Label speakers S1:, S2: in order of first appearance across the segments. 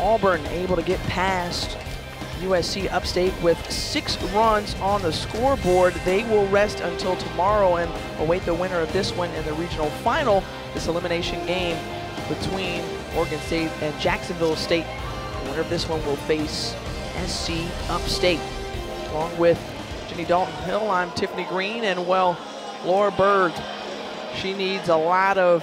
S1: Auburn able to get past USC Upstate with six runs on the scoreboard. They will rest until tomorrow and await the winner of this one in the regional final, this elimination game between Oregon State and Jacksonville State. The winner of this one will face SC Upstate. Along with Jenny Dalton Hill, I'm Tiffany Greene, and well, Laura Berg. She needs a lot of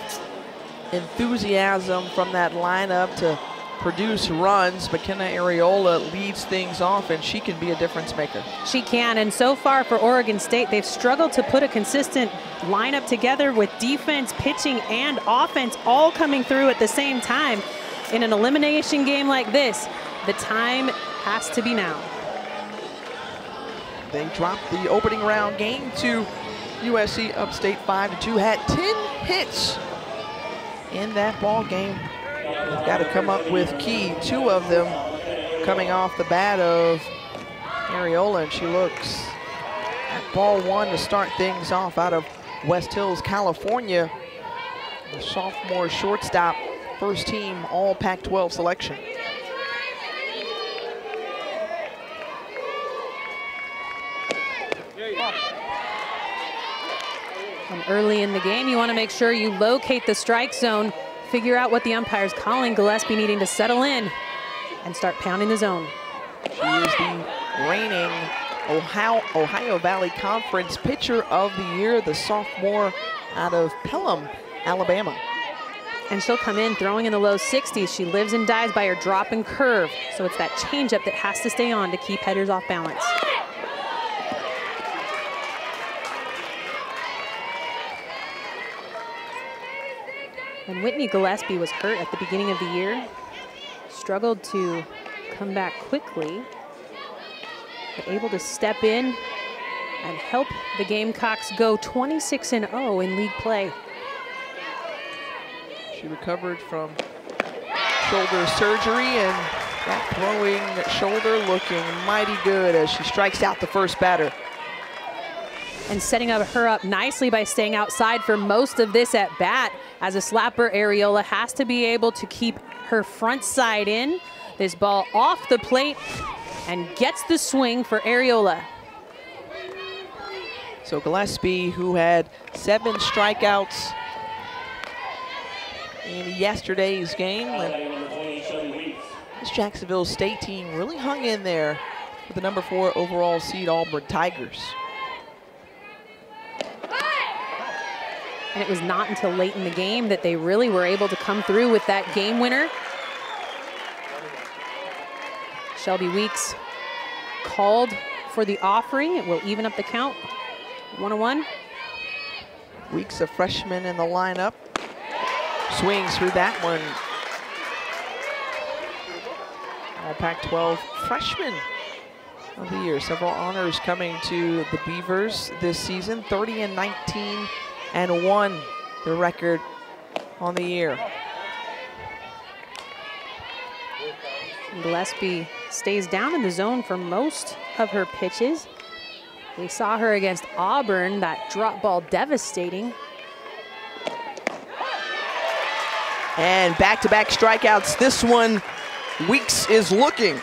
S1: enthusiasm from that lineup to produce runs. McKenna Ariola leads things off, and she can be a difference maker.
S2: She can, and so far for Oregon State, they've struggled to put a consistent lineup together with defense, pitching, and offense all coming through at the same time. In an elimination game like this, the time has to be now.
S1: They dropped the opening round game to USC Upstate 5 to 2. Had 10 hits in that ball game. They've got to come up with key. Two of them coming off the bat of Ariola, and she looks at ball one to start things off out of West Hills, California. The sophomore shortstop, first team all Pac-12 selection.
S2: And early in the game, you want to make sure you locate the strike zone, figure out what the umpire's calling. Gillespie needing to settle in and start pounding the zone.
S1: She is the reigning Ohio, Ohio Valley Conference Pitcher of the Year, the sophomore out of Pelham, Alabama.
S2: And she'll come in throwing in the low 60s. She lives and dies by her drop and curve. So it's that changeup that has to stay on to keep headers off balance. And Whitney Gillespie was hurt at the beginning of the year, struggled to come back quickly, but able to step in and help the Gamecocks go 26 and 0 in league play.
S1: She recovered from shoulder surgery and that throwing shoulder looking mighty good as she strikes out the first batter.
S2: And setting up her up nicely by staying outside for most of this at bat. As a slapper, Ariola has to be able to keep her front side in. This ball off the plate and gets the swing for Ariola.
S1: So Gillespie, who had seven strikeouts in yesterday's game, this Jacksonville State team really hung in there with the number four overall seed Auburn Tigers.
S2: And it was not until late in the game that they really were able to come through with that game winner. Shelby Weeks called for the offering. It will even up the count. 101.
S1: Weeks, a freshman in the lineup. Swings through that one. All Pac-12 freshman of the year. Several honors coming to the Beavers this season. 30 and 19 and one, the record on the year.
S2: Gillespie stays down in the zone for most of her pitches. We saw her against Auburn, that drop ball devastating.
S1: And back-to-back -back strikeouts. This one, Weeks is looking.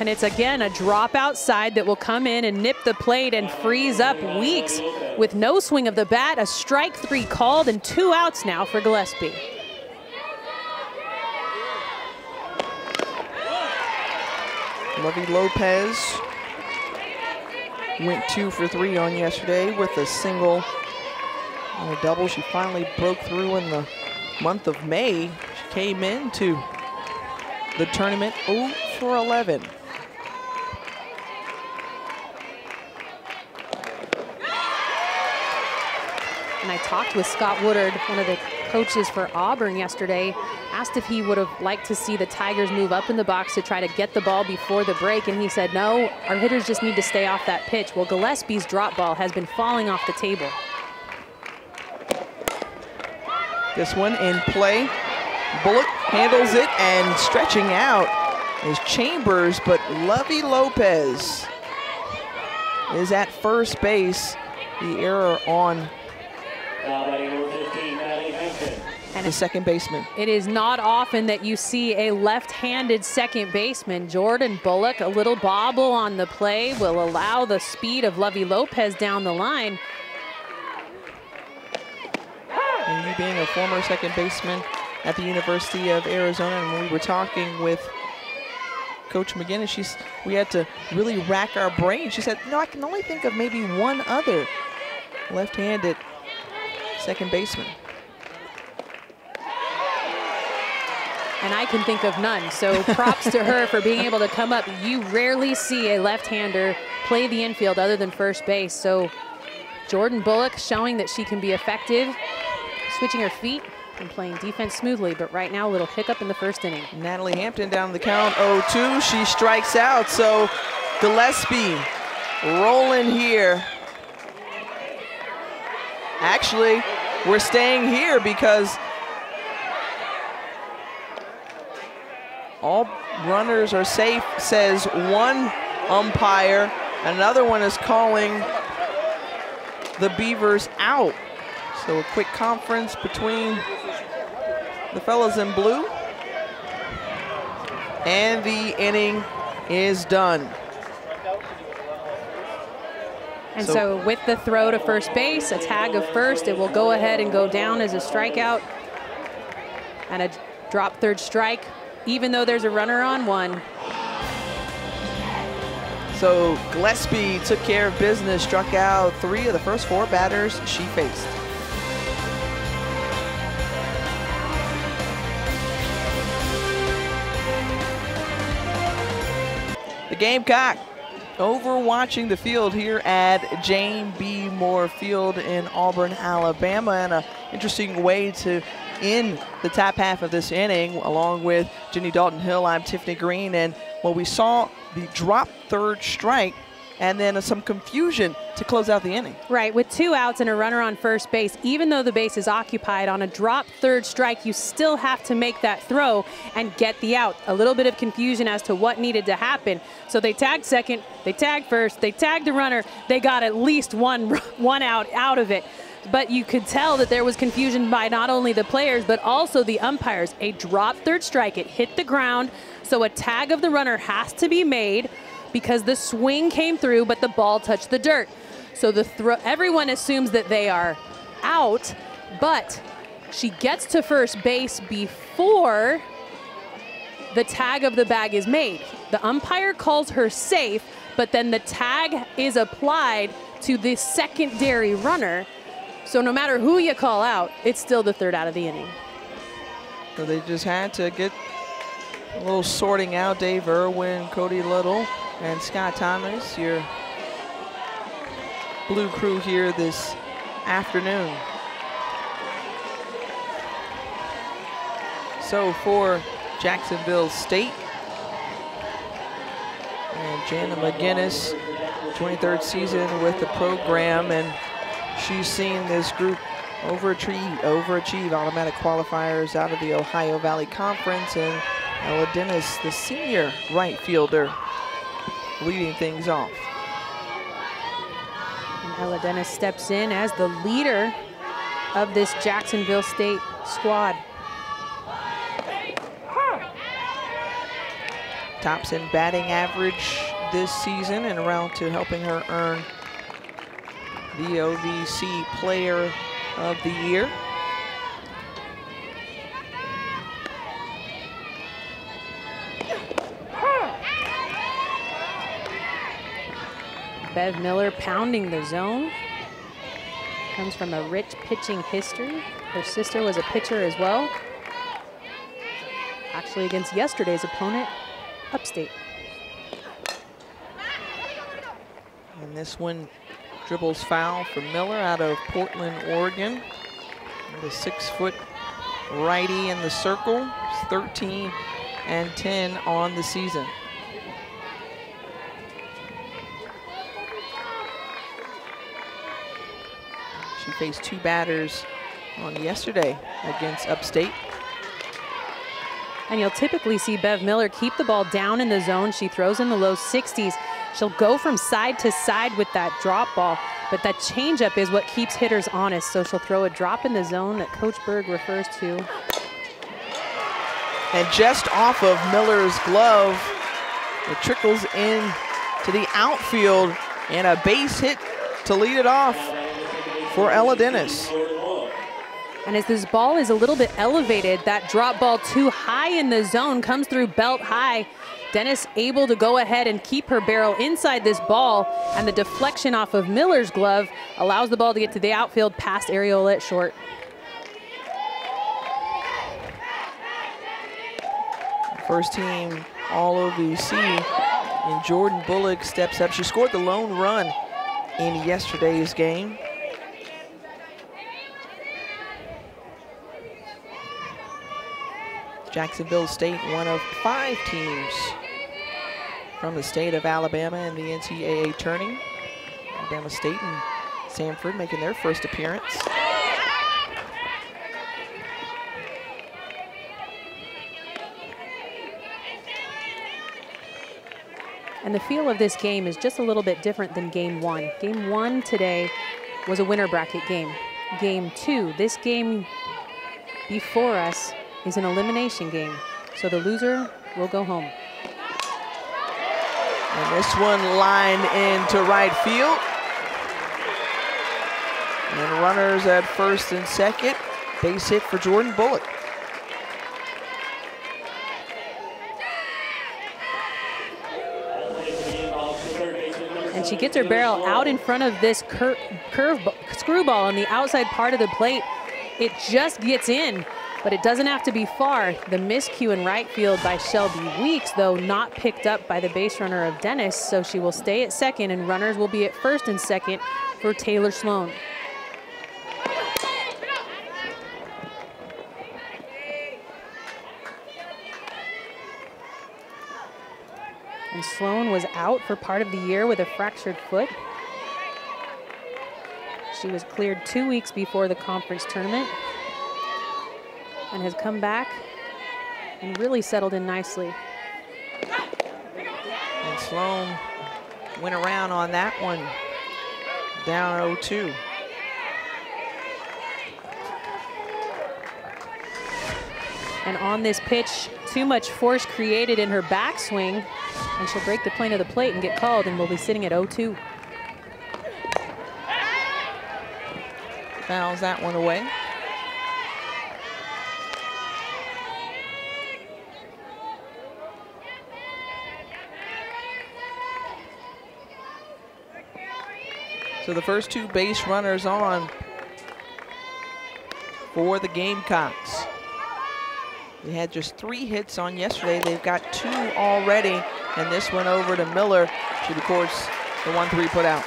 S2: And it's again a drop outside that will come in and nip the plate and freeze up Weeks with no swing of the bat, a strike three called and two outs now for Gillespie.
S1: Lovey Lopez went two for three on yesterday with a single and a double. She finally broke through in the month of May. She came into the tournament 0 for 11.
S2: And I talked with Scott Woodard, one of the coaches for Auburn yesterday, asked if he would have liked to see the Tigers move up in the box to try to get the ball before the break, and he said, no, our hitters just need to stay off that pitch. Well, Gillespie's drop ball has been falling off the table.
S1: This one in play. Bullock handles it and stretching out is Chambers, but Lovey Lopez is at first base. The error on the second baseman.
S2: It is not often that you see a left-handed second baseman. Jordan Bullock, a little bobble on the play, will allow the speed of Lovey Lopez down the line.
S1: And you being a former second baseman at the University of Arizona, and when we were talking with Coach McGinnis, she's, we had to really rack our brains. She said, no, I can only think of maybe one other left-handed second baseman.
S2: And I can think of none, so props to her for being able to come up. You rarely see a left-hander play the infield other than first base, so Jordan Bullock showing that she can be effective, switching her feet, and playing defense smoothly, but right now a little hiccup in the first inning.
S1: Natalie Hampton down the count 0-2. She strikes out, so Gillespie rolling here. Actually, we're staying here because all runners are safe, says one umpire. Another one is calling the Beavers out. So a quick conference between the fellas in blue. And the inning is done.
S2: And so, so, with the throw to first base, a tag of first, it will go ahead and go down as a strikeout. And a drop third strike, even though there's a runner on one.
S1: So Gillespie took care of business, struck out three of the first four batters she faced. The Gamecock overwatching the field here at Jane B. Moore Field in Auburn, Alabama, and an interesting way to end the top half of this inning, along with Jenny Dalton Hill. I'm Tiffany Greene, and well, we saw the drop third strike and then some confusion to close out the inning.
S2: Right, with two outs and a runner on first base, even though the base is occupied on a drop third strike, you still have to make that throw and get the out. A little bit of confusion as to what needed to happen. So they tagged second, they tagged first, they tagged the runner, they got at least one, one out out of it but you could tell that there was confusion by not only the players but also the umpires. A drop third strike, it hit the ground, so a tag of the runner has to be made because the swing came through, but the ball touched the dirt. So the throw, everyone assumes that they are out, but she gets to first base before the tag of the bag is made. The umpire calls her safe, but then the tag is applied to the secondary runner. So no matter who you call out, it's still the third out of the inning.
S1: So they just had to get a little sorting out. Dave Irwin, Cody Little, and Scott Thomas, your blue crew here this afternoon. So for Jacksonville State, and Jana McGinnis, 23rd season with the program, and she's seen this group overachieve, overachieve automatic qualifiers out of the Ohio Valley Conference, and Ella Dennis, the senior right fielder, leading things off.
S2: And Ella Dennis steps in as the leader of this Jacksonville State squad.
S1: Thompson batting average this season and around to helping her earn the OVC Player of the Year.
S2: Bev Miller pounding the zone. Comes from a rich pitching history. Her sister was a pitcher as well. Actually against yesterday's opponent, Upstate.
S1: And this one dribbles foul for Miller out of Portland, Oregon. The six foot righty in the circle. 13 and 10 on the season. She faced two batters on yesterday against Upstate.
S2: And you'll typically see Bev Miller keep the ball down in the zone. She throws in the low 60s. She'll go from side to side with that drop ball. But that changeup is what keeps hitters honest. So she'll throw a drop in the zone that Coach Berg refers to.
S1: And just off of Miller's glove, it trickles in to the outfield and a base hit to lead it off for Ella Dennis.
S2: And as this ball is a little bit elevated, that drop ball too high in the zone comes through belt high. Dennis able to go ahead and keep her barrel inside this ball, and the deflection off of Miller's glove allows the ball to get to the outfield past Ariola at short.
S1: First team All OVC, and Jordan Bullock steps up. She scored the lone run in yesterday's game. Jacksonville State, one of five teams from the state of Alabama in the NCAA tourney. Alabama State and Samford making their first appearance.
S2: And the feel of this game is just a little bit different than game one. Game one today was a winner bracket game. Game two, this game before us is an elimination game. So the loser will go home.
S1: And this one lined into right field. And runners at first and second. Base hit for Jordan Bullock.
S2: She gets her barrel out in front of this cur curve screwball on the outside part of the plate. It just gets in but it doesn't have to be far. The miscue in right field by Shelby Weeks, though, not picked up by the base runner of Dennis, so she will stay at second, and runners will be at first and second for Taylor Sloan. And Sloan was out for part of the year with a fractured foot. She was cleared two weeks before the conference tournament and has come back and really settled in nicely.
S1: And Sloan went around on that one, down 0-2.
S2: And on this pitch, too much force created in her backswing, and she'll break the plane of the plate and get called, and we'll be sitting at 0-2.
S1: Fouls that one away. So the first two base runners on for the Gamecocks. They had just three hits on yesterday. They've got two already, and this one over to Miller. She records the 1-3 put out.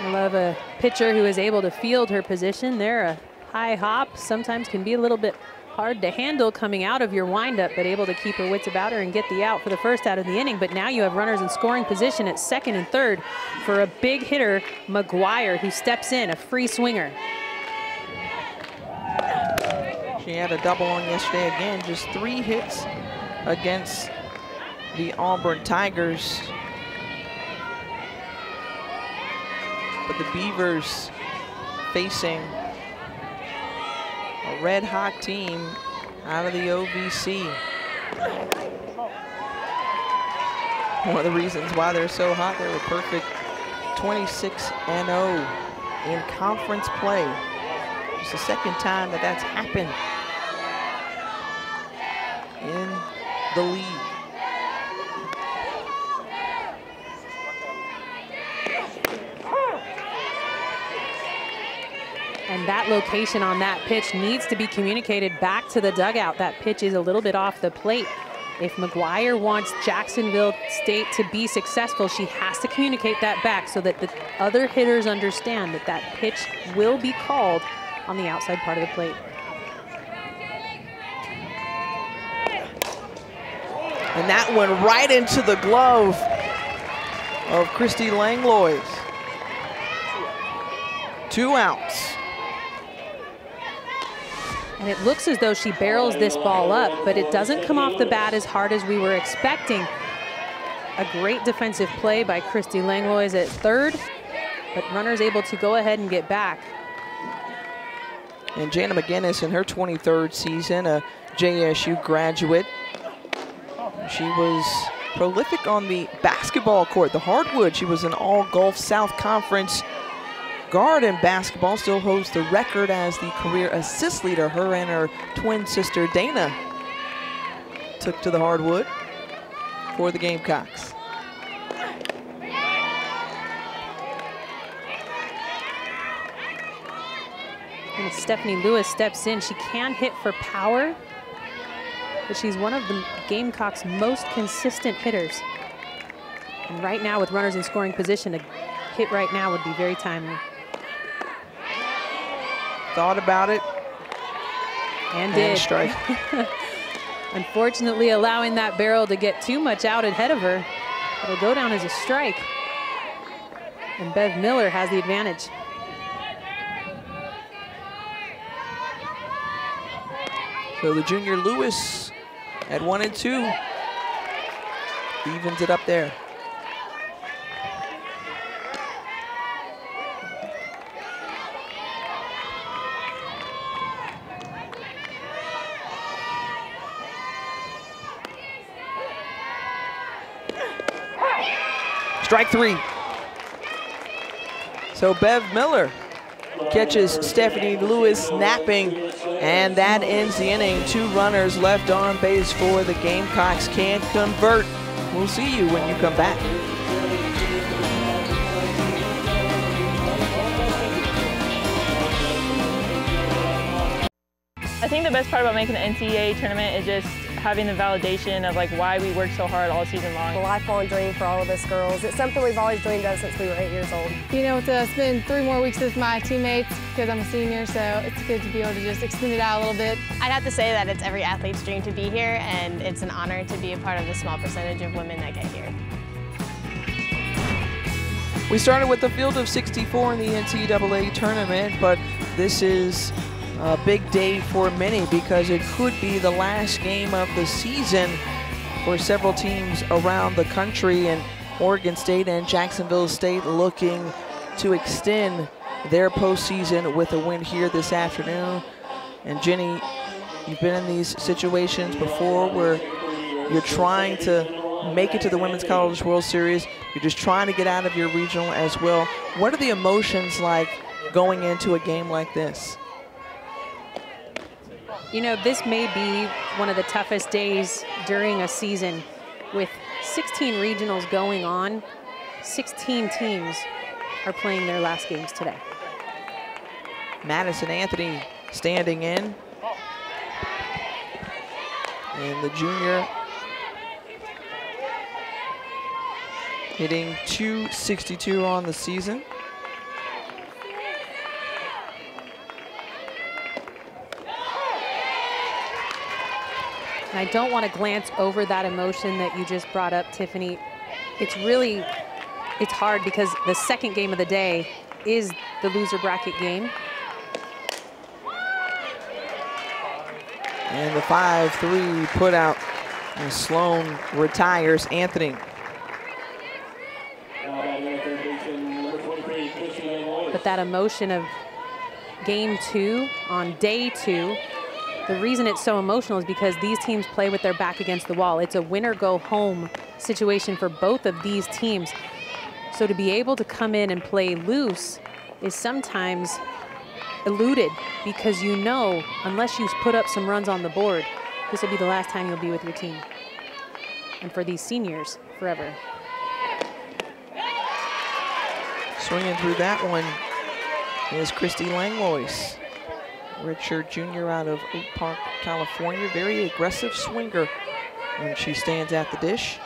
S2: I love a pitcher who is able to field her position. They're a high hop, sometimes can be a little bit hard to handle coming out of your windup, but able to keep her wits about her and get the out for the first out of the inning. But now you have runners in scoring position at second and third for a big hitter, McGuire, who steps in, a free swinger.
S1: She had a double on yesterday again, just three hits against the Auburn Tigers. But the Beavers facing red hot team out of the OVC. One of the reasons why they're so hot, they were perfect 26 and 0 in conference play. It's the second time that that's happened in the league.
S2: That location on that pitch needs to be communicated back to the dugout. That pitch is a little bit off the plate. If McGuire wants Jacksonville State to be successful, she has to communicate that back so that the other hitters understand that that pitch will be called on the outside part of the plate.
S1: And that went right into the glove of Christy Langlois. Two outs.
S2: And it looks as though she barrels this ball up, but it doesn't come off the bat as hard as we were expecting. A great defensive play by Christy Langlois at third, but runner's able to go ahead and get back.
S1: And Jana McGinnis in her 23rd season, a JSU graduate. She was prolific on the basketball court, the hardwood. She was an all-Gulf South Conference guard in basketball, still holds the record as the career assist leader. Her and her twin sister, Dana, took to the hardwood for the Gamecocks.
S2: And Stephanie Lewis steps in. She can hit for power, but she's one of the Gamecocks' most consistent hitters. And right now, with runners in scoring position, a hit right now would be very timely.
S1: Thought about it.
S2: And,
S1: and
S2: did.
S1: strike.
S2: Unfortunately, allowing that barrel to get too much out ahead of her. It'll go down as a strike. And Bev Miller has the advantage.
S1: So the junior Lewis at one and two evens it up there. Strike three. So Bev Miller catches Stephanie Lewis napping, and that ends the inning. Two runners left on base for the Gamecocks. Can't convert. We'll see you when you come back.
S3: I think the best part about making the NCAA tournament is just having the validation of like why we worked so hard all season long.
S4: A lifelong dream for all of us girls. It's something we've always dreamed of since we were eight years old.
S5: Being able to spend three more weeks with my teammates because I'm a senior, so it's good to be able to just extend it out a little bit.
S6: I'd have to say that it's every athlete's dream to be here, and it's an honor to be a part of the small percentage of women that get here.
S1: We started with the field of 64 in the NCAA tournament, but this is a big day for many because it could be the last game of the season for several teams around the country and Oregon State and Jacksonville State looking to extend their postseason with a win here this afternoon. And Jenny, you've been in these situations before where you're trying to make it to the Women's College World Series. You're just trying to get out of your regional as well. What are the emotions like going into a game like this?
S2: You know, this may be one of the toughest days during a season with 16 regionals going on. 16 teams are playing their last games today.
S1: Madison Anthony standing in. And the junior hitting 262 on the season.
S2: And I don't want to glance over that emotion that you just brought up, Tiffany. It's really, it's hard because the second game of the day is the loser bracket game.
S1: And the 5-3 put out and Sloan retires Anthony.
S2: But that emotion of game two on day two the reason it's so emotional is because these teams play with their back against the wall. It's a winner go home situation for both of these teams. So to be able to come in and play loose is sometimes eluded because you know, unless you put up some runs on the board, this will be the last time you'll be with your team. And for these seniors, forever.
S1: Swinging through that one is Christy Langlois redshirt junior out of Oak Park, California. Very aggressive swinger when she stands at the dish.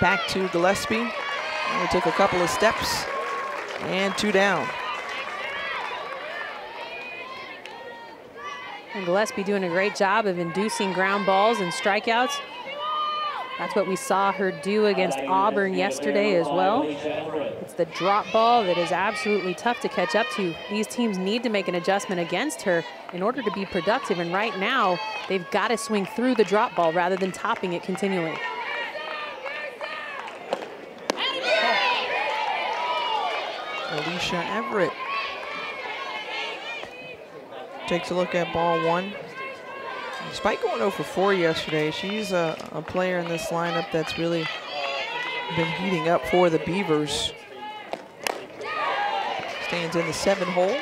S1: Back to Gillespie. Only took a couple of steps and two down.
S2: And Gillespie doing a great job of inducing ground balls and strikeouts. That's what we saw her do against Auburn yesterday as well. It's the drop ball that is absolutely tough to catch up to. These teams need to make an adjustment against her in order to be productive. And right now, they've got to swing through the drop ball rather than topping it continually.
S1: Alicia Everett takes a look at ball one. Despite going 0 for 4 yesterday, she's a, a player in this lineup that's really been heating up for the Beavers. Stands in the seven hole.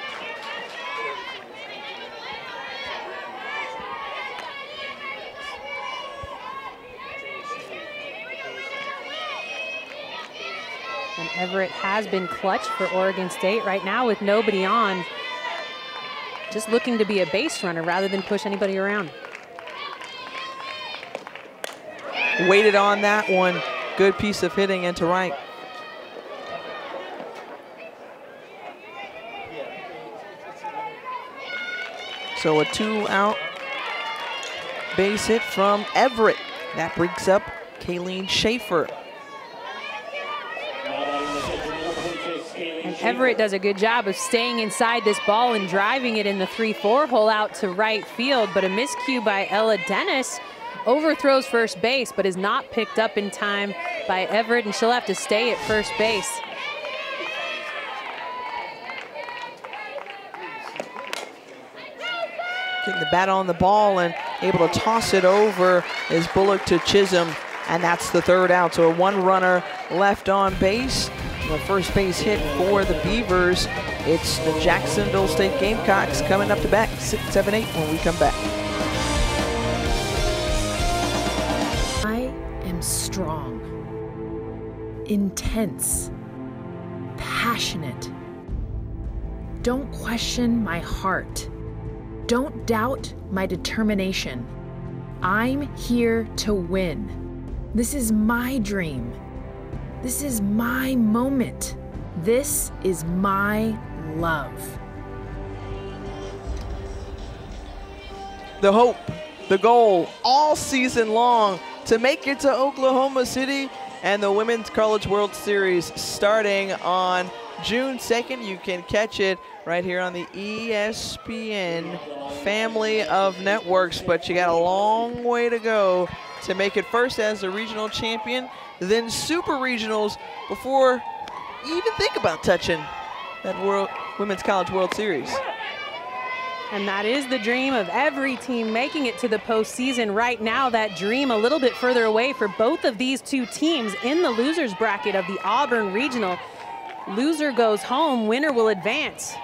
S2: And Everett has been clutch for Oregon State right now with nobody on. Just looking to be a base runner rather than push anybody around.
S1: Waited on that one. Good piece of hitting into right. So a two out base hit from Everett. That brings up Kayleen Schaefer.
S2: And Everett does a good job of staying inside this ball and driving it in the 3-4 hole out to right field, but a miscue by Ella Dennis overthrows first base, but is not picked up in time by Everett, and she'll have to stay at first base.
S1: Getting the bat on the ball and able to toss it over is Bullock to Chisholm, and that's the third out. So a one runner left on base. The first base hit for the Beavers. It's the Jacksonville State Gamecocks coming up to bat, six, seven, eight when we come back.
S7: Intense, passionate. Don't question my heart. Don't doubt my determination. I'm here to win. This is my dream. This is my moment. This is my love.
S1: The hope, the goal all season long to make it to Oklahoma City and the Women's College World Series starting on June 2nd. You can catch it right here on the ESPN family of networks, but you got a long way to go to make it first as a regional champion, then super regionals before you even think about touching that World Women's College World Series.
S2: And that is the dream of every team making it to the postseason. Right now, that dream a little bit further away for both of these two teams in the losers bracket of the Auburn Regional. Loser goes home, winner will advance.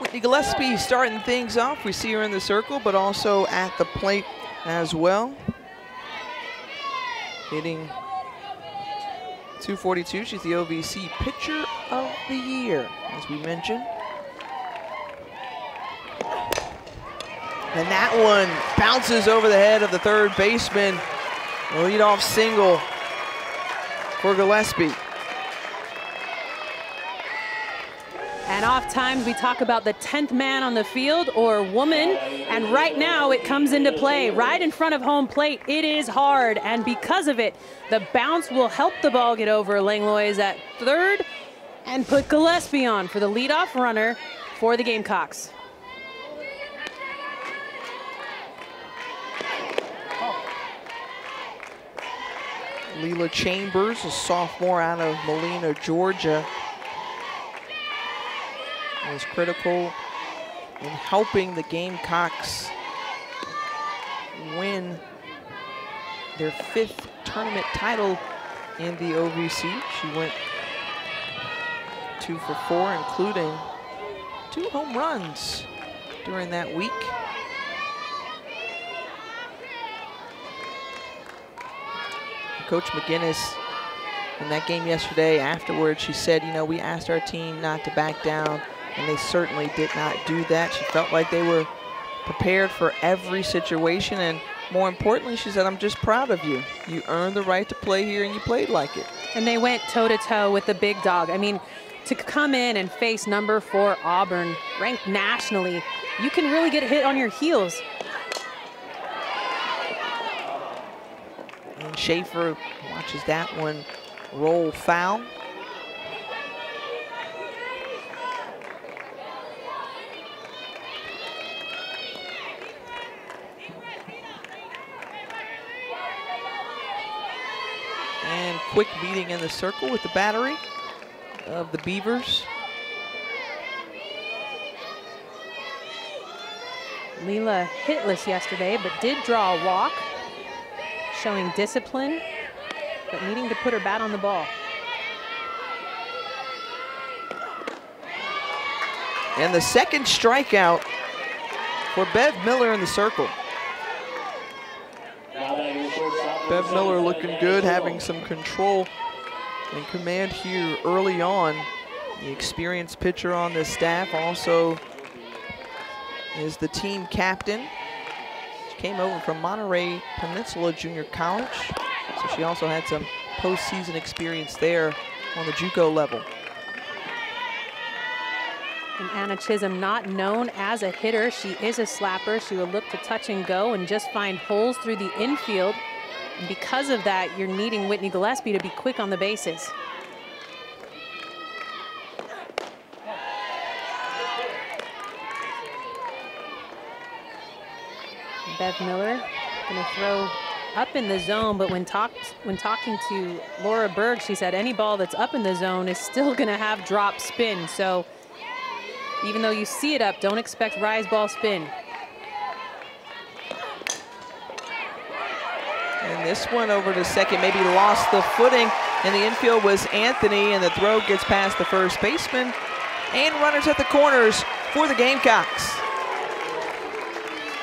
S1: Whitney Gillespie starting things off. We see her in the circle, but also at the plate as well. Hitting 242. She's the OVC Pitcher of the Year, as we mentioned. And that one bounces over the head of the third baseman. Leadoff single for Gillespie.
S2: And oftentimes we talk about the 10th man on the field or woman, and right now it comes into play right in front of home plate. It is hard, and because of it, the bounce will help the ball get over. Langlois at third and put Gillespie on for the leadoff runner for the Gamecocks.
S1: Leela Chambers, a sophomore out of Molina, Georgia, was critical in helping the Gamecocks win their fifth tournament title in the OVC. She went two for four, including two home runs during that week. Coach McGinnis in that game yesterday afterwards, she said, you know, we asked our team not to back down, and they certainly did not do that. She felt like they were prepared for every situation, and more importantly, she said, I'm just proud of you. You earned the right to play here, and you played like it.
S2: And they went toe-to-toe -to -toe with the big dog. I mean, to come in and face number four Auburn, ranked nationally, you can really get hit on your heels.
S1: And Schaefer watches that one roll foul. And quick meeting in the circle with the battery of the Beavers.
S2: Leela hitless yesterday, but did draw a walk, showing discipline, but needing to put her bat on the ball.
S1: And the second strikeout for Bev Miller in the circle. Bev Miller looking good, having some control and command here early on. The experienced pitcher on the staff also is the team captain. Came over from Monterey Peninsula Junior College, so she also had some postseason experience there on the JUCO level.
S2: And Anna Chisholm, not known as a hitter, she is a slapper. She will look to touch and go and just find holes through the infield. And because of that, you're needing Whitney Gillespie to be quick on the bases. Bev Miller gonna throw up in the zone, but when talked when talking to Laura Berg, she said any ball that's up in the zone is still gonna have drop spin. So even though you see it up, don't expect rise ball spin.
S1: And this one over to second, maybe lost the footing. And the infield was Anthony, and the throw gets past the first baseman. And runners at the corners for the Gamecocks.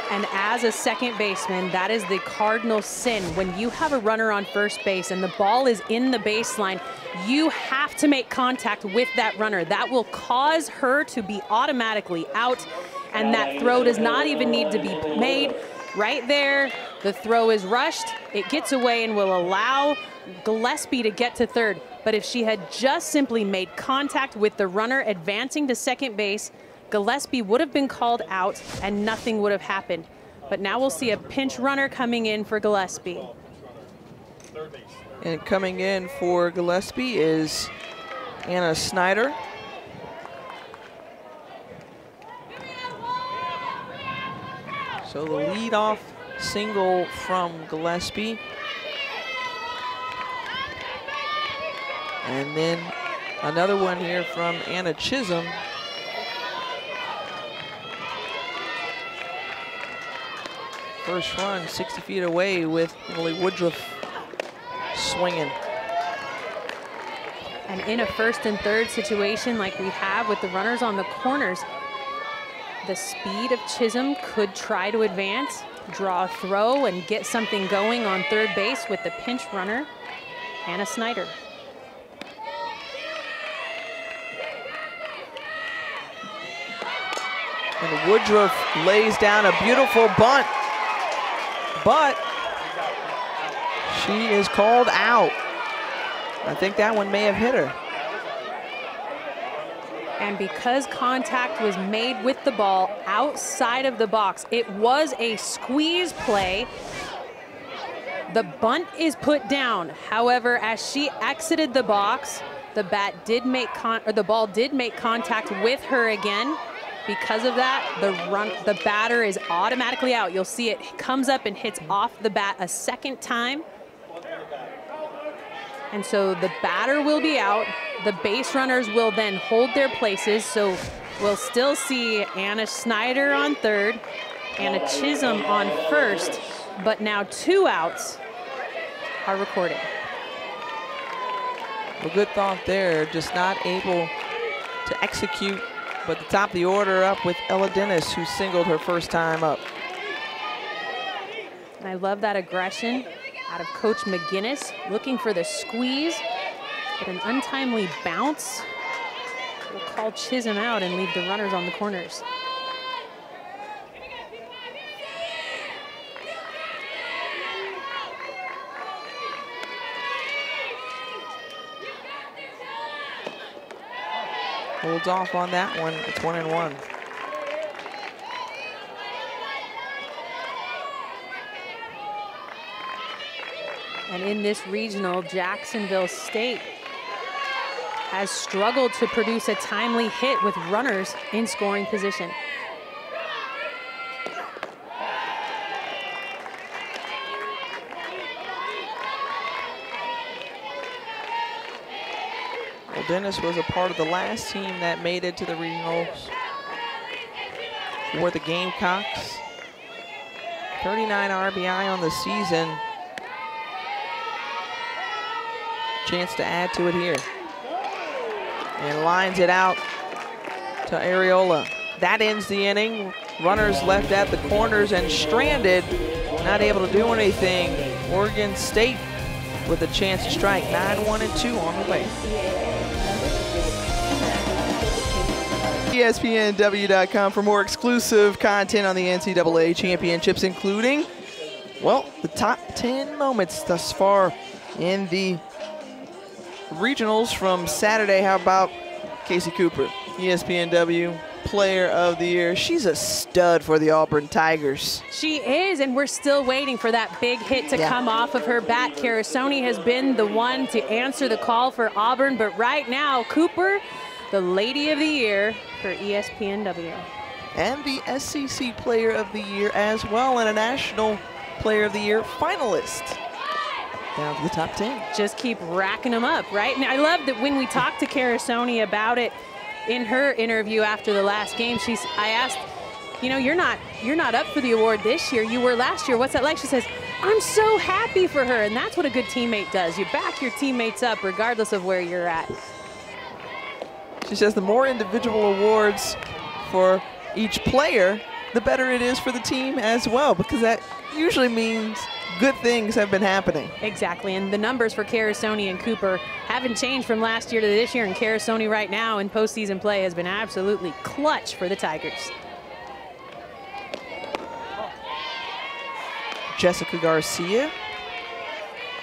S2: And as a second baseman, that is the cardinal sin. When you have a runner on first base and the ball is in the baseline, you have to make contact with that runner. That will cause her to be automatically out, and that throw does not even need to be made. Right there, the throw is rushed, it gets away and will allow Gillespie to get to third. But if she had just simply made contact with the runner advancing to second base, Gillespie would have been called out and nothing would have happened. But now we'll see a pinch runner coming in for Gillespie.
S1: And coming in for Gillespie is Anna Snyder. So the leadoff single from Gillespie. And then another one here from Anna Chisholm. First run 60 feet away with Emily Woodruff swinging.
S2: And in a first and third situation like we have with the runners on the corners, the speed of Chisholm could try to advance, draw a throw, and get something going on third base with the pinch runner, Anna Snyder.
S1: And Woodruff lays down a beautiful bunt, but she is called out. I think that one may have hit her.
S2: And because contact was made with the ball outside of the box, it was a squeeze play. The bunt is put down. However, as she exited the box, the bat did make con or the ball did make contact with her again. Because of that, the run the batter is automatically out. You'll see it comes up and hits off the bat a second time. And so the batter will be out. The base runners will then hold their places. So we'll still see Anna Snyder on third, Anna Chisholm on first, but now two outs are recorded.
S1: A good thought there, just not able to execute. But the top of the order up with Ella Dennis, who singled her first time up.
S2: And I love that aggression out of Coach McGinnis, looking for the squeeze, but an untimely bounce will call Chisholm out and leave the runners on the corners.
S1: Holds off on that one. It's one and one.
S2: And in this regional, Jacksonville State has struggled to produce a timely hit with runners in scoring position.
S1: Dennis was a part of the last team that made it to the regionals for the Gamecocks. 39 RBI on the season. Chance to add to it here. And lines it out to Ariola. That ends the inning. Runners left at the corners and stranded, not able to do anything. Oregon State with a chance to strike. 9-1 and 2 on the way. ESPNW.com for more exclusive content on the NCAA championships, including, well, the top 10 moments thus far in the regionals from Saturday. How about Kasey Cooper, ESPNW Player of the Year? She's a stud for the Auburn Tigers.
S2: She is, and we're still waiting for that big hit to
S1: Yeah.
S2: come off of her bat. Carosone has been the one to answer the call for Auburn, but right now, Cooper, the Lady of the Year for ESPNW.
S1: And the SEC Player of the Year as well, and a National Player of the Year finalist. Down to the top 10.
S2: just keep racking them up, right? And I love that when we talked to Carosone about it in her interview after the last game, she's I asked, you know, you're not you're not up for the award this year. You were last year. What's that like? She says, I'm so happy for her. And that's what a good teammate does. You back your teammates up regardless of where you're at.
S1: She says the more individual awards for each player, the better it is for the team as well, because that usually means good things have been happening.
S2: Exactly. And the numbers for Carosone and Cooper haven't changed from last year to this year. And Carosone right now in postseason play has been absolutely clutch for the Tigers.
S1: Jessica Garcia,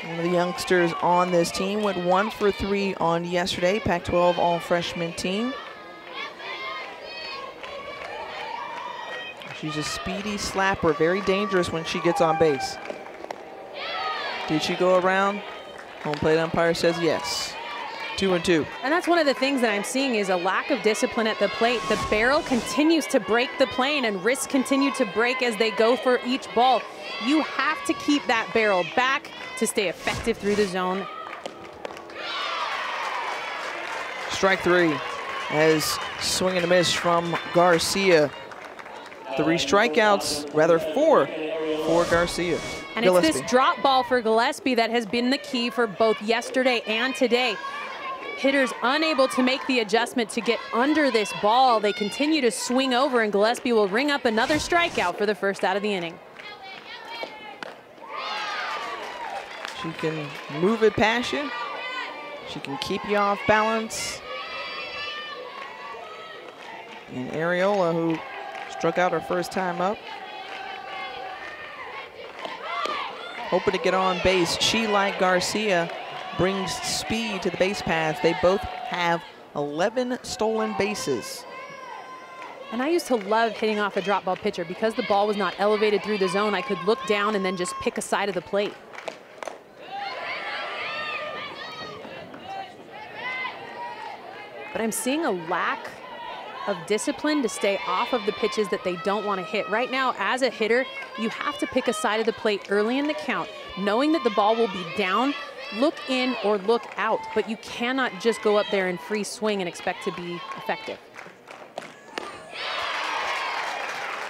S1: one of the youngsters on this team, went one for three on yesterday, Pac-12 all-freshman team. She's a speedy slapper, very dangerous when she gets on base. Did she go around? Home plate umpire says yes. Two and two.
S2: And that's one of the things that I'm seeing is a lack of discipline at the plate. The barrel continues to break the plane and wrists continue to break as they go for each ball. You have to keep that barrel back to stay effective through the zone.
S1: Strike three as swing and a miss from Garcia. Three strikeouts, rather four for Garcia.
S2: And it's this drop ball for Gillespie that has been the key for both yesterday and today. Hitters unable to make the adjustment to get under this ball. They continue to swing over, and Gillespie will ring up another strikeout for the first out of the inning.
S1: She can move it past you. She can keep you off balance. And Ariola, who struck out her first time up. Hoping to get on base. She, like Garcia, brings speed to the base path. They both have 11 stolen bases.
S2: And I used to love hitting off a drop ball pitcher because the ball was not elevated through the zone. I could look down and then just pick a side of the plate. But I'm seeing a lack of discipline to stay off of the pitches that they don't want to hit. Right now, as a hitter, you have to pick a side of the plate early in the count, knowing that the ball will be down, look in or look out, but you cannot just go up there and free swing and expect to be effective.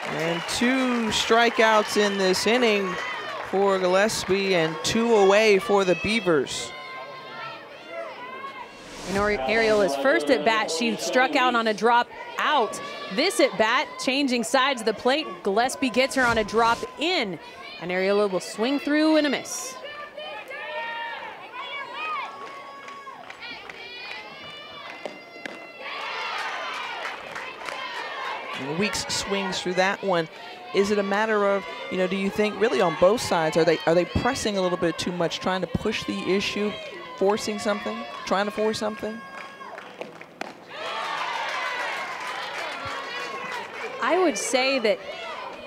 S1: And two strikeouts in this inning for Gillespie and two away for the Beavers.
S2: In Ari- Ariola's first at bat, she struck out on a drop out. This at bat, changing sides of the plate, Gillespie gets her on a drop in, and Ariola will swing through and a miss.
S1: Weeks swings through that one. Is it a matter of, you know, do you think really on both sides are they are they pressing a little bit too much, trying to push the issue, forcing something, trying to force something?
S2: I would say that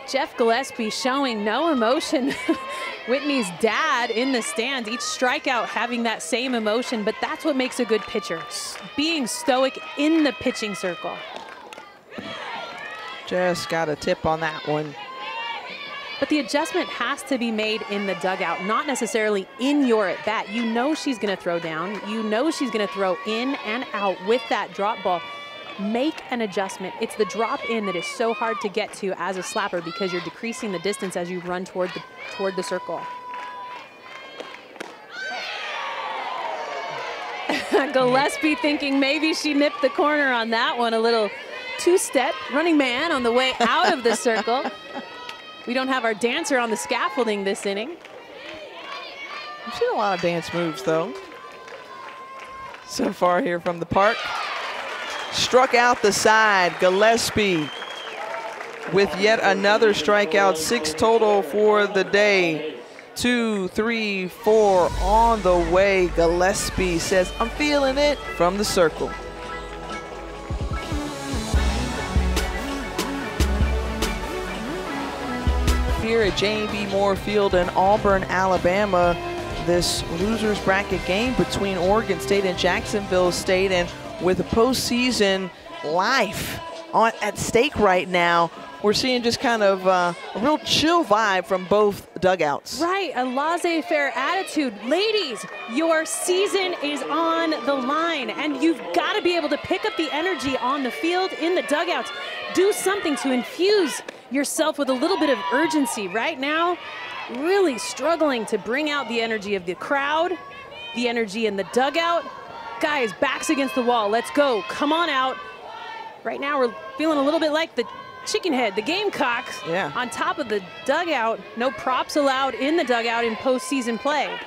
S2: Jeff Gillespie showing no emotion Whitney's dad in the stands, each strikeout having that same emotion, but that's what makes a good pitcher, being stoic in the pitching circle.
S1: Just got a tip on that one.
S2: But the adjustment has to be made in the dugout, not necessarily in your at bat. You know she's going to throw down. You know she's going to throw in and out with that drop ball. Make an adjustment. It's the drop in that is so hard to get to as a slapper because you're decreasing the distance as you run toward the toward the circle. Gillespie thinking maybe she nipped the corner on that one. A little two-step running man on the way out of the circle. We don't have our dancer on the scaffolding this inning.
S1: I've seen a lot of dance moves, though, so far here from the park. Struck out the side, Gillespie with yet another strikeout, six total for the day. Two, three, four on the way. Gillespie says, I'm feeling it from the circle. Here at J.B. Moore Field in Auburn, Alabama. This losers bracket game between Oregon State and Jacksonville State, and with postseason life on at stake right now, we're seeing just kind of uh, a real chill vibe from both dugouts.
S2: Right, a laissez-faire attitude. Ladies, your season is on the line, and you've got to be able to pick up the energy on the field, in the dugouts. Do something to infuse yourself with a little bit of urgency. Right now, really struggling to bring out the energy of the crowd, the energy in the dugout. Guys, backs against the wall. Let's go. Come on out. Right now, we're feeling a little bit like the chicken head, the Gamecocks,
S1: yeah.
S2: on top of the dugout. No props allowed in the dugout in postseason play.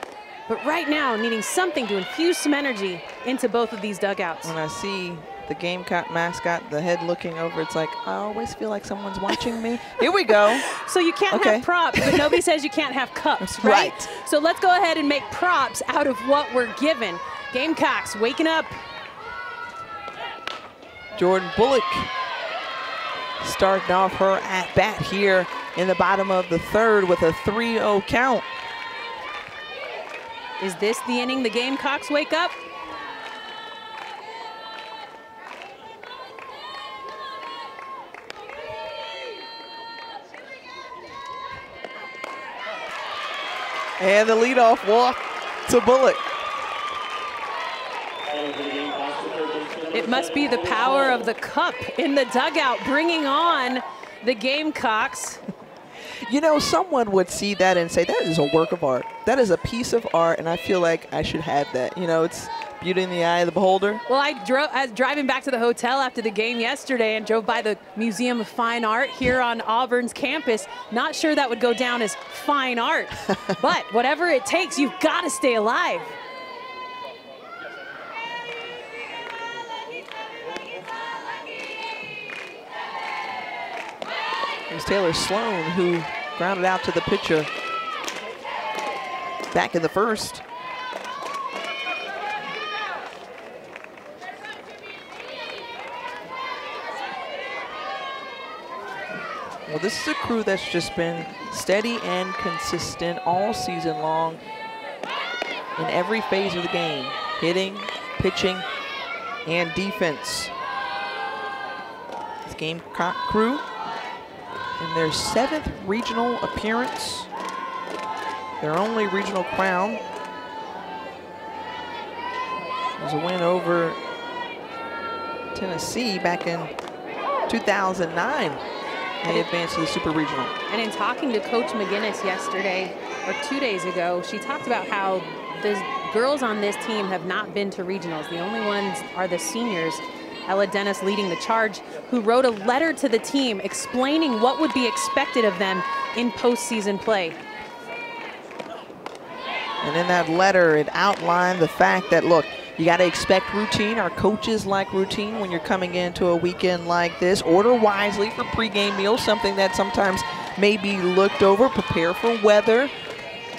S2: But right now, needing something to infuse some energy into both of these dugouts.
S1: When I see the Gamecock mascot, the head looking over. It's like, I always feel like someone's watching me. Here we go.
S2: So you can't okay. have props, but nobody says you can't have cups, right?
S1: right?
S2: So let's go ahead and make props out of what we're given. Gamecocks waking up.
S1: Jordan Bullock starting off her at bat here in the bottom of the third with a 3-0 count.
S2: Is this the inning the Gamecocks wake up?
S1: And the leadoff walk to Bullock.
S2: It must be the power of the cup in the dugout bringing on the Gamecocks.
S1: You know, someone would see that and say, that is a work of art. That is a piece of art, and I feel like I should have that. You know, it's beauty in the eye of the beholder?
S2: Well, I drove I was driving back to the hotel after the game yesterday and drove by the Museum of Fine Art here on Auburn's campus. Not sure that would go down as fine art, but whatever it takes, you've got to stay alive.
S1: It was Taylor Sloan who grounded out to the pitcher back in the first. Well, this is a crew that's just been steady and consistent all season long in every phase of the game. Hitting, pitching, and defense. This game crew in their seventh regional appearance. Their only regional crown was a win over Tennessee back in 2009 they advanced to the Super Regional.
S2: And in talking to Coach McGinnis yesterday, or two days ago, she talked about how the girls on this team have not been to regionals. The only ones are the seniors. Ella Dennis leading the charge, who wrote a letter to the team explaining what would be expected of them in postseason play.
S1: And in that letter, it outlined the fact that, look, you got to expect routine. Our coaches like routine when you're coming into a weekend like this. Order wisely for pregame meals, something that sometimes may be looked over. Prepare for weather.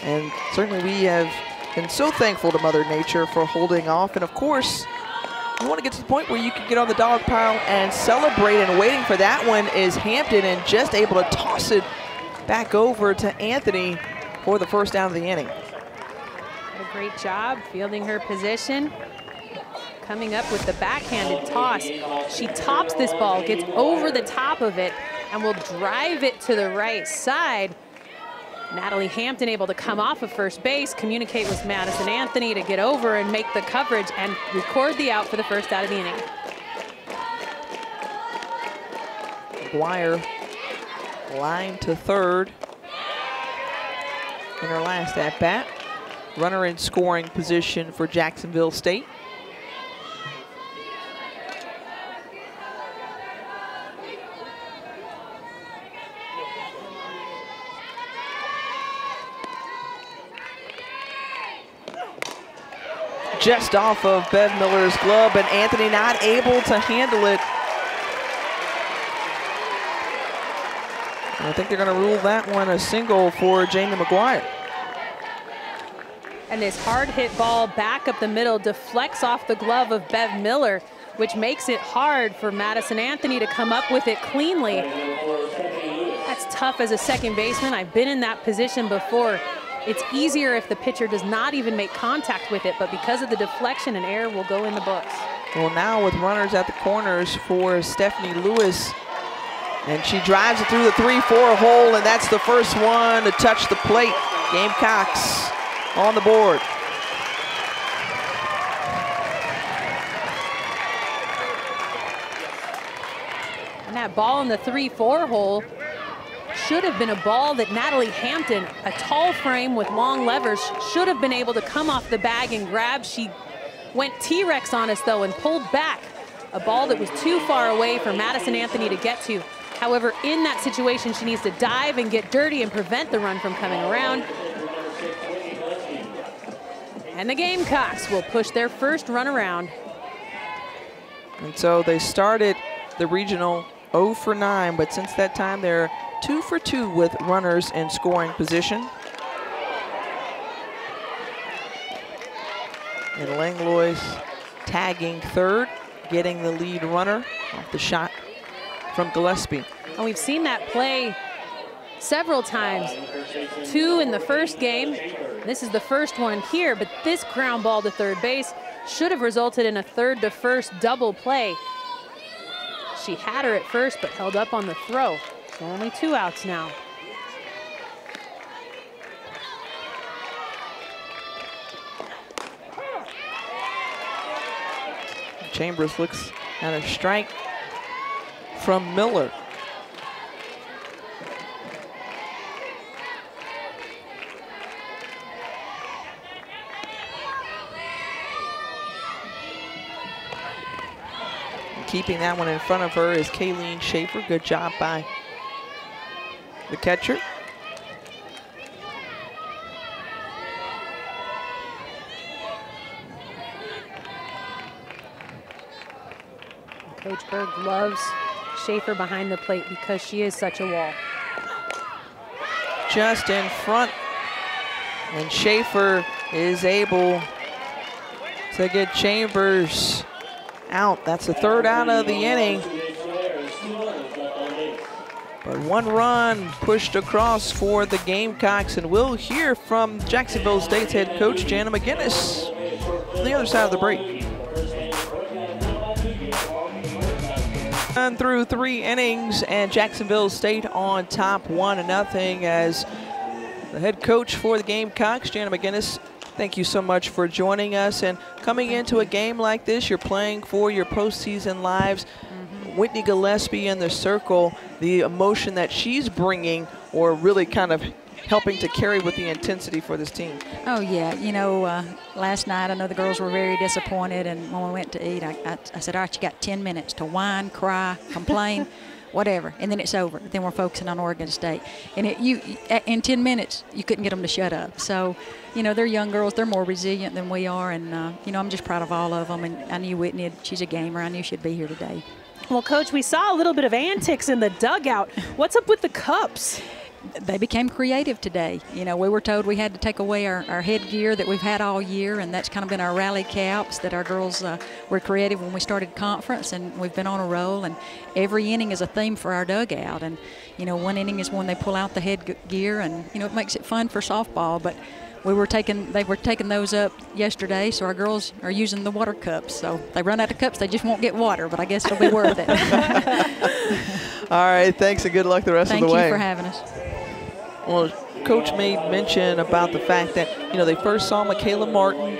S1: And certainly we have been so thankful to Mother Nature for holding off. And of course, you want to get to the point where you can get on the dog pile and celebrate. And waiting for that one is Hampton and just able to toss it back over to Anthony for the first down of the inning.
S2: A great job fielding her position. Coming up with the backhanded toss. She tops this ball, gets over the top of it, and will drive it to the right side. Natalie Hampton able to come off of first base, communicate with Madison Anthony to get over and make the coverage and record the out for the first out of the inning.
S1: McGuire line to third in her last at bat. Runner in scoring position for Jacksonville State. Just off of Bev Miller's glove, and Anthony not able to handle it. I think they're going to rule that one a single for Jamie McGuire.
S2: And this hard hit ball back up the middle deflects off the glove of Bev Miller, which makes it hard for Madison Anthony to come up with it cleanly. That's tough as a second baseman. I've been in that position before. It's easier if the pitcher does not even make contact with it, but because of the deflection, an error will go in the books.
S1: Well, now with runners at the corners for Stephanie Lewis, and she drives it through the 3-4 hole, and that's the first one to touch the plate. Gamecocks on the board.
S2: And that ball in the 3-4 hole should have been a ball that Natalie Hampton, a tall frame with long levers, should have been able to come off the bag and grab. She went T-Rex on us though and pulled back a ball that was too far away for Madison Anthony to get to. However, in that situation, she needs to dive and get dirty and prevent the run from coming around. And the Gamecocks will push their first run around.
S1: And so they started the regional 0 for 9, but since that time they're 2 for 2 with runners in scoring position. And Langlois tagging third, getting the lead runner off the shot from Gillespie.
S2: And we've seen that play several times. Two in the first game. This is the first one here, but this ground ball to third base should have resulted in a third to first double play. She had her at first, but held up on the throw. So only two outs now.
S1: Chambers looks at a strike from Miller. Keeping that one in front of her is Kayleen Schaefer. Good job by the catcher.
S2: Coach Berg loves Schaefer behind the plate because she is such a wall.
S1: Just in front. And Schaefer is able to get Chambers out. That's the third out of the inning. But one run pushed across for the Gamecocks, and we'll hear from Jacksonville State's head coach, Jana McGinnis, on the other side of the break. And through three innings, and Jacksonville State on top one to nothing as the head coach for the Gamecocks, Jana McGinnis, thank you so much for joining us. And coming into a game like this, you're playing for your postseason lives. Whitney Gillespie in the circle, the emotion that she's bringing, or really kind of helping to carry with the intensity for this team.
S8: Oh, yeah. You know, uh, last night I know the girls were very disappointed, and when we went to eat, I, I, I said, all right, you got 10 minutes to whine, cry, complain. whatever, and then it's over. Then we're focusing on Oregon State, and it, you in 10 minutes you couldn't get them to shut up. So, you know, they're young girls. They're more resilient than we are, and uh, you know, I'm just proud of all of them. And I knew Whitney, she's a gamer. I knew she'd be here today.
S2: Well, Coach, we saw a little bit of antics in the dugout. What's up with the cups?
S8: they became creative today. You know, we were told we had to take away our, our headgear that we've had all year, and that's kind of been our rally caps that our girls uh, were creative when we started conference, and we've been on a roll. And every inning is a theme for our dugout. And, you know, one inning is when they pull out the headgear, and, you know, it makes it fun for softball. But we were taking they were taking those up yesterday so our girls are using the water cups so they run out of cups they just won't get water but i guess it'll be worth it
S1: all right thanks and good luck the rest
S8: Thank
S1: of the way
S8: thank you for having us
S1: well, Coach made mention about the fact that, you know, they first saw Michaela Martin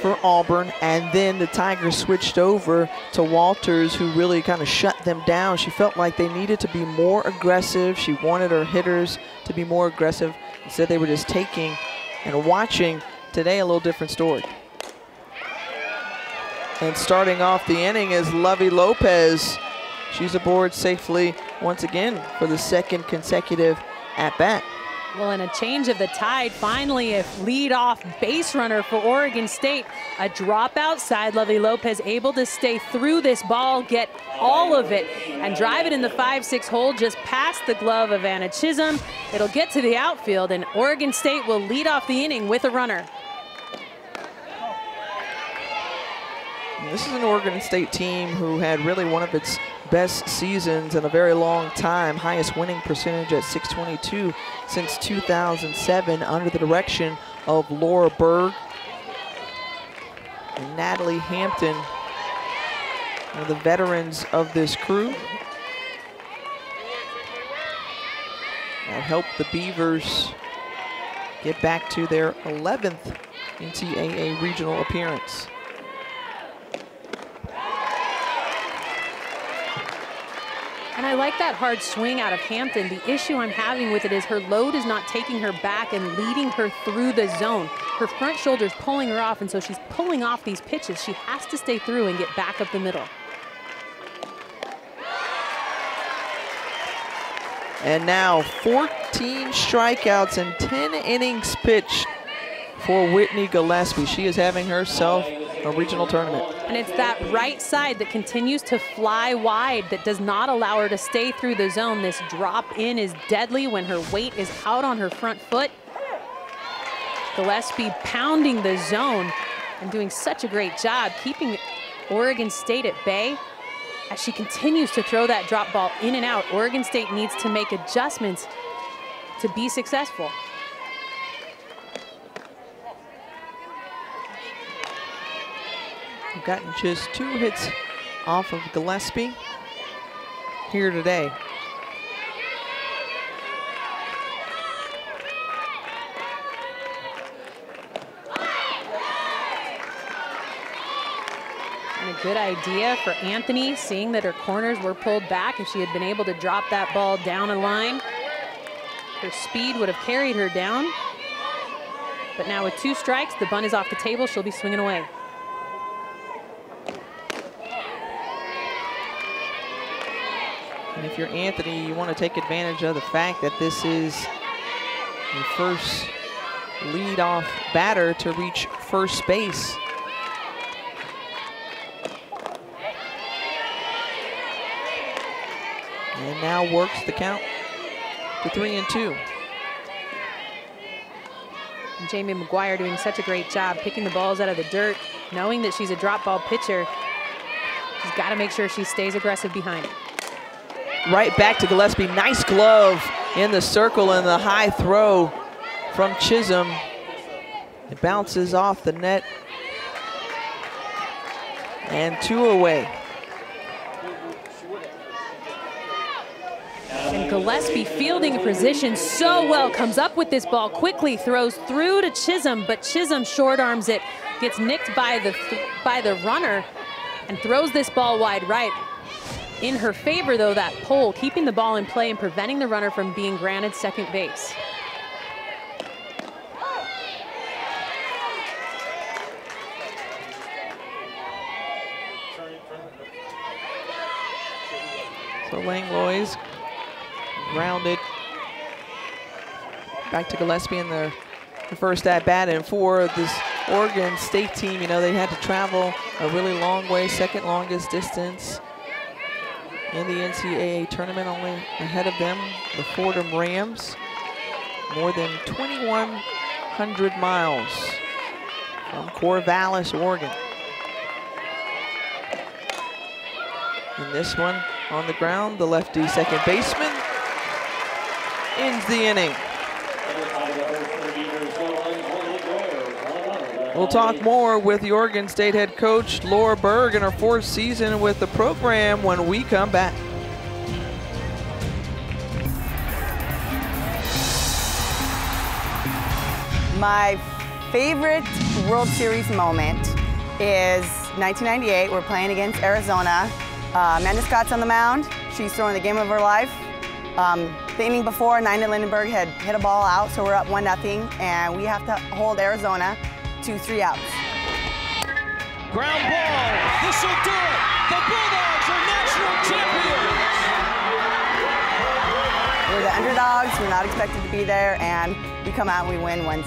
S1: for Auburn, and then the Tigers switched over to Walters, who really kind of shut them down. She felt like they needed to be more aggressive. She wanted her hitters to be more aggressive. Instead, they were just taking and watching. Today, a little different story. And starting off the inning is Lovey Lopez. She's aboard safely once again for the second consecutive at bat.
S2: Well, in a change of the tide, finally a lead-off base runner for Oregon State. A drop outside, Lovey Lopez able to stay through this ball, get all of it, and drive it in the 5-6 hole just past the glove of Anna Chisholm. It'll get to the outfield, and Oregon State will lead off the inning with a runner.
S1: This is an Oregon State team who had really one of its best seasons in a very long time, highest winning percentage at 622 since 2007 under the direction of Laura Berg and Natalie Hampton, one of the veterans of this crew. That helped the Beavers get back to their 11th NCAA regional appearance.
S2: And I like that hard swing out of Hampton. The issue I'm having with it is her load is not taking her back and leading her through the zone. Her front shoulder's pulling her off, and so she's pulling off these pitches. She has to stay through and get back up the middle.
S1: And now 14 strikeouts and 10 innings pitched for Whitney Gillespie. She is having herself a regional tournament.
S2: And it's that right side that continues to fly wide that does not allow her to stay through the zone. This drop in is deadly when her weight is out on her front foot. Gillespie pounding the zone and doing such a great job keeping Oregon State at bay as she continues to throw that drop ball in and out. Oregon State needs to make adjustments to be successful.
S1: We've gotten just two hits off of Gillespie here today.
S2: And a good idea for Anthony, seeing that her corners were pulled back. If she had been able to drop that ball down a line, her speed would have carried her down. But now with two strikes, the bunt is off the table. She'll be swinging away.
S1: And if you're Anthony, you want to take advantage of the fact that this is your first lead-off batter to reach first base. And now works the count to three and two.
S2: Jamie McGuire doing such a great job picking the balls out of the dirt, knowing that she's a drop ball pitcher. She's got to make sure she stays aggressive behind it
S1: right back to Gillespie. Nice glove in the circle and the high throw from Chisholm. It bounces off the net. And two away.
S2: And Gillespie fielding position so well, comes up with this ball quickly, throws through to Chisholm, but Chisholm short arms it, gets nicked by the, th by the runner, and throws this ball wide right. In her favor, though, that pole, keeping the ball in play and preventing the runner from being granted second base.
S1: So Langlois grounded back to Gillespie in the, the first at bat. And for this Oregon State team, you know, they had to travel a really long way, second longest distance in the NCAA tournament, only ahead of them, the Fordham Rams. more than 2,100 miles from Corvallis, Oregon. And this one on the ground, the lefty second baseman ends the inning. We'll talk more with the Oregon State head coach Laura Berg in her fourth season with the program when we come back.
S9: My favorite World Series moment is 1998. We're playing against Arizona. Uh, Amanda Scott's on the mound. She's throwing the game of her life. Um, the inning before, Nina Lindenberg had hit a ball out, so we're up 1 0, and we have to hold Arizona to three outs.
S10: Ground ball. This will do it. The Bulldogs are national champions.
S9: We're the underdogs. We're not expected to be there, and we come out and we win 1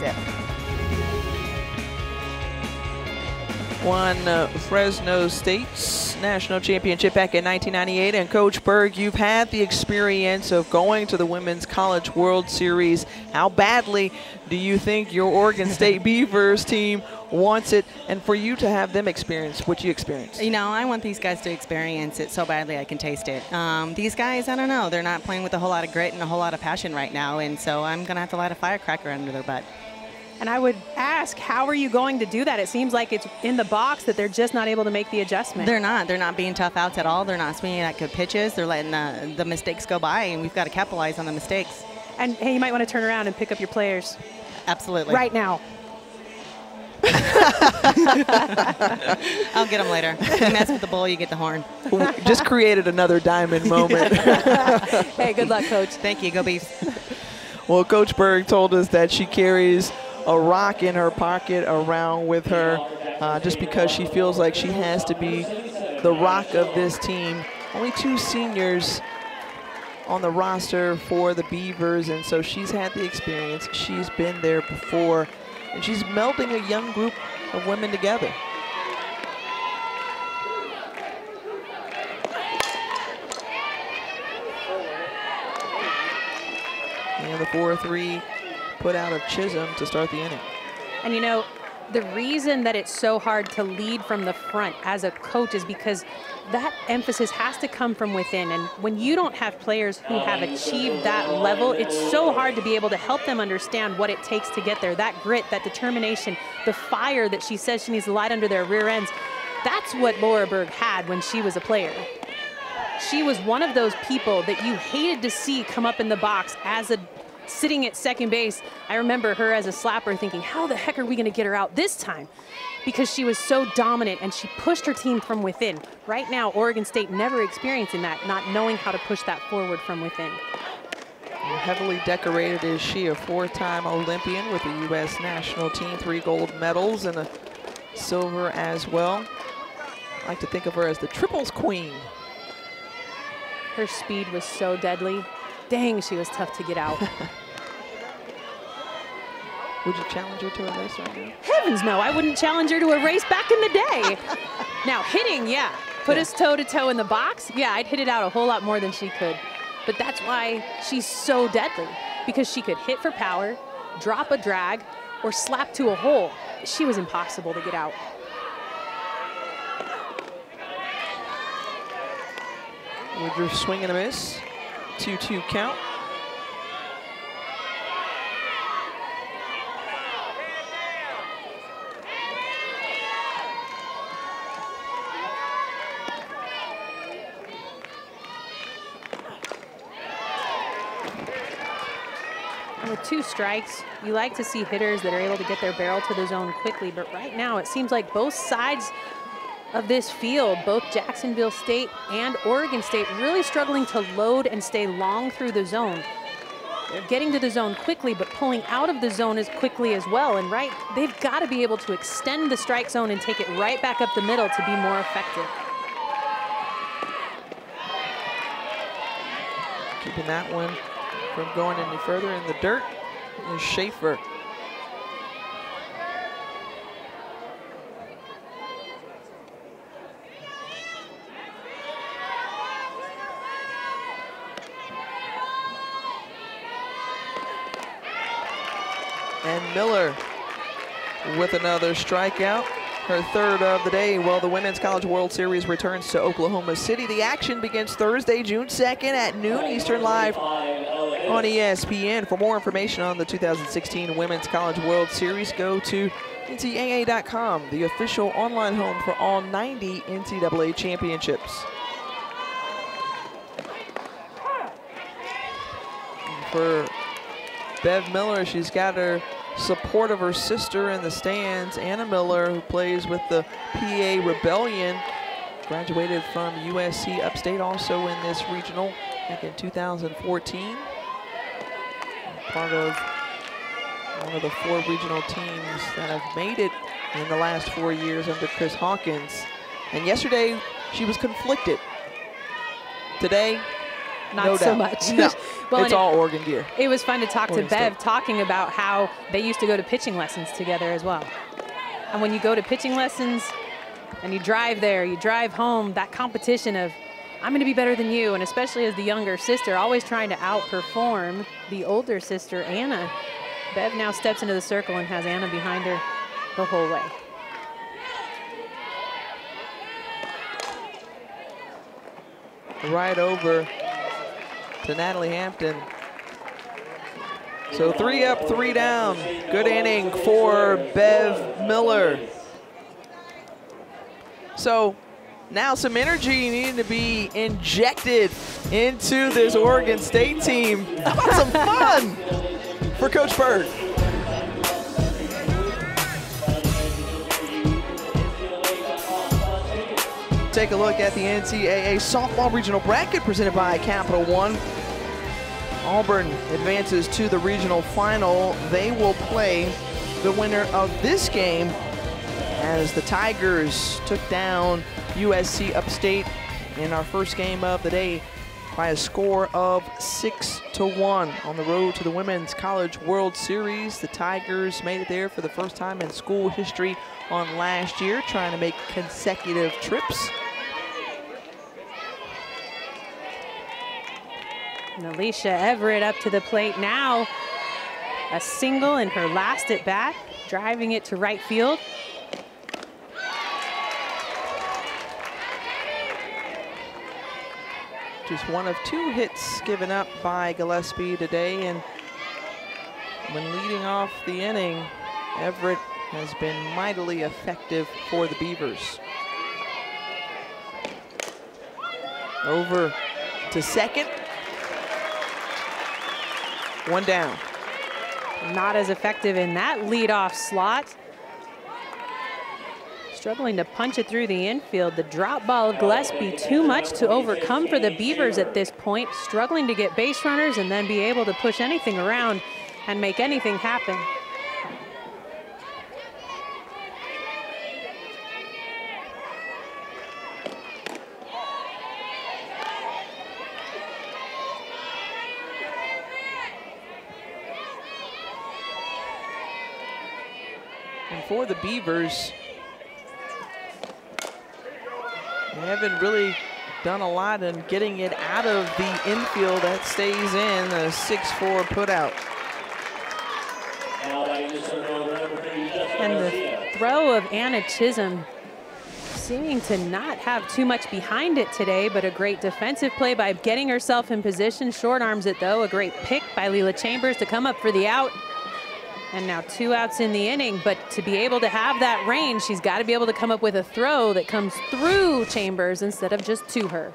S1: Won uh, Fresno State's national championship back in 1998. And Coach Berg, you've had the experience of going to the Women's College World Series. How badly do you think your Oregon State Beavers team wants it and for you to have them experience what you experienced?
S11: You know, I want these guys to experience it so badly I can taste it. Um, these guys, I don't know, they're not playing with a whole lot of grit and a whole lot of passion right now, and so I'm going to have to light a firecracker under their butt.
S2: And I would ask, how are you going to do that? It seems like it's in the box that they're just not able to make the adjustment.
S11: They're not. They're not being tough outs at all. They're not swinging at good pitches. They're letting the, the mistakes go by, and we've got to capitalize on the mistakes.
S2: And hey, you might want to turn around and pick up your players.
S11: Absolutely.
S2: Right now.
S11: I'll get them later. You mess with the bull, you get the horn.
S1: Just created another diamond moment.
S2: hey, good luck, Coach.
S11: Thank you. Go Beavs.
S1: Well, Coach Berg told us that she carries a rock in her pocket around with her uh, just because she feels like she has to be the rock of this team. Only two seniors on the roster for the Beavers, and so she's had the experience. She's been there before, and she's melding a young group of women together. And the 4-3 put out of Chisholm to start the inning.
S2: And you know, the reason that it's so hard to lead from the front as a coach is because that emphasis has to come from within. And when you don't have players who have achieved that level, it's so hard to be able to help them understand what it takes to get there. That grit, that determination, the fire that she says she needs to light under their rear ends. That's what Laura Berg had when she was a player. She was one of those people that you hated to see come up in the box as a sitting at second base. I remember her as a slapper thinking, how the heck are we going to get her out this time? Because she was so dominant and she pushed her team from within. Right now, Oregon State never experiencing that, not knowing how to push that forward from within.
S1: Heavily decorated is she, a four-time Olympian with the U.S. national team, three gold medals and a silver as well. I like to think of her as the triples queen.
S2: Her speed was so deadly. Dang, she was tough to get out.
S1: Would you challenge her to a race right now?
S2: Heavens no, I wouldn't challenge her to a race back in the day. now, hitting, yeah. Put yeah. us toe-to-toe -to -toe in the box, yeah, I'd hit it out a whole lot more than she could. But that's why she's so deadly, because she could hit for power, drop a drag, or slap to a hole. She was impossible to get out.
S1: Woodruff swing and a miss. 2-2 count.
S2: With two strikes, you like to see hitters that are able to get their barrel to the zone quickly, but right now it seems like both sides of this field, both Jacksonville State and Oregon State really struggling to load and stay long through the zone. They're getting to the zone quickly, but pulling out of the zone as quickly as well. And right, they've got to be able to extend the strike zone and take it right back up the middle to be more effective.
S1: Keeping that one from going any further in the dirt is Schaefer. And Miller with another strikeout. Her third of the day. Well, the Women's College World Series returns to Oklahoma City. The action begins Thursday, June 2nd at noon Eastern live on ESPN. For more information on the 2016 Women's College World Series, go to NCAA.com, the official online home for all 90 NCAA championships. For Bev Miller, she's got her support of her sister in the stands, Anna Miller, who plays with the PA Rebellion. Graduated from USC Upstate also in this regional back in 2014. Part of one of the four regional teams that have made it in the last four years under Chris Hawkins. And yesterday, she was conflicted. Today,
S2: not
S1: no
S2: so much.
S1: No,
S2: well,
S1: it's all Oregon gear.
S2: It was fun to talk
S1: Oregon
S2: to Bev
S1: State.
S2: talking about how they used to go to pitching lessons together as well. And when you go to pitching lessons and you drive there, you drive home, that competition of I'm going to be better than you, and especially as the younger sister, always trying to outperform the older sister, Anna. Bev now steps into the circle and has Anna behind her the whole way.
S1: right over to Natalie Hampton. So three up, three down. Good inning for Bev Miller. So now some energy needing to be injected into this Oregon State team. How about some fun for Coach Berg? Take a look at the NCAA softball regional bracket presented by Capital One. Auburn advances to the regional final. They will play the winner of this game as the Tigers took down USC Upstate in our first game of the day by a score of six to one on the road to the Women's College World Series. The Tigers made it there for the first time in school history on last year, trying to make consecutive trips.
S2: And Alicia Everett up to the plate now. A single in her last at bat, driving it to right field.
S1: Just one of two hits given up by Gillespie today. And when leading off the inning, Everett has been mightily effective for the Beavers. Over to second. One down.
S2: Not as effective in that leadoff slot. Struggling to punch it through the infield. The drop ball of Gillespie too much to overcome for the Beavers at this point. Struggling to get base runners and then be able to push anything around and make anything happen.
S1: For the Beavers, they haven't really done a lot in getting it out of the infield. That stays in a 6-4 putout.
S2: And the throw of Anna Chisholm seeming to not have too much behind it today, but a great defensive play by getting herself in position. Short arms it though. A great pick by Leela Chambers to come up for the out. And now two outs in the inning, but to be able to have that range, she's got to be able to come up with a throw that comes through Chambers instead of just to her.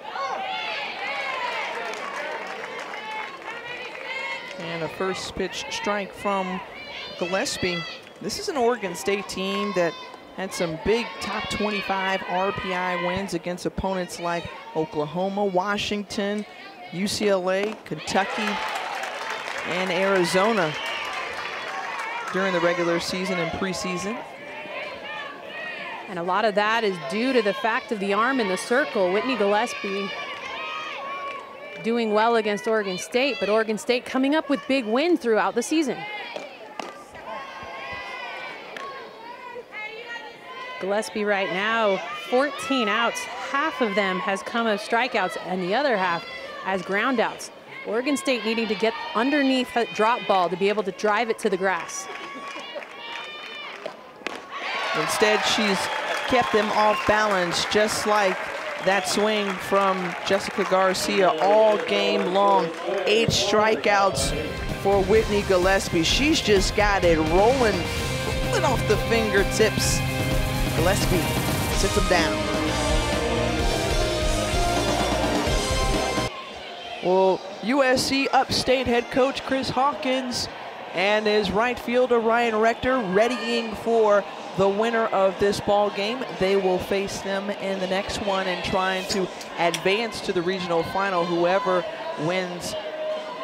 S1: And a first pitch strike from Gillespie. This is an Oregon State team that had some big top 25 RPI wins against opponents like Oklahoma, Washington, UCLA, Kentucky, and Arizona during the regular season and preseason.
S2: And a lot of that is due to the fact of the arm in the circle. Whitney Gillespie doing well against Oregon State, but Oregon State coming up with big wins throughout the season. Gillespie right now, 14 outs. Half of them has come as strikeouts and the other half as groundouts. Oregon State needing to get underneath that drop ball to be able to drive it to the grass.
S1: Instead, she's kept them off balance, just like that swing from Jessica Garcia all game long. Eight strikeouts for Whitney Gillespie. She's just got it rolling, rolling off the fingertips. Gillespie sits him down. Well, USC Upstate head coach Chris Hawkins and his right fielder Ryan Rector readying for the winner of this ball game. They will face them in the next one and trying to advance to the regional final. Whoever wins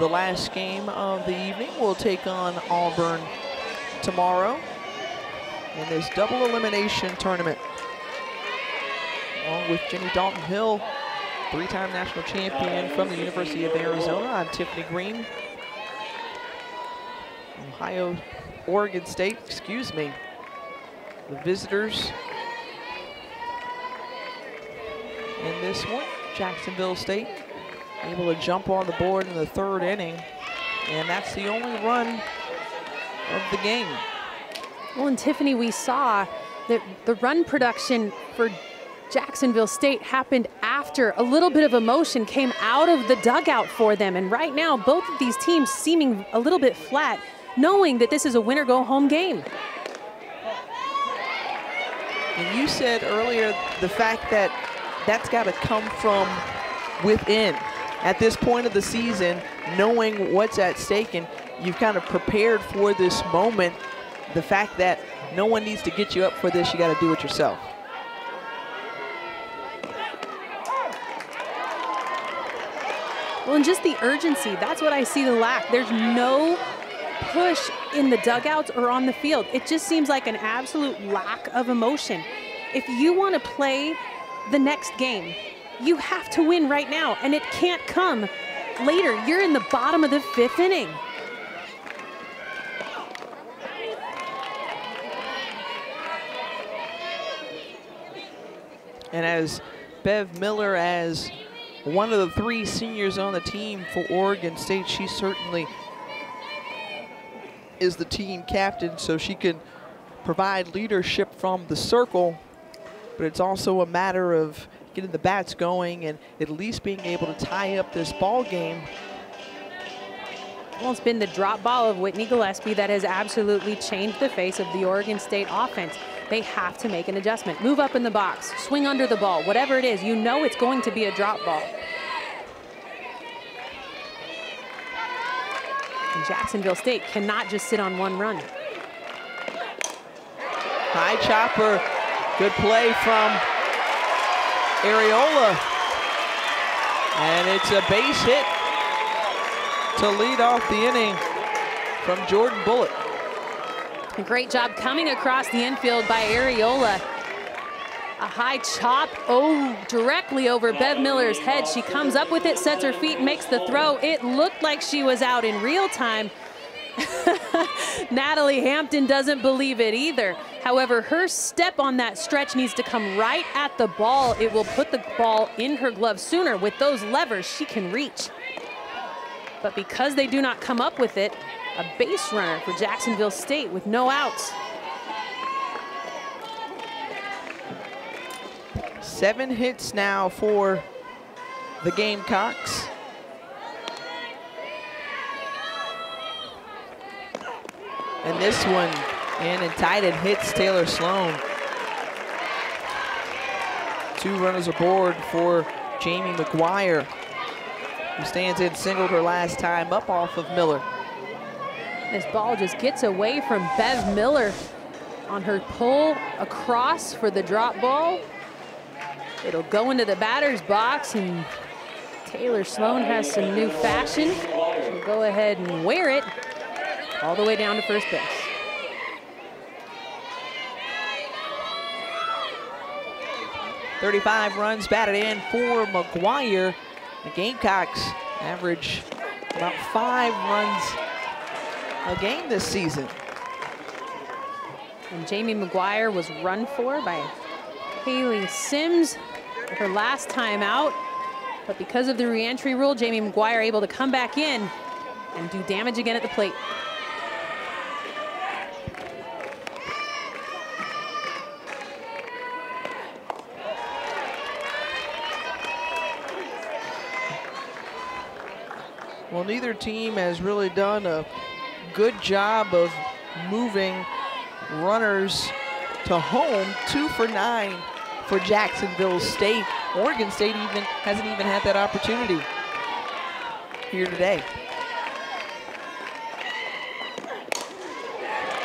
S1: the last game of the evening will take on Auburn tomorrow in this double elimination tournament. Along with Jenny Dalton Hill, three-time national champion from the University of Arizona. I'm Tiffany Greene. Ohio, Oregon State, excuse me. The visitors in this one, Jacksonville State, able to jump on the board in the third inning. And that's the only run of the game.
S2: Well, and Tiffany, we saw that the run production for Jacksonville State happened after a little bit of emotion came out of the dugout for them. And right now, both of these teams seeming a little bit flat, knowing that this is a winner go home game.
S1: And you said earlier the fact that that's got to come from within. At this point of the season, knowing what's at stake and you've kind of prepared for this moment, the fact that no one needs to get you up for this, you got to do it yourself.
S2: Well, and just the urgency, that's what I see the lack. There's no push in the dugouts or on the field. It just seems like an absolute lack of emotion. If you want to play the next game, you have to win right now, and it can't come later. You're in the bottom of the fifth inning.
S1: And as Bev Miller, as one of the three seniors on the team for Oregon State, she certainly is the team captain, so she can provide leadership from the circle. But it's also a matter of getting the bats going and at least being able to tie up this ball game.
S2: Well, it's been the drop ball of Whitney Gillespie that has absolutely changed the face of the Oregon State offense. They have to make an adjustment. Move up in the box, swing under the ball, whatever it is, you know it's going to be a drop ball. And Jacksonville State cannot just sit on one run.
S1: High chopper, good play from Ariola. And it's a base hit to lead off the inning from Jordan Bullock.
S2: A great job coming across the infield by Ariola. A high chop, oh, directly over Bev Miller's head. She comes up with it, sets her feet, makes the throw. It looked like she was out in real time. Natalie Hampton doesn't believe it either. However, her step on that stretch needs to come right at the ball. It will put the ball in her glove sooner. With those levers, she can reach. But because they do not come up with it, a base runner for Jacksonville State with no outs.
S1: Seven hits now for the Gamecocks. And this one in and it hits Taylor Sloan. Two runners aboard for Jamie McGuire, who stands in singled her last time up off of Miller.
S2: This ball just gets away from Bev Miller on her pull across for the drop ball. It'll go into the batter's box and Taylor Sloan has some new fashion. She'll go ahead and wear it all the way down to first base.
S1: Thirty-five runs batted in for McGuire. The Gamecocks average about five runs a game this season.
S2: And Jamie McGuire was run for by Haley Sims her last time out. But because of the reentry rule, Jamie McGuire able to come back in and do damage again at the plate.
S1: Well, neither team has really done a good job of moving runners to home. Two for nine for Jacksonville State. Oregon State even hasn't even had that opportunity here today.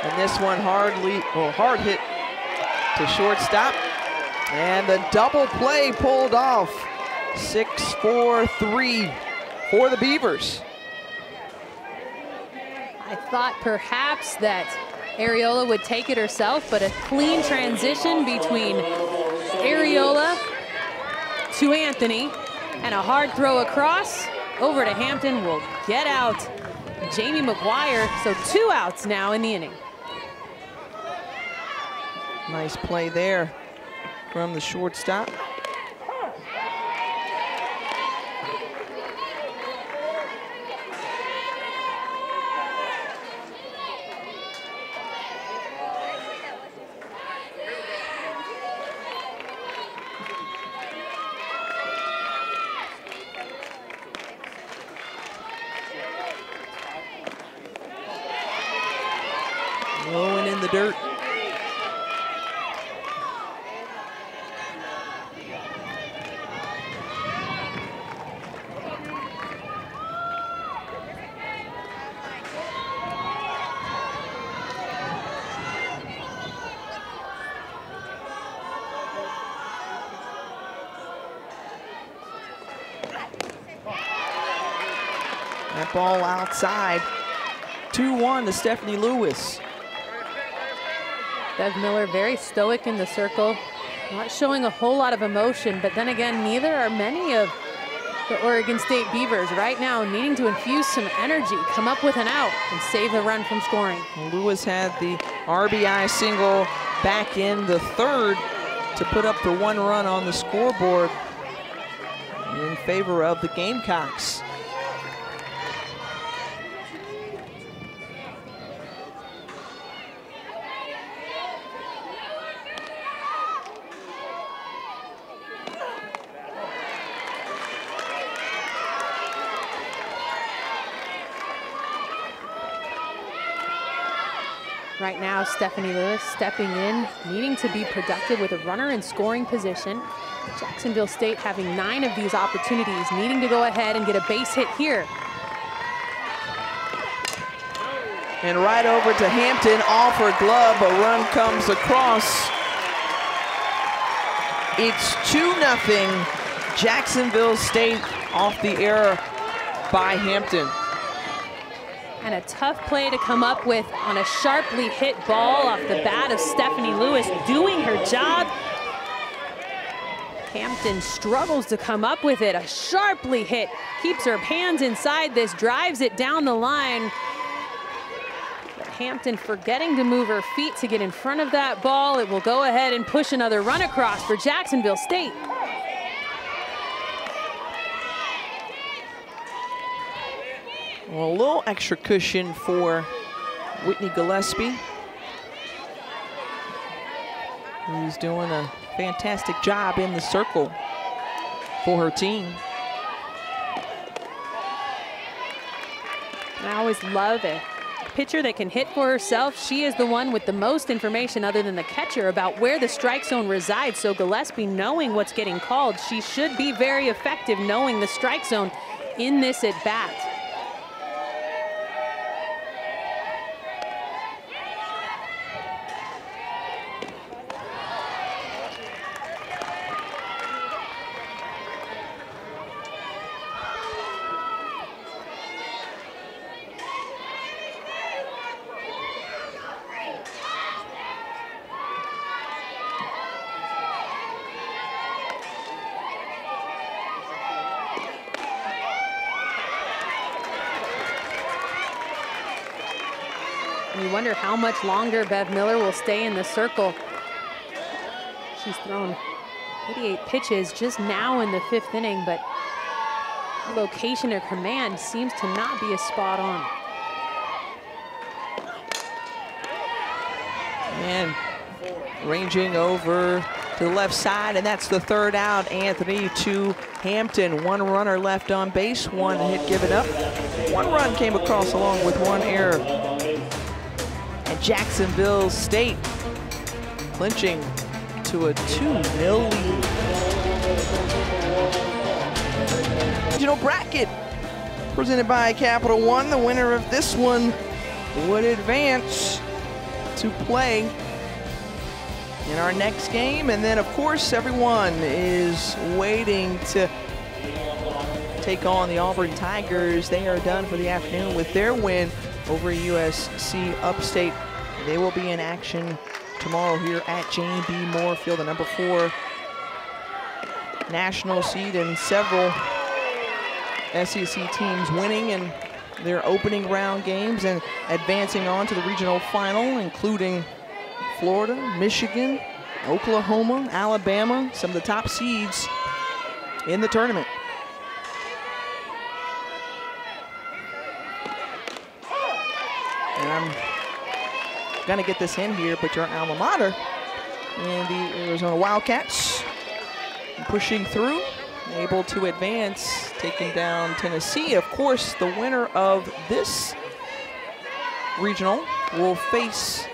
S1: And this one hardly, or hard hit to shortstop. And the double play pulled off. Six, four, three for the Beavers.
S2: I thought perhaps that Ariola would take it herself, but a clean transition between Ariola to Anthony and a hard throw across over to Hampton will get out Jamie McGuire. So two outs now in the inning.
S1: Nice play there from the shortstop. Rolling in the dirt. That outside. 2-1 to Stephanie Lewis.
S2: Bev Miller very stoic in the circle, not showing a whole lot of emotion, but then again, neither are many of the Oregon State Beavers right now needing to infuse some energy, come up with an out, and save the run from scoring.
S1: Lewis had the RBI single back in the third to put up the one run on the scoreboard in favor of the Gamecocks.
S2: Right now, Stephanie Lewis stepping in, needing to be productive with a runner in scoring position. Jacksonville State having nine of these opportunities, needing to go ahead and get a base hit here.
S1: And right over to Hampton, off her glove, a run comes across. It's 2-0 Jacksonville State off the error by Hampton.
S2: And a tough play to come up with on a sharply hit ball off the bat of Stephanie Lewis doing her job. Hampton struggles to come up with it. A sharply hit, keeps her hands inside this, drives it down the line. But Hampton forgetting to move her feet to get in front of that ball. It will go ahead and push another run across for Jacksonville State.
S1: Well, a little extra cushion for Whitney Gillespie. Who's doing a fantastic job in the circle for her team.
S2: I always love a pitcher that can hit for herself. She is the one with the most information other than the catcher about where the strike zone resides. So Gillespie knowing what's getting called, she should be very effective knowing the strike zone in this at bat. You wonder how longer Bev Miller will stay in the circle. She's thrown 88 pitches just now in the fifth inning, but location or command seems to not be a spot on.
S1: And ranging over to the left side, and that's the third out. Anthony to Hampton. One runner left on base, one hit given up. One run came across along with one error. Jacksonville State clinching to a 2-0 lead. Regional bracket presented by Capital One. The winner of this one would advance to play in our next game. And then, of course, everyone is waiting to take on the Auburn Tigers. They are done for the afternoon with their win over USC Upstate. They will be in action tomorrow here at Jane B. Moore Field, the number four national seed and several SEC teams winning in their opening round games and advancing on to the regional final, including Florida, Michigan, Oklahoma, Alabama, some of the top seeds in the tournament. And I'm gonna get this in here, but your alma mater and the Arizona Wildcats pushing through, able to advance, taking down Tennessee. Of course, the winner of this regional will face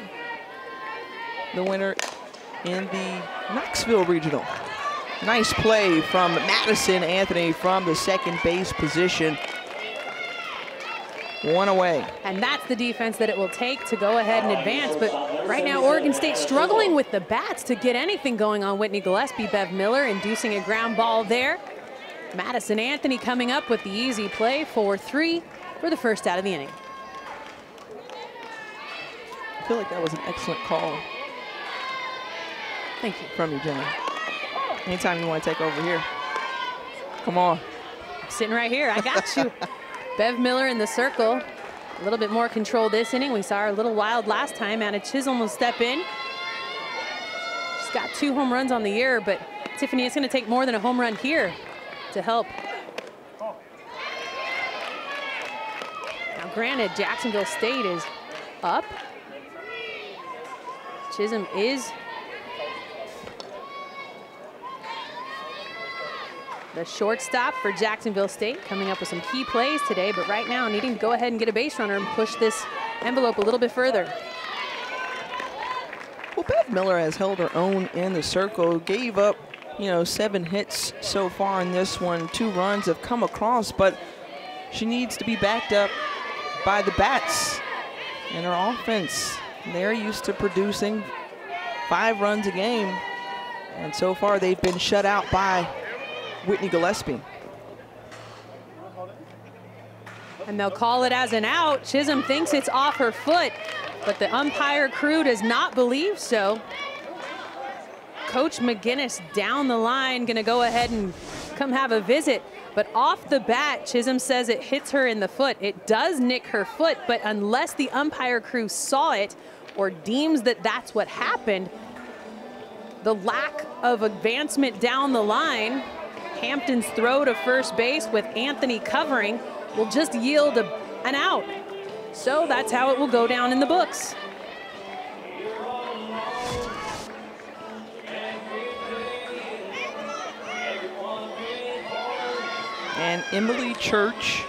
S1: the winner in the Knoxville Regional. Nice play from Madison Anthony from the second base position. One away.
S2: And that's the defense that it will take to go ahead and advance. But right now, Oregon State struggling with the bats to get anything going on Whitney Gillespie. Bev Miller inducing a ground ball there. Madison Anthony coming up with the easy play, 4-3 for the first out of the inning.
S1: I feel like that was an excellent call.
S2: Thank you.
S1: From you, Jenny. Anytime you want to take over here, come on.
S2: I'm sitting right here, I got you. Bev Miller in the circle. A little bit more control this inning. We saw her a little wild last time. Anna Chisholm will step in. She's got two home runs on the year, but Tiffany, it's going to take more than a home run here to help. Now, granted, Jacksonville State is up. Chisholm is the shortstop for Jacksonville State, coming up with some key plays today, but right now needing to go ahead and get a base runner and push this envelope a little bit further.
S1: Well, Bev Miller has held her own in the circle, gave up, you know, seven hits so far in this one. Two runs have come across, but she needs to be backed up by the bats and her offense. They're used to producing five runs a game, and so far they've been shut out by Whitney Gillespie.
S2: And they'll call it as an out. Chisholm thinks it's off her foot, but the umpire crew does not believe so. Coach McGinnis down the line, gonna go ahead and come have a visit. But off the bat, Chisholm says it hits her in the foot. It does nick her foot, but unless the umpire crew saw it or deems that that's what happened, the lack of advancement down the line Hampton's throw to first base with Anthony covering will just yield a, an out. So that's how it will go down in the books.
S1: And Emily Church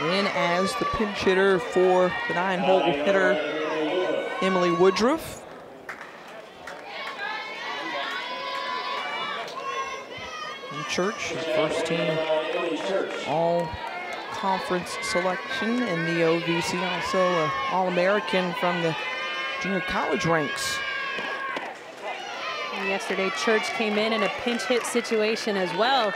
S1: in as the pinch hitter for the nine-hole hitter, Emily Woodruff. Church, first team all conference selection in the OVC, also All-American from the junior college ranks.
S2: And yesterday, Church came in in a pinch hit situation as well.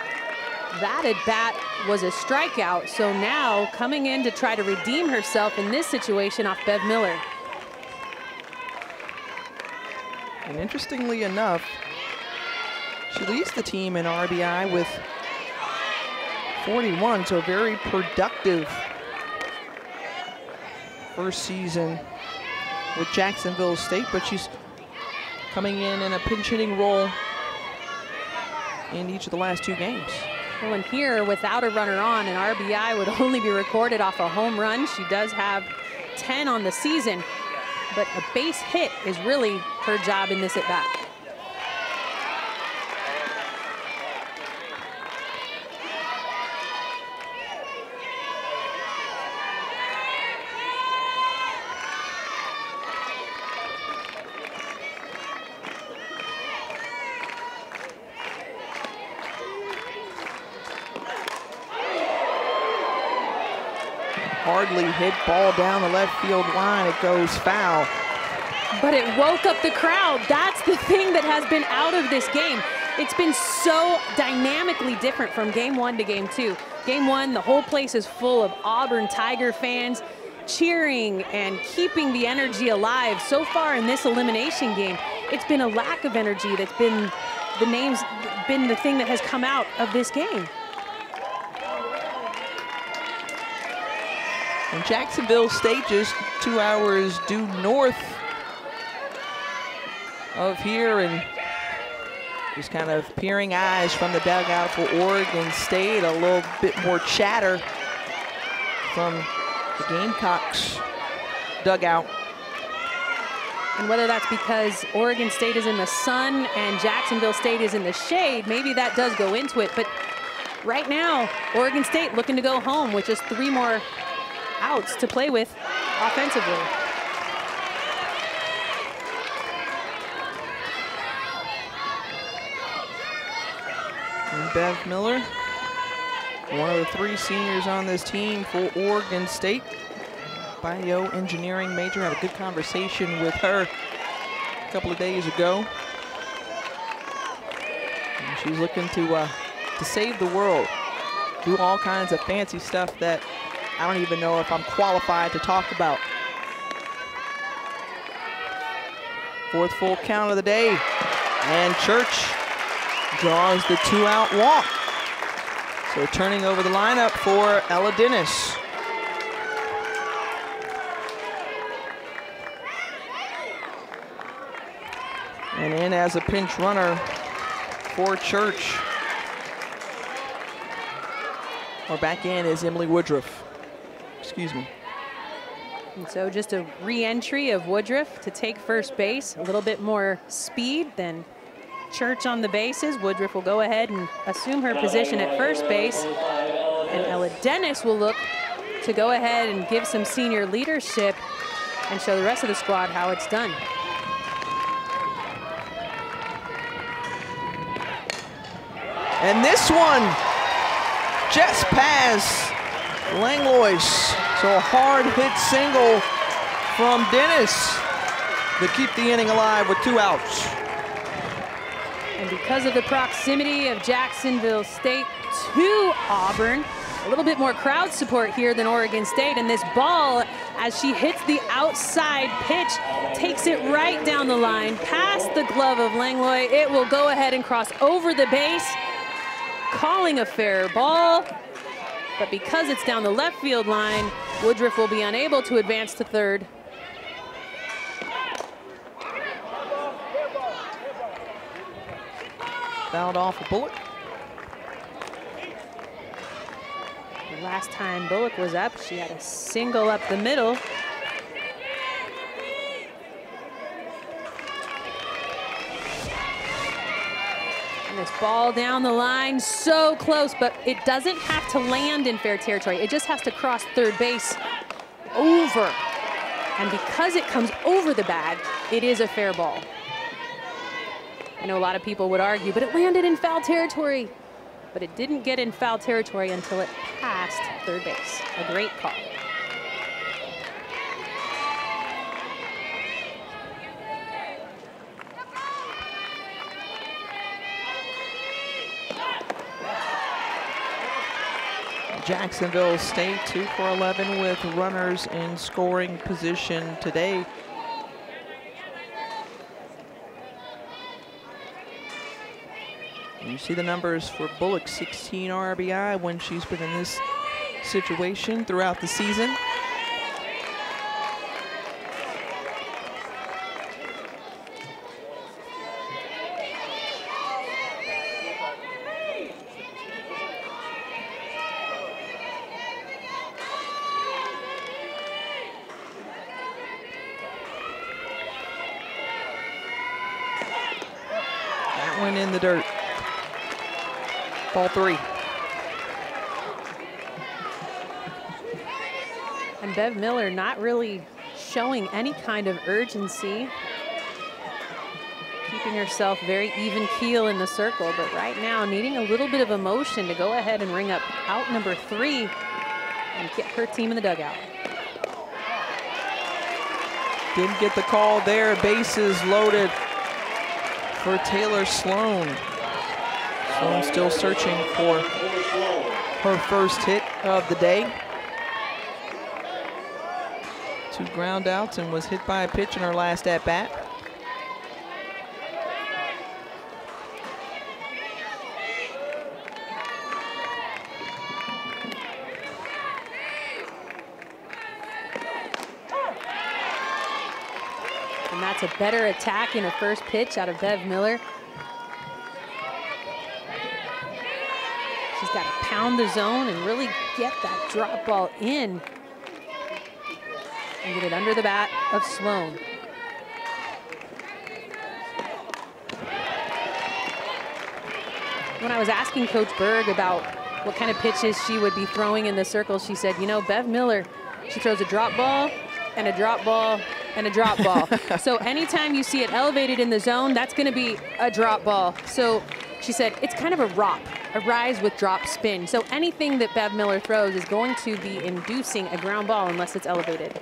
S2: That at bat was a strikeout, so now coming in to try to redeem herself in this situation off Bev Miller.
S1: And interestingly enough, she leads the team in RBI with 41, so very productive first season with Jacksonville State, but she's coming in in a pinch hitting role in each of the last two games.
S2: Well, and here, without a runner on, an RBI would only be recorded off a home run. She does have 10 on the season. but a base hit is really her job in this at bat.
S1: hardly hit ball down the left field line. It goes foul.
S2: But it woke up the crowd. That's the thing that has been out of this game. It's been so dynamically different from game one to game two. Game one, the whole place is full of Auburn Tiger fans cheering and keeping the energy alive. So far in this elimination game, it's been a lack of energy that's been the names, been the thing that has come out of this game.
S1: And Jacksonville State just two hours due north of here and just kind of peering eyes from the dugout for Oregon State. A little bit more chatter from the Gamecocks dugout.
S2: And whether that's because Oregon State is in the sun and Jacksonville State is in the shade, maybe that does go into it. But right now, Oregon State looking to go home with just three more outs to play with offensively.
S1: And Bev Miller, one of the three seniors on this team for Oregon State. Bioengineering major, had a good conversation with her a couple of days ago. And she's looking to, uh, to save the world, do all kinds of fancy stuff that I don't even know if I'm qualified to talk about. Fourth full count of the day. And Church draws the two out walk. So turning over the lineup for Ella Dennis. And in as a pinch runner for Church. Or back in is Emily Woodruff. Excuse me.
S2: And so just a re-entry of Woodruff to take first base, a little bit more speed than Church on the bases. Woodruff will go ahead and assume her position at first base. And Ella Dennis will look to go ahead and give some senior leadership and show the rest of the squad how it's done.
S1: And this one just past Langlois. So a hard hit single from Dennis to keep the inning alive with two outs.
S2: And because of the proximity of Jacksonville State to Auburn, a little bit more crowd support here than Oregon State. And this ball, as she hits the outside pitch, takes it right down the line, past the glove of Langlois. It will go ahead and cross over the base, calling a fair ball. But because it's down the left field line, Woodruff will be unable to advance to third.
S1: Fouled off a Bullock.
S2: The last time Bullock was up, she had a single up the middle. And this ball down the line, so close, but it doesn't have to land in fair territory. It just has to cross third base over. And because it comes over the bag, it is a fair ball. I know a lot of people would argue, but it landed in foul territory. But it didn't get in foul territory until it passed third base. A great call.
S1: Jacksonville State 2 for 11 with runners in scoring position today. You see the numbers for Bullock, 16 RBI when she's been in this situation throughout the season. one in the dirt. Ball three.
S2: And Bev Miller not really showing any kind of urgency. Keeping herself very even keel in the circle, but right now needing a little bit of emotion to go ahead and ring up out number three and get her team in the dugout.
S1: Didn't get the call there. Bases loaded for Taylor Sloan. Sloan still searching for her first hit of the day. Two ground outs and was hit by a pitch in her last at bat.
S2: And that's a better attack in a first pitch out of Bev Miller. She's got to pound the zone and really get that drop ball in and get it under the bat of Sloan. When I was asking Coach Berg about what kind of pitches she would be throwing in the circle, she said, you know, Bev Miller, she throws a drop ball and a drop ball and a drop ball. so anytime you see it elevated in the zone, that's going to be a drop ball. So she said it's kind of a ROP, a rise with drop spin. So anything that Bev Miller throws is going to be inducing a ground ball unless it's elevated.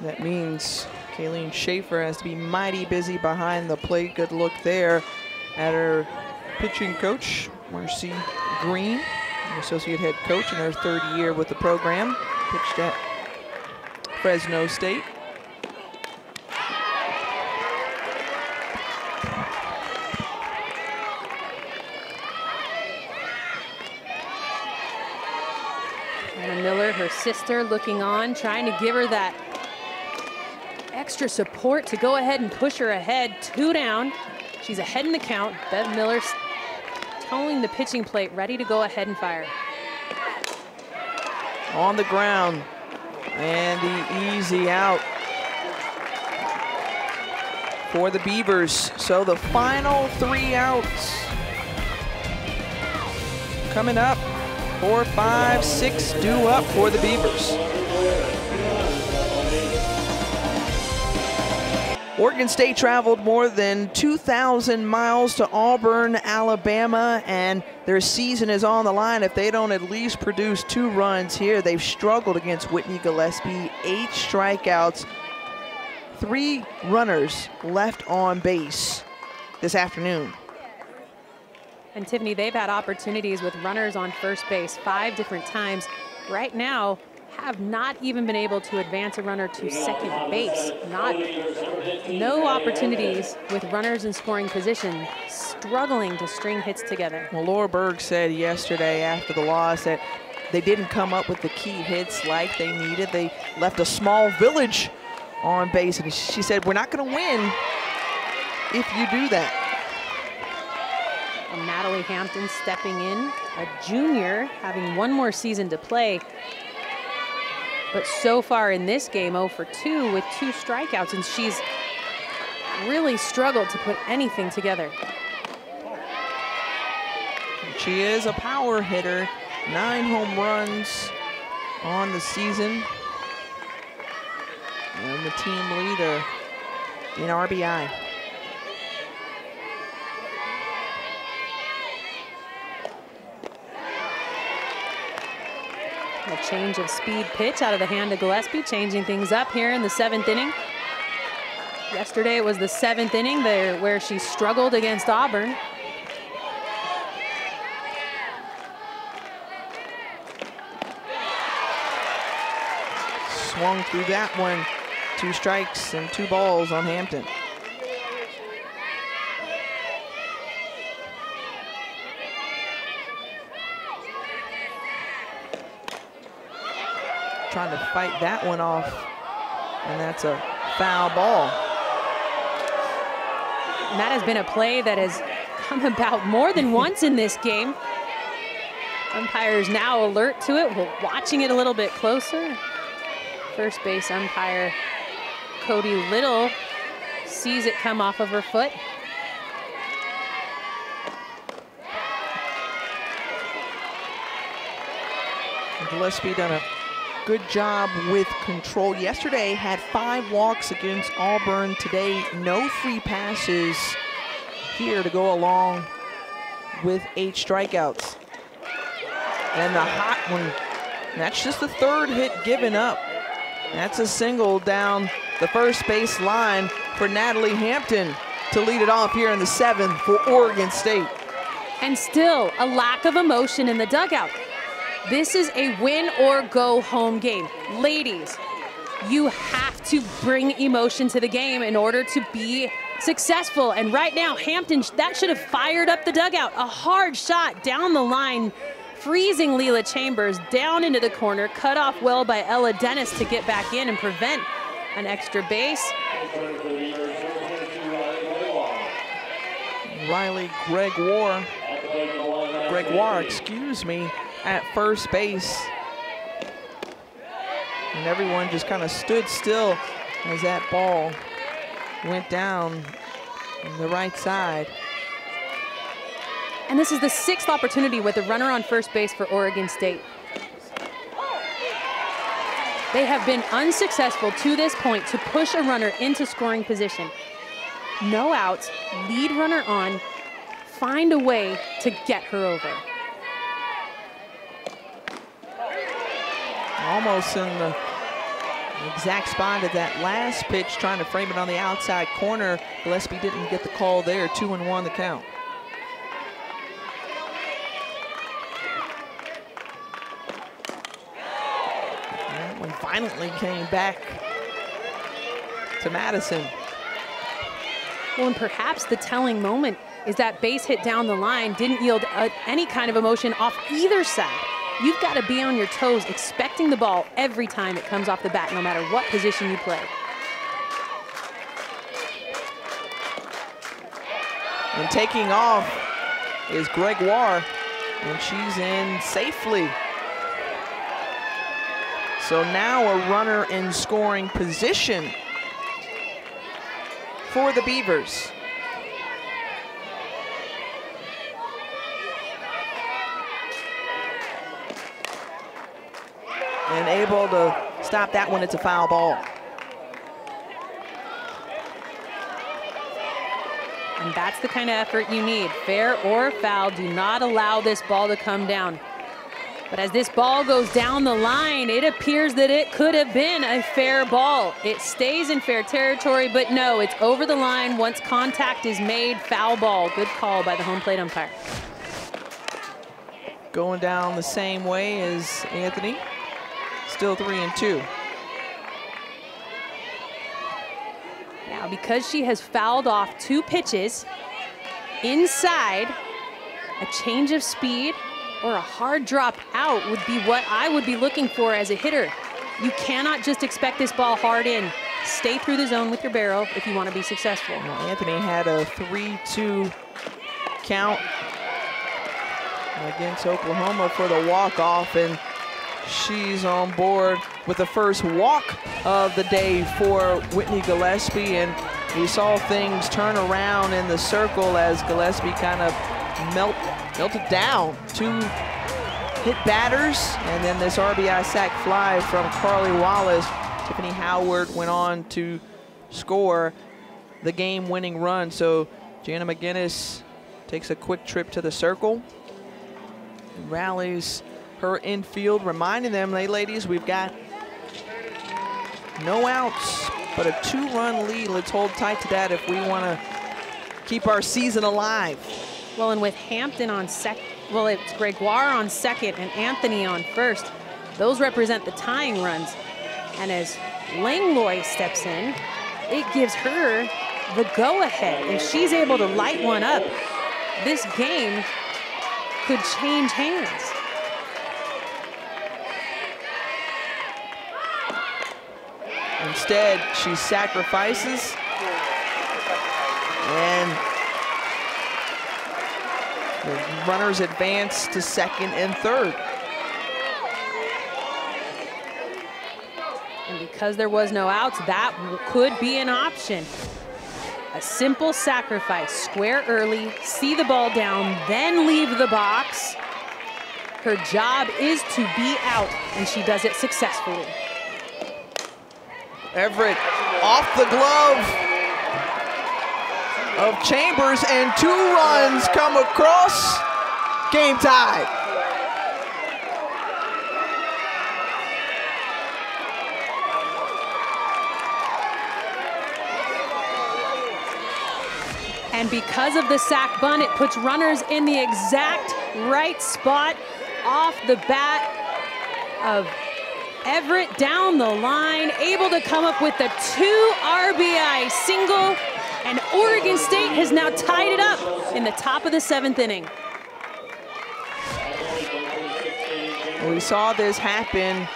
S1: That means Kayleen Schaefer has to be mighty busy behind the plate. Good look there at her pitching coach, Marcy Green, associate head coach in her third year with the program. Pitched at Fresno State.
S2: Anna Miller, her sister, looking on, trying to give her that extra support to go ahead and push her ahead. Two down. She's ahead in the count. Bev Miller toeing the pitching plate, ready to go ahead and fire.
S1: On the ground. And the easy out for the Beavers. So the final three outs coming up. Four, five, six due up for the Beavers. Oregon State traveled more than 2,000 miles to Auburn, Alabama, and their season is on the line if they don't at least produce two runs here. They've struggled against Whitney Gillespie, eight strikeouts, three runners left on base this afternoon.
S2: And Tiffany, they've had opportunities with runners on first base five different times. Right now, have not even been able to advance a runner to second base. Not, no opportunities with runners in scoring position, struggling to string hits together.
S1: Well, Laura Berg said yesterday after the loss that they didn't come up with the key hits like they needed. They left a small village on base, and she said, we're not going to win if you do that.
S2: And Natalie Hampton stepping in, a junior, having one more season to play. But so far in this game, 0 for 2 with two strikeouts, and she's really struggled to put anything together.
S1: She is a power hitter, nine home runs on the season, and the team leader in RBI.
S2: A change of speed pitch out of the hand of Gillespie, changing things up here in the seventh inning. Yesterday it was the seventh inning there where she struggled against Auburn.
S1: Swung through that one. Two strikes and two balls on Hampton. Trying to fight that one off. And that's a foul ball.
S2: And that has been a play that has come about more than once in this game. Umpires now alert to it. We're watching it a little bit closer. First base umpire Cody Little sees it come off of her foot.
S1: Gillespie done a good job with control. Yesterday had five walks against Auburn. Today, no free passes here to go along with eight strikeouts. And the hot one, that's just the third hit given up. That's a single down the first base line for Natalie Hampton to lead it off here in the seventh for Oregon State.
S2: And still a lack of emotion in the dugout. This is a win or go home game. Ladies, you have to bring emotion to the game in order to be successful. And right now, Hampton, that should have fired up the dugout. A hard shot down the line, freezing Leela Chambers down into the corner, cut off well by Ella Dennis to get back in and prevent an extra base.
S1: Riley Gregoire, Gregoire, excuse me, at first base. And everyone just kind of stood still as that ball went down on the right side.
S2: And this is the sixth opportunity with a runner on first base for Oregon State. They have been unsuccessful to this point to push a runner into scoring position. No outs, lead runner on, find a way to get her over.
S1: Almost in the exact spot of that last pitch, trying to frame it on the outside corner. Gillespie didn't get the call there, two and one the count. That one finally came back to Madison.
S2: Well, and perhaps the telling moment is that base hit down the line didn't yield uh, any kind of emotion off either side. You've got to be on your toes, expecting the ball every time it comes off the bat, no matter what position you play.
S1: And taking off is Gregoire, and she's in safely. So now a runner in scoring position for the Beavers. And able to stop that one, it's a foul ball.
S2: And that's the kind of effort you need. Fair or foul, do not allow this ball to come down. But as this ball goes down the line, it appears that it could have been a fair ball. It stays in fair territory, but no, it's over the line. Once contact is made, foul ball. Good call by the home plate umpire.
S1: Going down the same way as Anthony. Still three and two.
S2: Now, because she has fouled off two pitches inside, a change of speed or a hard drop out would be what I would be looking for as a hitter. You cannot just expect this ball hard in. Stay through the zone with your barrel if you want to be successful.
S1: Well, Anthony had a 3-2 count against Oklahoma for the walk-off, and she's on board with the first walk of the day for Whitney Gillespie, and we saw things turn around in the circle as Gillespie kind of melt, melted down. Two hit batters, and then this RBI sac fly from Carly Wallace. Tiffany Howard went on to score the game-winning run. So Jana McGinnis takes a quick trip to the circle, rallies her infield, reminding them, hey ladies, we've got no outs, but a two-run lead. Let's hold tight to that if we want to keep our season alive.
S2: Well, and with Hampton on second, well, it's Gregoire on second and Anthony on first. Those represent the tying runs. And as Langlois steps in, it gives her the go-ahead. If she's able to light one up, this game could change hands.
S1: Instead, she sacrifices and the runners advance to second and third.
S2: And because there was no outs, that could be an option. A simple sacrifice, square early, see the ball down, then leave the box. Her job is to be out, and she does it successfully.
S1: Everett off the glove of Chambers, and two runs come across. Game tied.
S2: And because of the sac bun, it puts runners in the exact right spot off the bat of Everett down the line, able to come up with the two RBI single, and Oregon State has now tied it up in the top of the seventh inning.
S1: We saw this happen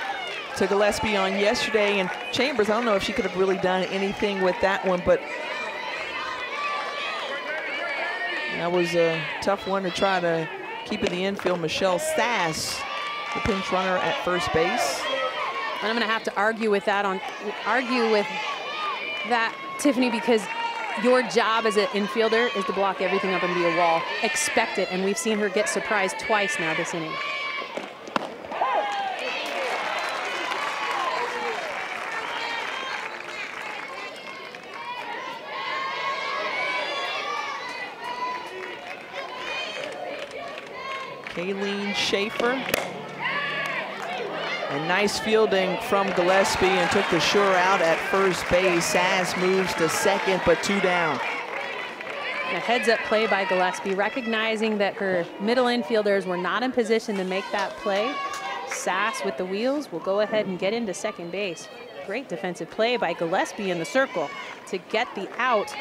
S1: to Gillespie on yesterday, and Chambers, I don't know if she could have really done anything with that one, but that was a tough one to try to keep in the infield. Michelle Sass, the pinch runner at first base.
S2: And I'm going to have to argue with that on argue with that, Tiffany, because your job as an infielder is to block everything up and be a wall. Expect it, and we've seen her get surprised twice now this inning.
S1: Kayleen Schaefer. And nice fielding from Gillespie and took the sure out at first base. Sass moves to second, but two down.
S2: A heads up play by Gillespie, recognizing that her middle infielders were not in position to make that play. Sass with the wheels will go ahead and get into second base. Great defensive play by Gillespie in the circle to get the out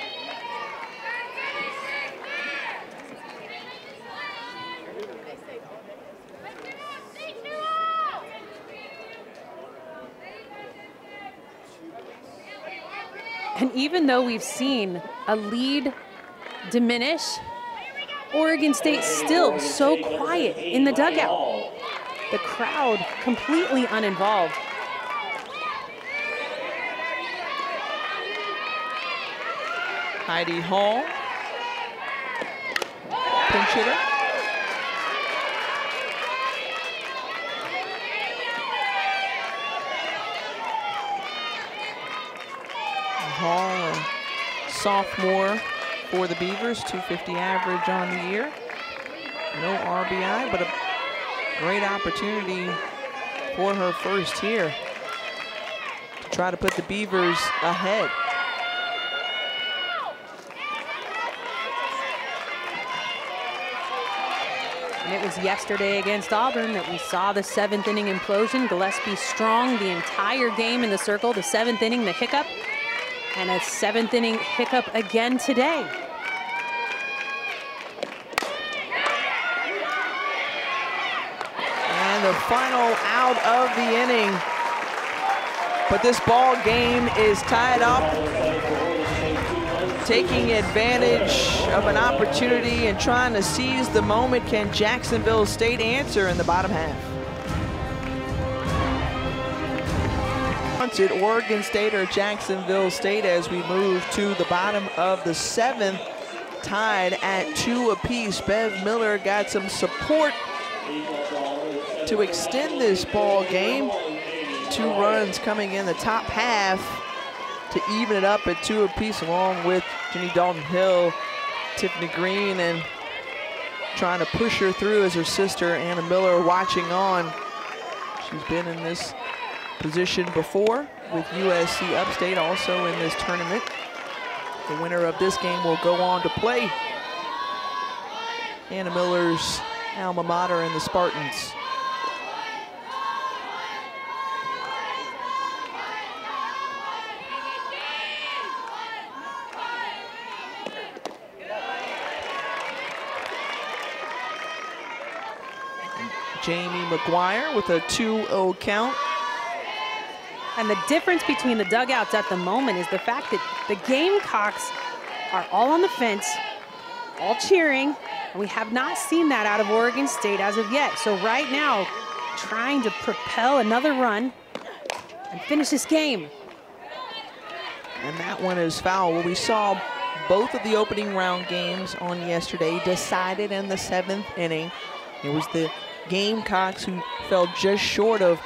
S2: even though we've seen a lead diminish, Oregon State still so quiet in the dugout. The crowd completely uninvolved.
S1: Heidi Hall, pinch hitter. Hall, a sophomore for the Beavers, 250 average on the year. No RBI, but a great opportunity for her first here to try to put the Beavers ahead.
S2: And it was yesterday against Auburn that we saw the seventh inning implosion. Gillespie strong the entire game in the circle. The seventh inning, the hiccup, and a seventh inning hiccup again today.
S1: And the final out of the inning. But this ball game is tied up. Taking advantage of an opportunity and trying to seize the moment. Can Jacksonville State answer in the bottom half? Hunted Oregon State or Jacksonville State as we move to the bottom of the seventh, tied at two apiece. Bev Miller got some support to extend this ball game. Two runs coming in the top half to even it up at two apiece along with Jenny Dalton Hill, Tiffany Greene, and trying to push her through as her sister Anna Miller watching on. She's been in this position before with USC Upstate also in this tournament. The winner of this game will go on to play Anna Miller's alma mater and the Spartans. Jamie McGuire with a 2-0 count.
S2: And the difference between the dugouts at the moment is the fact that the Gamecocks are all on the fence, all cheering, and we have not seen that out of Oregon State as of yet. So right now, trying to propel another run. and finish this game.
S1: And that one is foul. Well, we saw both of the opening round games on yesterday decided in the seventh inning. It was the Gamecocks who fell just short of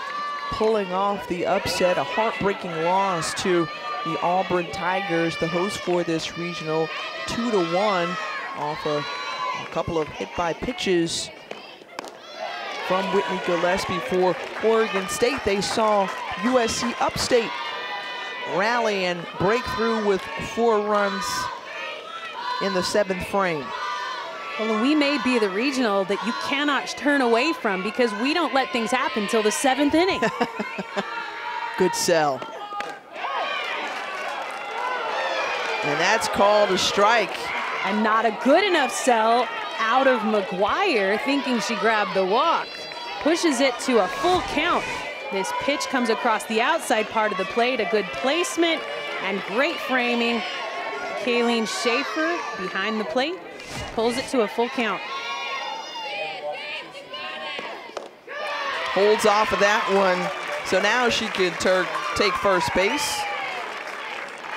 S1: pulling off the upset, a heartbreaking loss to the Auburn Tigers, the host for this regional, two to one off a, a couple of hit by pitches from Whitney Gillespie for Oregon State. They saw USC Upstate rally and break through with four runs in the seventh frame.
S2: Well, we may be the regional that you cannot turn away from because we don't let things happen until the seventh inning.
S1: Good sell. And that's called a strike.
S2: And not a good enough sell out of McGuire, thinking she grabbed the walk. Pushes it to a full count. This pitch comes across the outside part of the plate, a good placement and great framing. Kayleen Schaefer behind the plate, pulls it to a full count.
S1: Holds off of that one, so now she can take first base.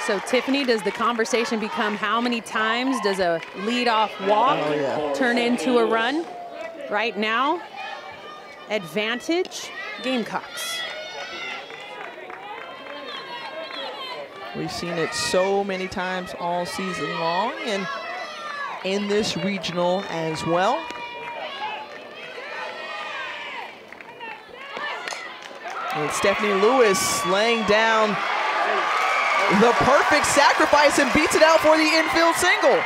S2: So Tiffany, does the conversation become how many times does a leadoff walk
S1: oh, yeah.
S2: turn into a run? Right now, advantage Gamecocks.
S1: We've seen it so many times all season long and in this regional as well. And Stephanie Lewis laying down the perfect sacrifice and beats it out for the infield single.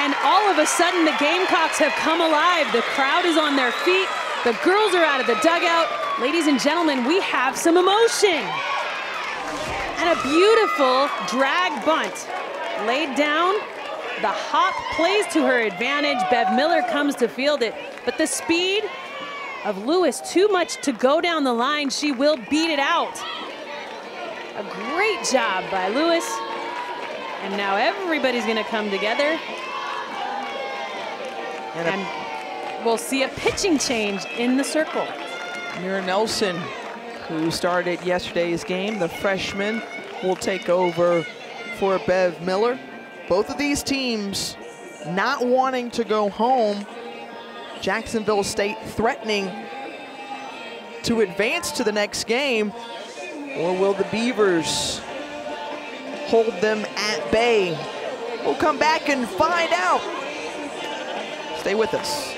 S2: And all of a sudden, the Gamecocks have come alive. The crowd is on their feet. The girls are out of the dugout. Ladies and gentlemen, we have some emotion. And a beautiful drag bunt laid down. The hop plays to her advantage. Bev Miller comes to field it, but the speed of Lewis, too much to go down the line. She will beat it out. A great job by Lewis. And now everybody's gonna come together.
S1: And,
S2: and we'll see a pitching change in the circle.
S1: Mira Nelson, who started yesterday's game, the freshman, will take over for Bev Miller. Both of these teams not wanting to go home. Jacksonville State threatening to advance to the next game. Or will the Beavers hold them at bay? We'll come back and find out. Stay with us.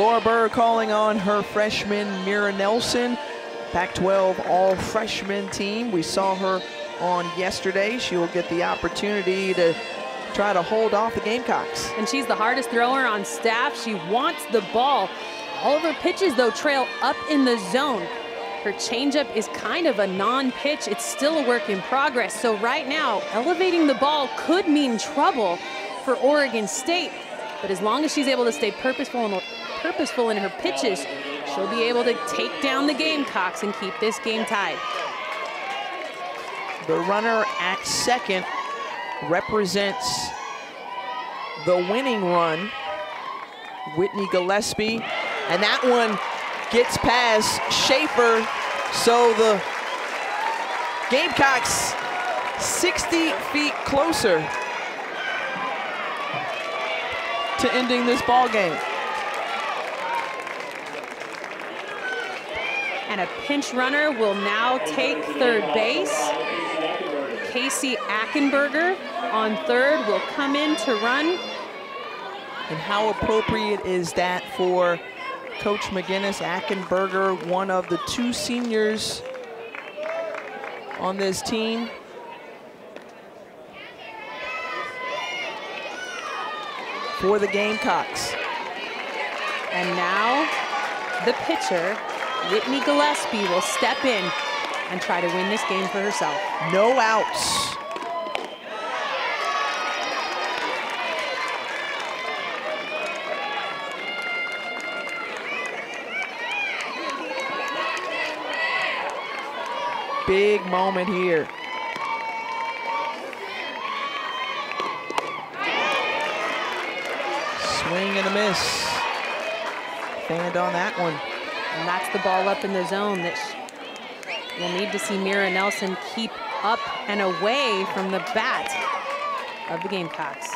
S1: Laura Berg calling on her freshman Mira Nelson. Pac-12 all-freshman team. We saw her on yesterday. She will get the opportunity to try to hold off the Gamecocks.
S2: And she's the hardest thrower on staff. She wants the ball. All of her pitches, though, trail up in the zone. Her changeup is kind of a non-pitch. It's still a work in progress. So right now, elevating the ball could mean trouble for Oregon State. But as long as she's able to stay purposeful and purposeful in her pitches, she'll be able to take down the Gamecocks and keep this game tied.
S1: The runner at second represents the winning run, Whitney Gillespie, and that one gets past Schaefer, so the Gamecocks 60 feet closer to ending this ball game.
S2: And a pinch runner will now take third base. Casey Ackenberger on third will come in to run.
S1: And how appropriate is that for Coach McGinnis Ackenberger, one of the two seniors on this team? For the Gamecocks.
S2: And now the pitcher, Whitney Gillespie, will step in and try to win this game for herself.
S1: No outs. Big moment here. Swing and a miss. Fanned on that one.
S2: And that's the ball up in the zone that we'll need to see Mira Nelson keep up and away from the bat of the Gamecocks.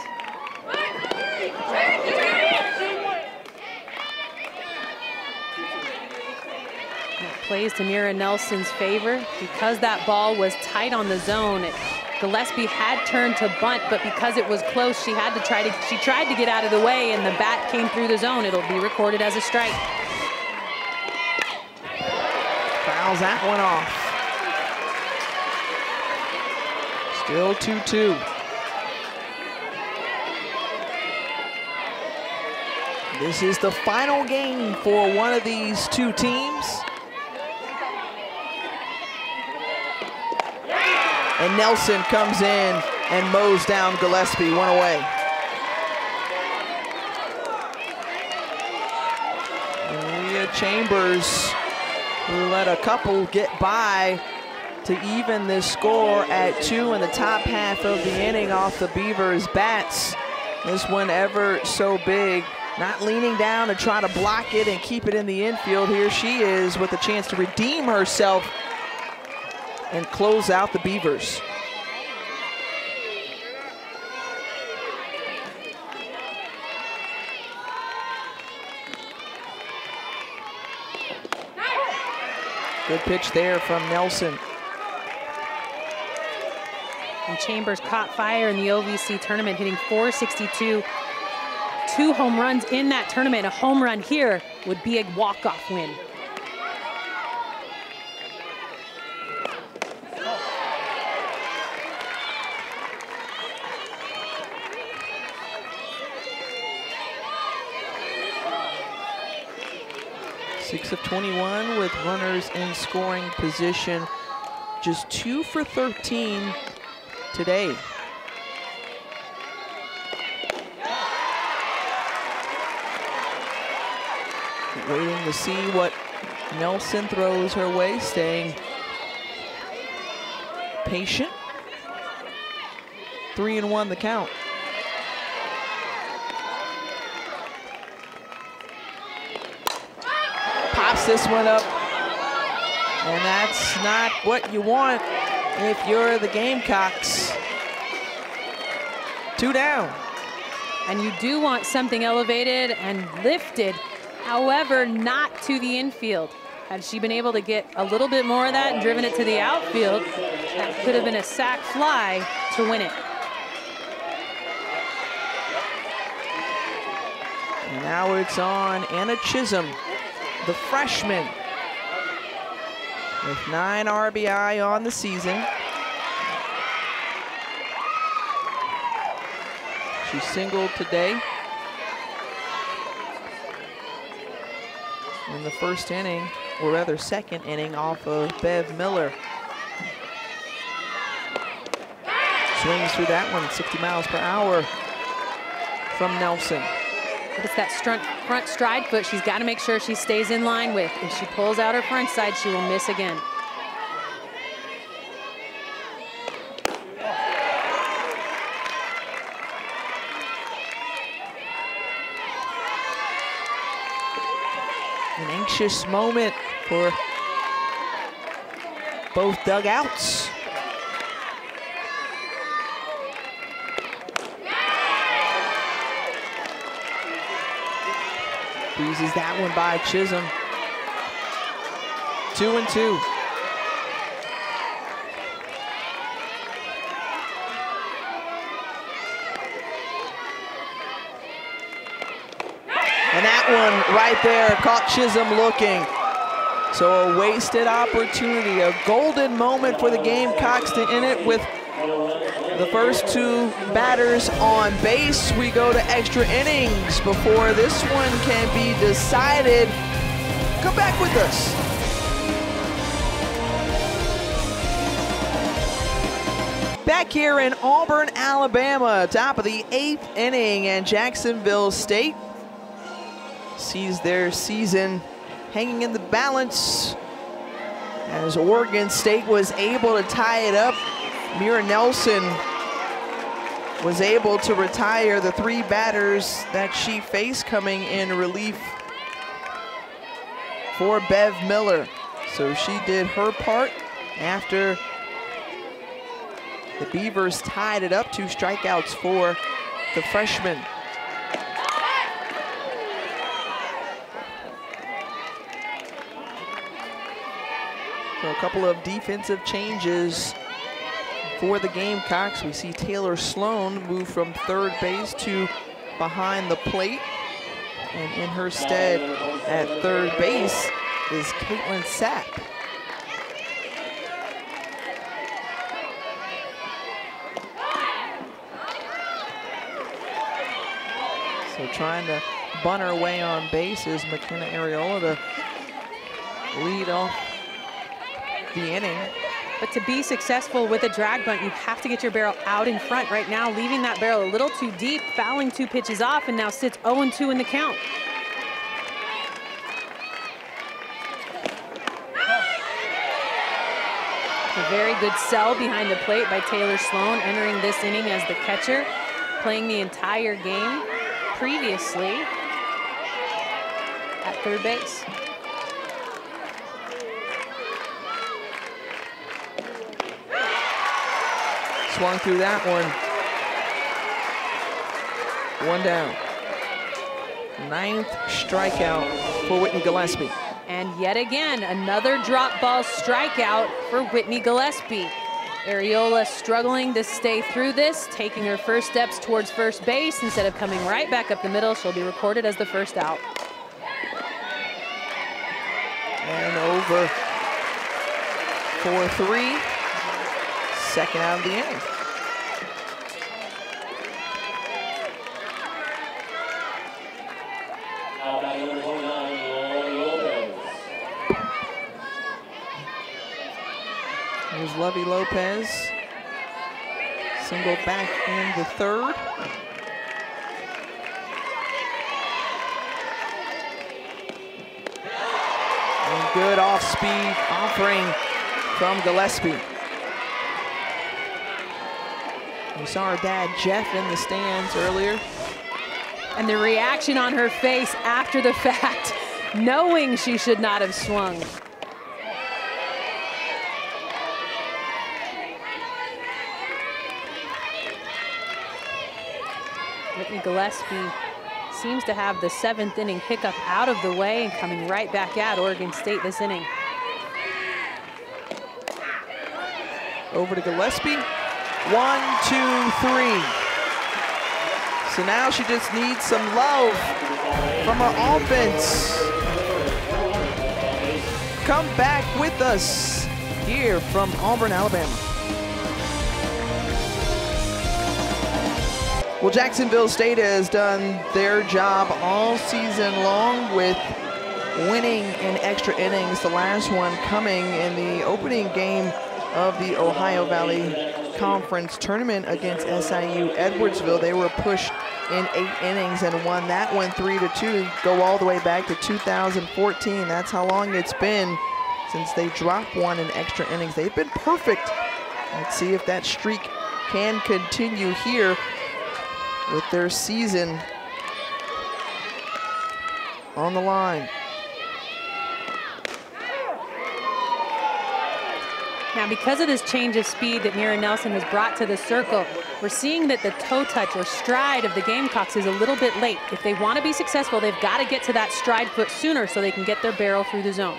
S2: plays to Mira Nelson's favor. Because that ball was tight on the zone, it, Gillespie had turned to bunt, but because it was close, she had to try to, she tried to get out of the way and the bat came through the zone. It'll be recorded as a strike.
S1: Fouls that one off. Still 2-2. This is the final game for one of these two teams. And Nelson comes in and mows down Gillespie, one away. Maria Chambers, who let a couple get by to even this score at two in the top half of the inning off the Beavers bats. This one ever so big, not leaning down to try to block it and keep it in the infield. Here she is with a chance to redeem herself and close out the Beavers. Good pitch there from Nelson.
S2: And Chambers caught fire in the OVC tournament, hitting 462. Two home runs in that tournament. A home run here would be a walk-off win.
S1: Six of 21 with runners in scoring position. Just two for 13 today. Waiting to see what Nelson throws her way, staying patient. Three and one the count. Pops this one up. And that's not what you want if you're the Gamecocks. Two down.
S2: And you do want something elevated and lifted, however, not to the infield. Had she been able to get a little bit more of that and driven it to the outfield, that could have been a sac fly to win it.
S1: And now it's on Anna Chisholm, the freshman, with nine RBI on the season. She singled today in the first inning, or rather second inning off of Bev Miller. Swings through that one, 60 miles per hour from Nelson.
S2: It's that front stride foot she's got to make sure she stays in line with. If she pulls out her front side, she will miss again.
S1: An anxious moment for both dugouts. Breezes that one by Chisholm. Two and two. And that one right there caught Chisholm looking. So a wasted opportunity, a golden moment for the Gamecocks to end it with the first two batters on base. We go to extra innings before this one can be decided. Come back with us. Back here in Auburn, Alabama, top of the eighth inning, and Jacksonville State sees their season hanging in the balance as Oregon State was able to tie it up. Mira Nelson was able to retire the three batters that she faced coming in relief for Bev Miller. So she did her part after the Beavers tied it up, two strikeouts for the freshman. So a couple of defensive changes for the Gamecocks. We see Taylor Sloan move from third base to behind the plate. And in her stead at third base is Caitlin Sapp. So trying to bunt her way on base is McKenna Ariola to lead off the inning.
S2: But to be successful with a drag bunt, you have to get your barrel out in front. Right now, leaving that barrel a little too deep, fouling two pitches off, and now sits 0-2 in the count. A very good sell behind the plate by Taylor Sloan, entering this inning as the catcher, playing the entire game previously at third base.
S1: Swung through that one. One down. Ninth strikeout for Whitney Gillespie.
S2: And yet again, another drop ball strikeout for Whitney Gillespie. Ariola struggling to stay through this, taking her first steps towards first base. Instead of coming right back up the middle, she'll be recorded as the first out.
S1: And over for three. Second out of the inning. Here's Lovey Lopez. Single back in the third. And good off-speed offering from Gillespie. We saw her dad, Jeff, in the stands earlier.
S2: And the reaction on her face after the fact, knowing she should not have swung. Whitney Gillespie seems to have the seventh inning hiccup out of the way and coming right back at Oregon State this inning.
S1: Over to Gillespie. One, two, three. So now she just needs some love from her offense. Come back with us here from Auburn, Alabama. Well, Jacksonville State has done their job all season long with winning in extra innings. The last one coming in the opening game of the Ohio Valley Conference tournament against SIU Edwardsville. They were pushed in eight innings and won that one three to two. Go all the way back to 2014. That's how long it's been since they dropped one in extra innings. They've been perfect. Let's see if that streak can continue here with their season on the line.
S2: Now, because of this change of speed that Mira Nelson has brought to the circle, we're seeing that the toe touch or stride of the Gamecocks is a little bit late. If they want to be successful, they've got to get to that stride foot sooner so they can get their barrel through the zone.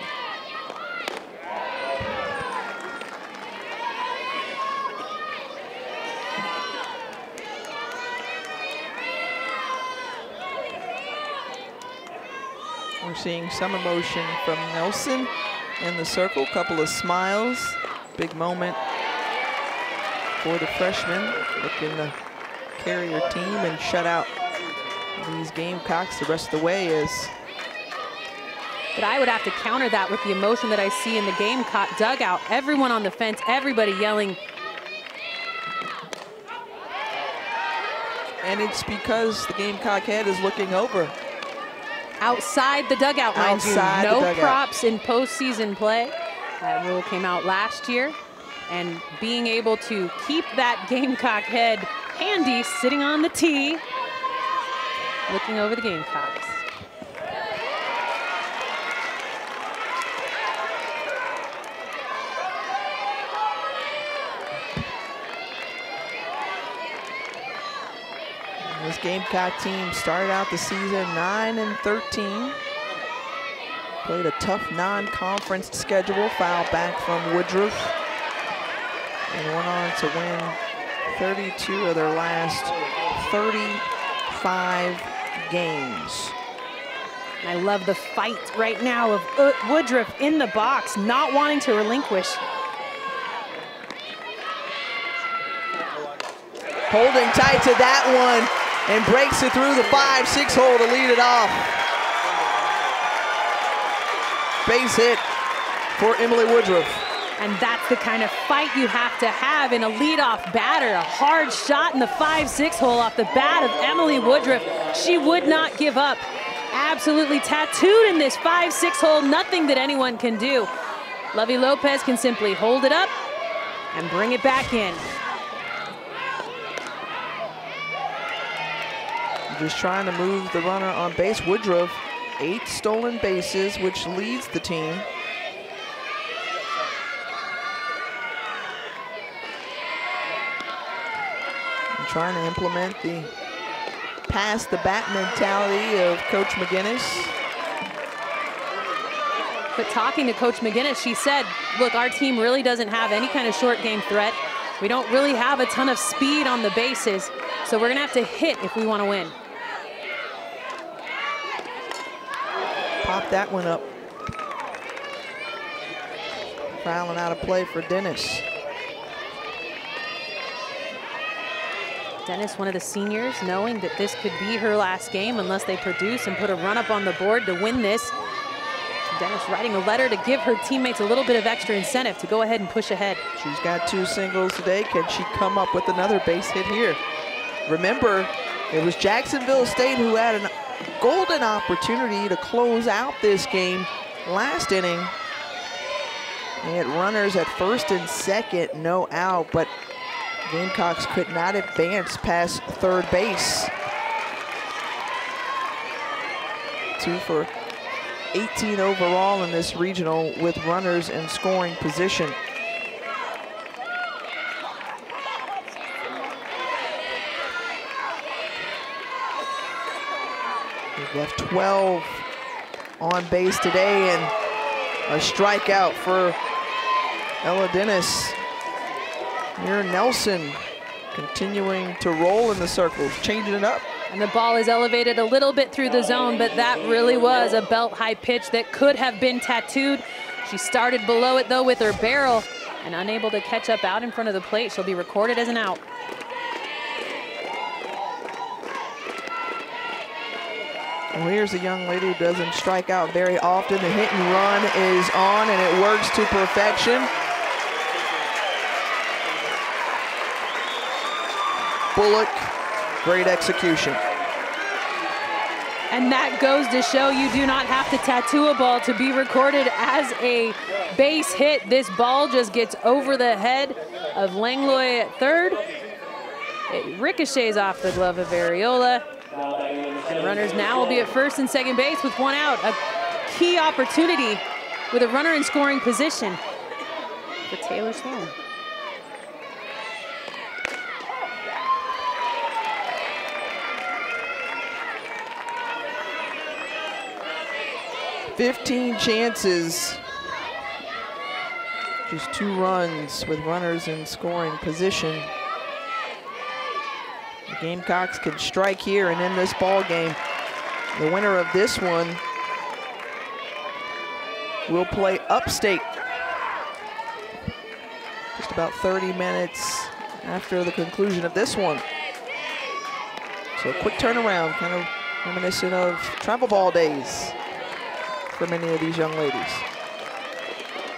S1: We're seeing some emotion from Nelson in the circle, A couple of smiles. Big moment for the freshman looking to carry her team and shut out these Gamecocks the rest of the way is
S2: but I would have to counter that with the emotion that I see in the Gamecock dugout. Everyone on the fence, everybody yelling.
S1: And it's because the Gamecock head is looking over.
S2: Outside the dugout, mind
S1: Outside
S2: you. No
S1: dugout.
S2: props in postseason play. That rule came out last year. And being able to keep that Gamecock head handy, sitting on the tee, looking over the Gamecocks.
S1: This Gamecock team started out the season 9 and 13. Played a tough non-conference schedule, foul back from Woodruff. And went on to win 32 of their last 35 games.
S2: I love the fight right now of Woodruff in the box, not wanting to relinquish.
S1: Holding tight to that one and breaks it through the five, six hole to lead it off. Base hit for Emily Woodruff.
S2: And that's the kind of fight you have to have in a leadoff batter. A hard shot in the 5-6 hole off the bat of Emily Woodruff. She would not give up. Absolutely tattooed in this 5-6 hole. Nothing that anyone can do. Lovey Lopez can simply hold it up and bring it back in.
S1: Just trying to move the runner on base. Woodruff, eight stolen bases, which leads the team. Trying to implement the pass the bat mentality of Coach McGinnis.
S2: But talking to Coach McGinnis, she said, look, our team really doesn't have any kind of short game threat. We don't really have a ton of speed on the bases, so we're gonna have to hit if we wanna win.
S1: Pop that one up. Fouling out of play for Dennis.
S2: Dennis, one of the seniors, knowing that this could be her last game unless they produce and put a run up on the board to win this. Dennis writing a letter to give her teammates a little bit of extra incentive to go ahead and push ahead.
S1: She's got two singles today. Can she come up with another base hit here? Remember, it was Jacksonville State who had a golden opportunity to close out this game last inning. Had runners at first and second, no out, but Gamecocks could not advance past third base. Two for 18 overall in this regional with runners in scoring position. Left 12 on base today and a strikeout for Ella Dennis. Here Nelson continuing to roll in the circles, changing it up.
S2: And the ball is elevated a little bit through the zone, but that really was a belt high pitch that could have been tattooed. She started below it though with her barrel and unable to catch up out in front of the plate. She'll be recorded as an out.
S1: Well, here's a young lady who doesn't strike out very often. The hit and run is on and it works to perfection. Bullock, great execution.
S2: And that goes to show you do not have to tattoo a ball to be recorded as a base hit. This ball just gets over the head of Langlois at third. It ricochets off the glove of Ariola. Runners now will be at first and second base with one out. A key opportunity with a runner in scoring position for Taylor Sloan.
S1: Fifteen chances. Just two runs with runners in scoring position. The Gamecocks can strike here and end this ball game. The winner of this one will play upstate. Just about 30 minutes after the conclusion of this one. So a quick turnaround, kind of reminiscent of travel ball days for many of these young ladies.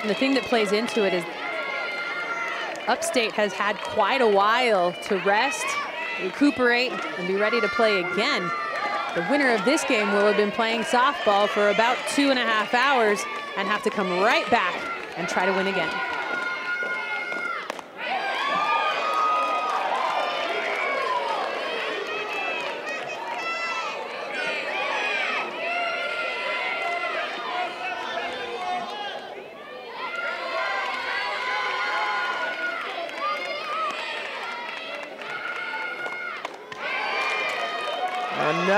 S2: And the thing that plays into it is Upstate has had quite a while to rest, recuperate, and be ready to play again. The winner of this game will have been playing softball for about two and a half hours and have to come right back and try to win again.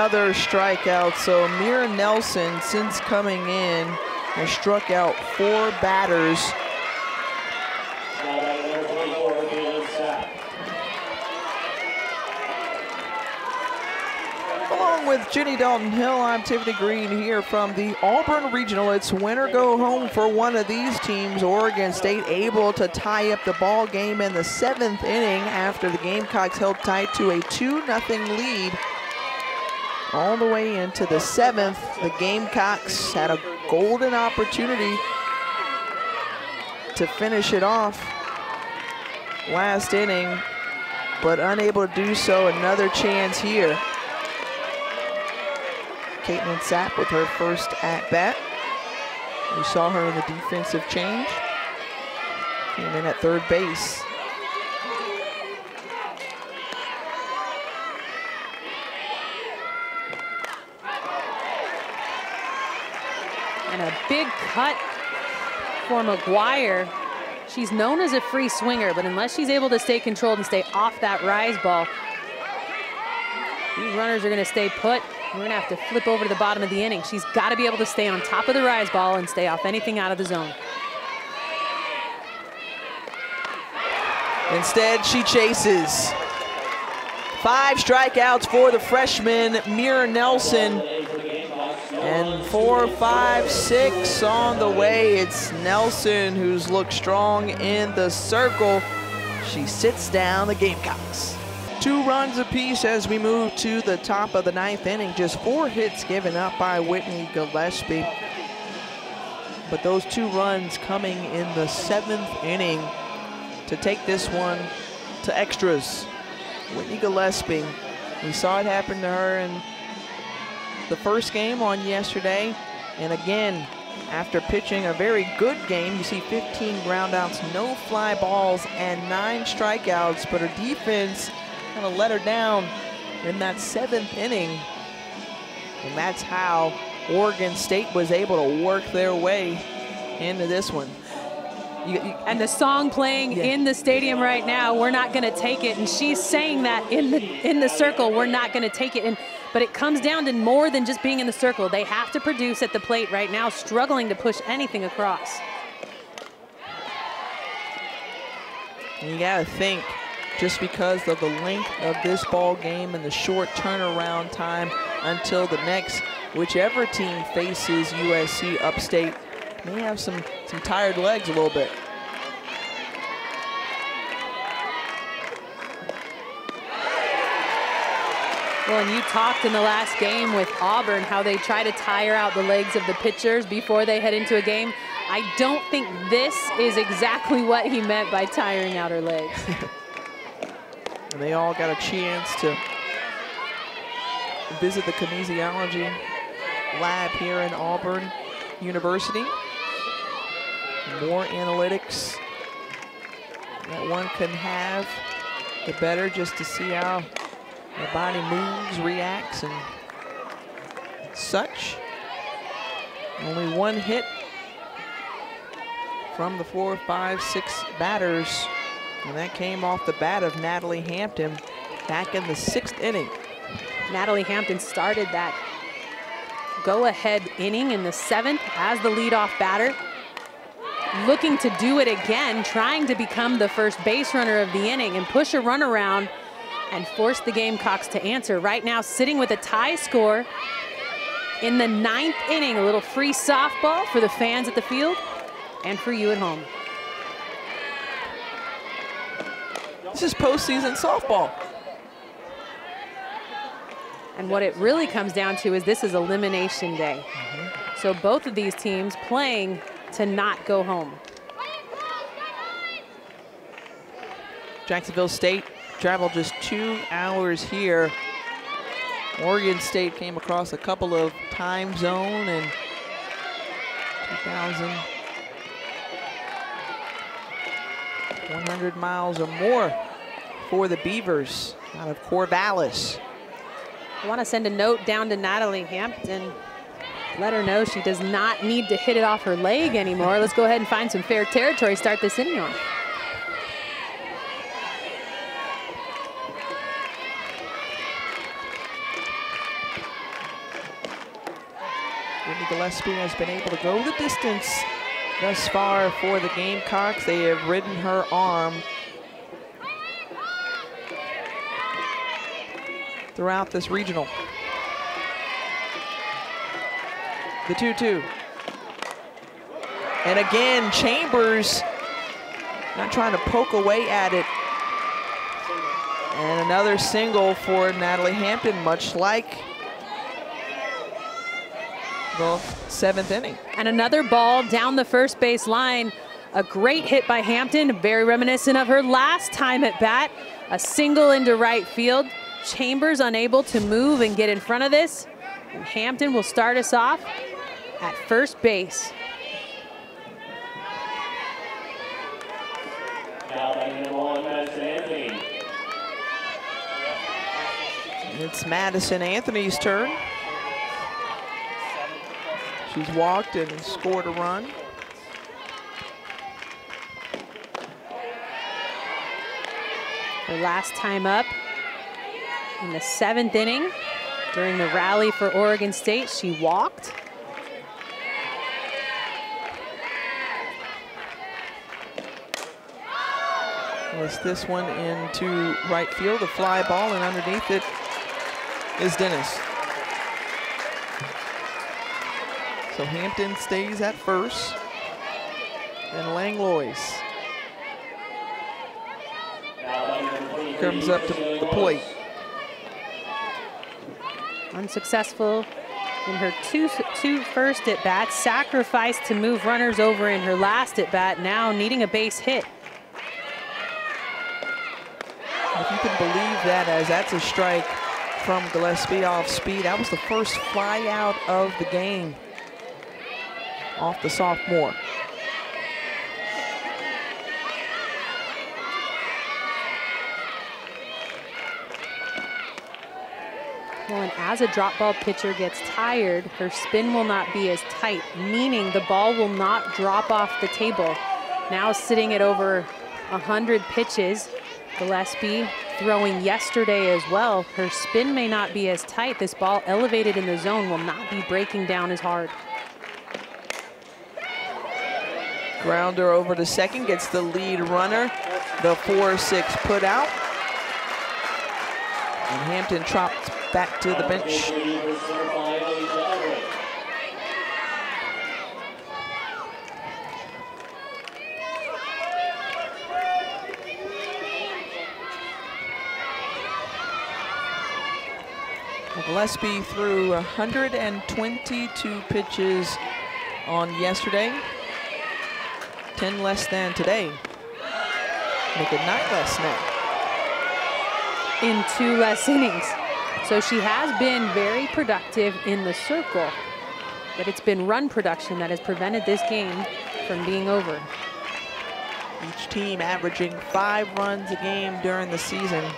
S1: Another strikeout. So Mira Nelson, since coming in, has struck out four batters. Along with Jenny Dalton Hill, I'm Tiffany Greene here from the Auburn Regional. It's win or go home for one of these teams. Oregon State able to tie up the ball game in the seventh inning after the Gamecocks held tight to a 2-0 lead all the way into the seventh. The Gamecocks had a golden opportunity to finish it off last inning, but unable to do so. Another chance here. Caitlin Sapp with her first at-bat. We saw her in the defensive change. Came in at third base.
S2: And a big cut for McGuire. She's known as a free swinger, but unless she's able to stay controlled and stay off that rise ball, these runners are going to stay put. We're going to have to flip over to the bottom of the inning. She's got to be able to stay on top of the rise ball and stay off anything out of the zone.
S1: Instead, she chases. Five strikeouts for the freshman, Mira Nelson. And four, five, six on the way. It's Nelson who's looked strong in the circle. She sits down the Gamecocks. Two runs apiece as we move to the top of the ninth inning. Just four hits given up by Whitney Gillespie. But those two runs coming in the seventh inning to take this one to extras. Whitney Gillespie, we saw it happen to her in the first game on yesterday. And again, after pitching a very good game, you see 15 groundouts, no fly balls, and nine strikeouts. But her defense kind of let her down in that seventh inning. And that's how Oregon State was able to work their way into this one.
S2: You, you, and the song playing yeah. in the stadium right now, we're not going to take it. And she's saying that in the in the circle, we're not going to take it. And but it comes down to more than just being in the circle. They have to produce at the plate right now, struggling to push anything across.
S1: You got to think, just because of the length of this ball game and the short turnaround time until the next, whichever team faces USC Upstate may have some, some tired legs a little bit.
S2: Well, and you talked in the last game with Auburn how they try to tire out the legs of the pitchers before they head into a game. I don't think this is exactly what he meant by tiring out her legs.
S1: and they all got a chance to visit the kinesiology lab here in Auburn University more analytics that one can have, the better just to see how the body moves, reacts, and such. Only one hit from the four, five, six batters, and that came off the bat of Natalie Hampton back in the sixth inning.
S2: Natalie Hampton started that go-ahead inning in the seventh as the leadoff batter looking to do it again, trying to become the first base runner of the inning and push a run around and force the Gamecocks to answer. Right now, sitting with a tie score, in the ninth inning. A little free softball for the fans at the field and for you at home.
S1: This is postseason softball.
S2: And what it really comes down to is this is elimination day. So both of these teams playing to not go home.
S1: Jacksonville State traveled just two hours here. Oregon State came across a couple of time zone and 2,000, 100 miles or more for the Beavers out of Corvallis.
S2: I want to send a note down to Natalie Hampton. Let her know she does not need to hit it off her leg anymore. Let's go ahead and find some fair territory, start this inning off.
S1: Whitney Gillespie has been able to go the distance thus far for the Gamecocks. They have ridden her arm throughout this regional. The 2-2. And again, Chambers not trying to poke away at it. And another single for Natalie Hampton, much like seventh inning.
S2: And another ball down the first base line. A great hit by Hampton, very reminiscent of her last time at bat. A single into right field. Chambers unable to move and get in front of this. And Hampton will start us off at first base.
S1: It's Madison Anthony's turn. She's walked and scored a run.
S2: Her last time up in the seventh inning during the rally for Oregon State, she walked.
S1: Was this one into right field, a fly ball, and underneath it is Dennis. So Hampton stays at first, and Langlois comes up to the plate.
S2: Unsuccessful in her two, two first at bats, sacrificed to move runners over in her last at bat, now needing a base hit.
S1: If you can believe that, as that's a strike from Gillespie off speed. That was the first fly out of the game off the sophomore.
S2: Well, and as a drop ball pitcher gets tired, her spin will not be as tight, meaning the ball will not drop off the table. Now sitting at over 100 pitches, Gillespie throwing yesterday as well. Her spin may not be as tight. This ball elevated in the zone will not be breaking down as hard.
S1: Grounder over to second, gets the lead runner. The 4-6 put out. And Hampton dropped back to the bench. Gillespie threw 122 pitches on yesterday. 10 less than today. Make it nine less now.
S2: In two less innings. So she has been very productive in the circle, but it's been run production that has prevented this game from being over.
S1: Each team averaging five runs a game during the season.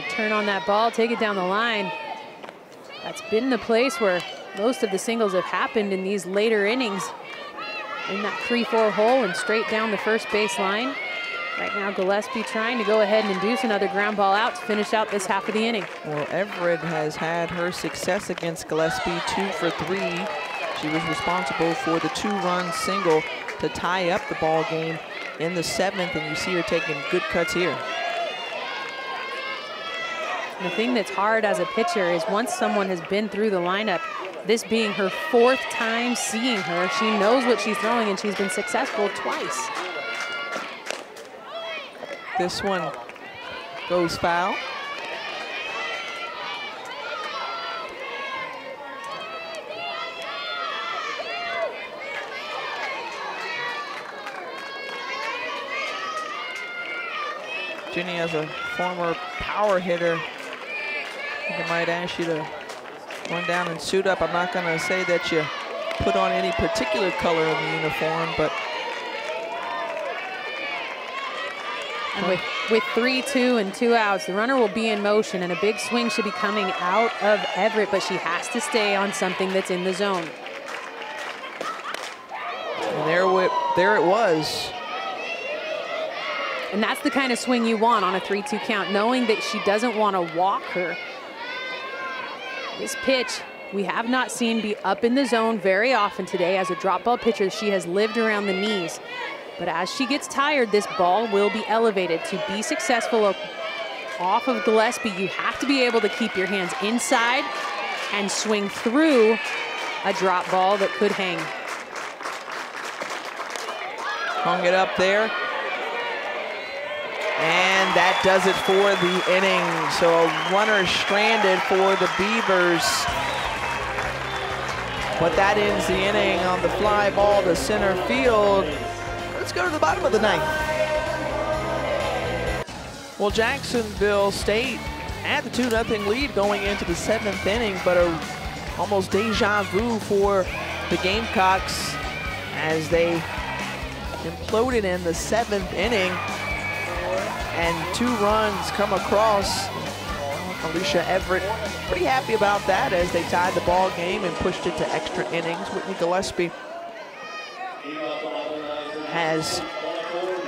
S2: To turn on that ball, take it down the line. That's been the place where most of the singles have happened in these later innings. In that 3-4 hole and straight down the first base line. Right now, Gillespie trying to go ahead and induce another ground ball out to finish out this half of the inning.
S1: Well, Everett has had her success against Gillespie, two for three. She was responsible for the two-run single to tie up the ball game in the seventh, and you see her taking good cuts here.
S2: The thing that's hard as a pitcher is once someone has been through the lineup, this being her fourth time seeing her, she knows what she's throwing and she's been successful twice.
S1: This one goes foul. Jenny, as a former power hitter, I might ask you to run down and suit up. I'm not going to say that you put on any particular color of the uniform, but
S2: And with, with three, two, and two outs, the runner will be in motion, and a big swing should be coming out of Everett, but she has to stay on something that's in the zone.
S1: And there, there it was.
S2: And that's the kind of swing you want on a 3-2 count, knowing that she doesn't want to walk her. This pitch, we have not seen be up in the zone very often today. As a drop ball pitcher, she has lived around the knees. But as she gets tired, this ball will be elevated. To be successful off of Gillespie, you have to be able to keep your hands inside and swing through a drop ball that could hang.
S1: Hung it up there. And that does it for the inning. So a runner stranded for the Beavers. But that ends the inning on the fly ball to center field. Let's go to the bottom of the ninth. Well, Jacksonville State at the 2-0 lead going into the seventh inning, but a almost deja vu for the Gamecocks as they imploded in the seventh inning and two runs come across. Alicia Everett pretty happy about that as they tied the ball game and pushed it to extra innings. Whitney Gillespie has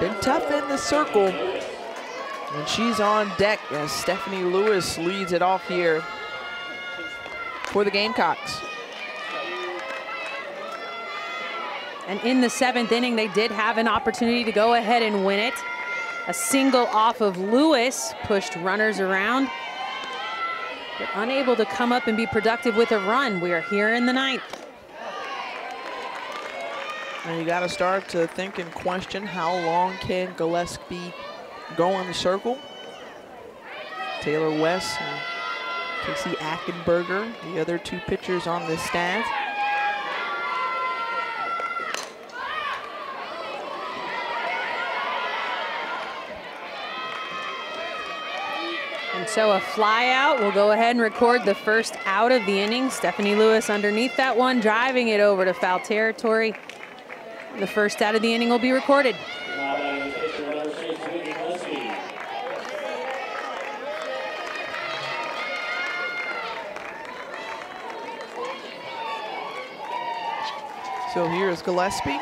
S1: been tough in the circle. And she's on deck as Stephanie Lewis leads it off here for the Gamecocks.
S2: And in the seventh inning, they did have an opportunity to go ahead and win it. A single off of Lewis pushed runners around, unable to come up and be productive with a run. We are here in the ninth.
S1: And you got to start to think and question how long can Gillespie go in the circle. Taylor West and Casey Ackenberger, the other two pitchers on this staff.
S2: So a fly out will go ahead and record the first out of the inning. Stephanie Lewis underneath that one, driving it over to foul territory. The first out of the inning will be recorded.
S1: So here is Gillespie.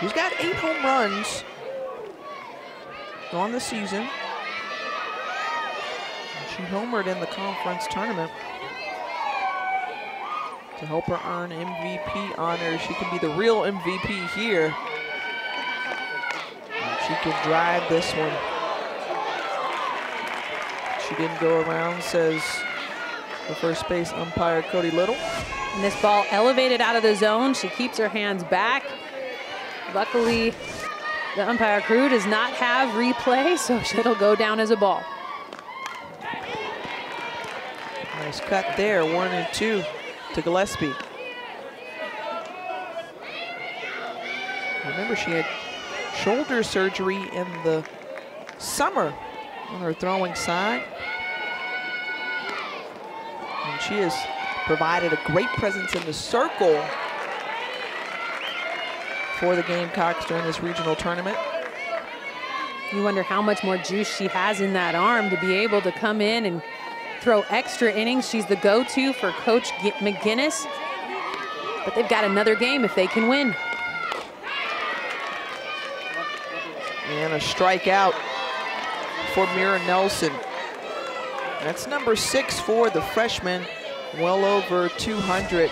S1: She's got eight home runs on the season. She homered in the conference tournament to help her earn MVP honors. She can be the real MVP here. She can drive this one. She didn't go around, says the first base umpire, Cody Little.
S2: And this ball elevated out of the zone. She keeps her hands back. Luckily, the umpire crew does not have replay, so it'll go down as a ball.
S1: Nice cut there, one and two to Gillespie. Remember, she had shoulder surgery in the summer on her throwing side. And she has provided a great presence in the circle for the Gamecocks during this regional tournament.
S2: You wonder how much more juice she has in that arm to be able to come in and throw extra innings. She's the go-to for Coach McGinnis but they've got another game if they can win.
S1: And a strikeout for Meehra Nelson. That's number six for the freshman, well over 200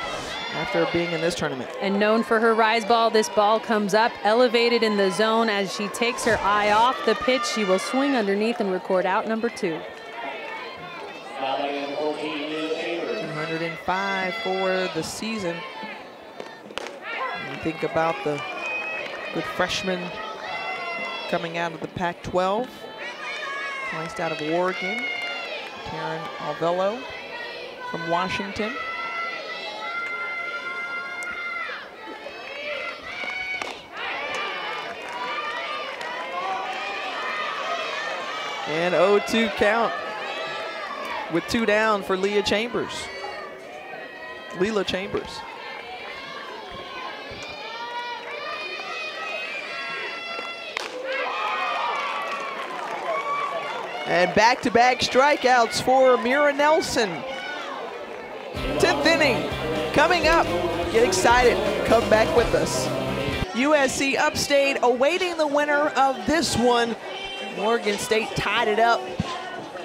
S1: after being in this tournament.
S2: And known for her rise ball, this ball comes up elevated in the zone as she takes her eye off the pitch. She will swing underneath and record out number two.
S1: 205 for the season. You think about the good freshmen coming out of the Pac-12, placed out of Oregon, Taran Alvelo from Washington. And 0-2 count with two down for Leah Chambers. Leela Chambers. And back-to-back strikeouts for Meehra Nelson. 10th inning coming up. Get excited. Come back with us. USC Upstate awaiting the winner of this one. Oregon State tied it up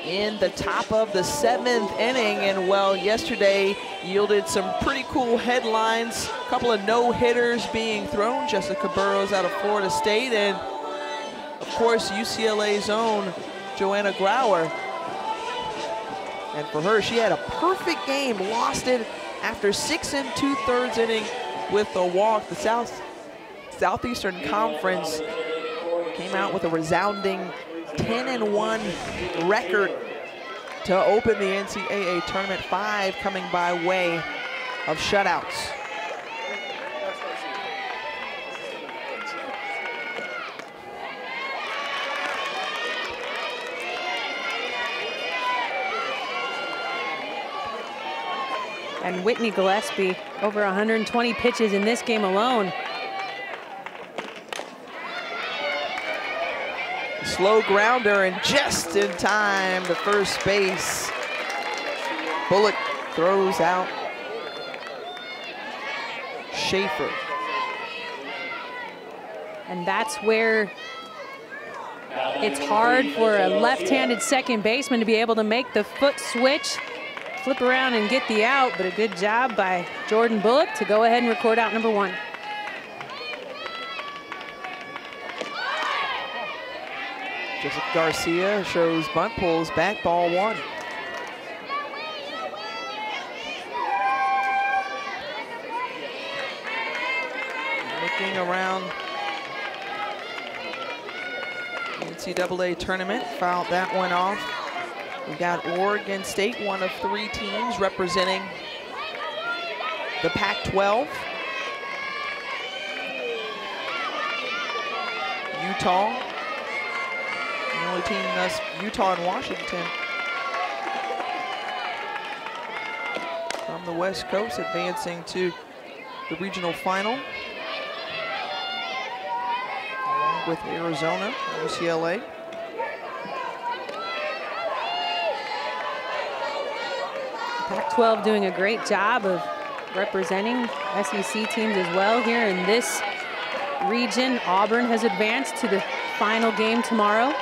S1: in the top of the seventh inning. And well, yesterday yielded some pretty cool headlines. A couple of no-hitters being thrown. Jessica Burroughs out of Florida State. And of course, UCLA's own Joanna Grauer. And for her, she had a perfect game, lost it after six and two thirds inning with a walk. The South Southeastern Conference came out with a resounding 10 and 1 record to open the NCAA tournament. Five coming by way of shutouts.
S2: And Whitney Gillespie, over 120 pitches in this game alone.
S1: Slow grounder and just in time to first base. Bullock throws out Schaefer.
S2: And that's where it's hard for a left-handed second baseman to be able to make the foot switch, flip around and get the out, but a good job by Jordan Bullock to go ahead and record out number one.
S1: Joseph Garcia shows bunt pulls back ball one. Looking around NCAA tournament, fouled that one off. We got Oregon State, one of three teams representing the Pac-12. Utah, the only team that's Utah and Washington from the West Coast advancing to the regional final. Along with Arizona, UCLA.
S2: Pac-12 doing a great job of representing SEC teams as well here in this region. Auburn has advanced to the final game tomorrow.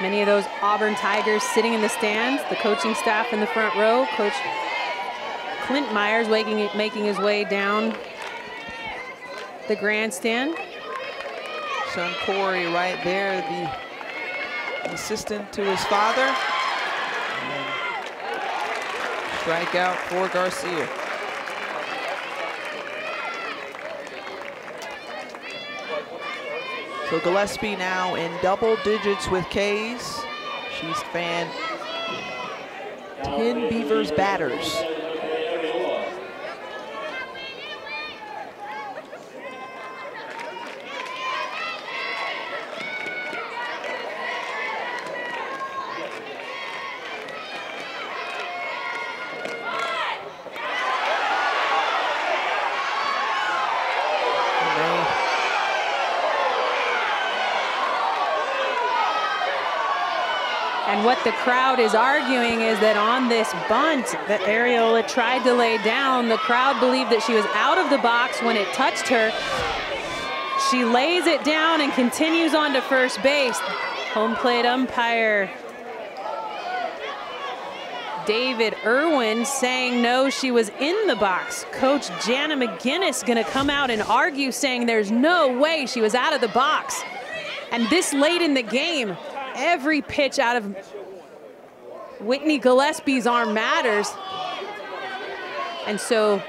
S2: Many of those Auburn Tigers sitting in the stands, the coaching staff in the front row. Coach Clint Myers making, making his way down the grandstand.
S1: Son Corey right there, the assistant to his father. Strikeout for Garcia. So Gillespie now in double digits with K's. She's fanned 10 Beavers batters.
S2: Crowd is arguing is that on this bunt that Ariola tried to lay down, the crowd believed that she was out of the box when it touched her. She lays it down and continues on to first base. Home plate umpire David Irwin saying no, she was in the box. Coach Jana McGinnis gonna come out and argue saying there's no way she was out of the box. And this late in the game, every pitch out of Whitney Gillespie's arm matters. And so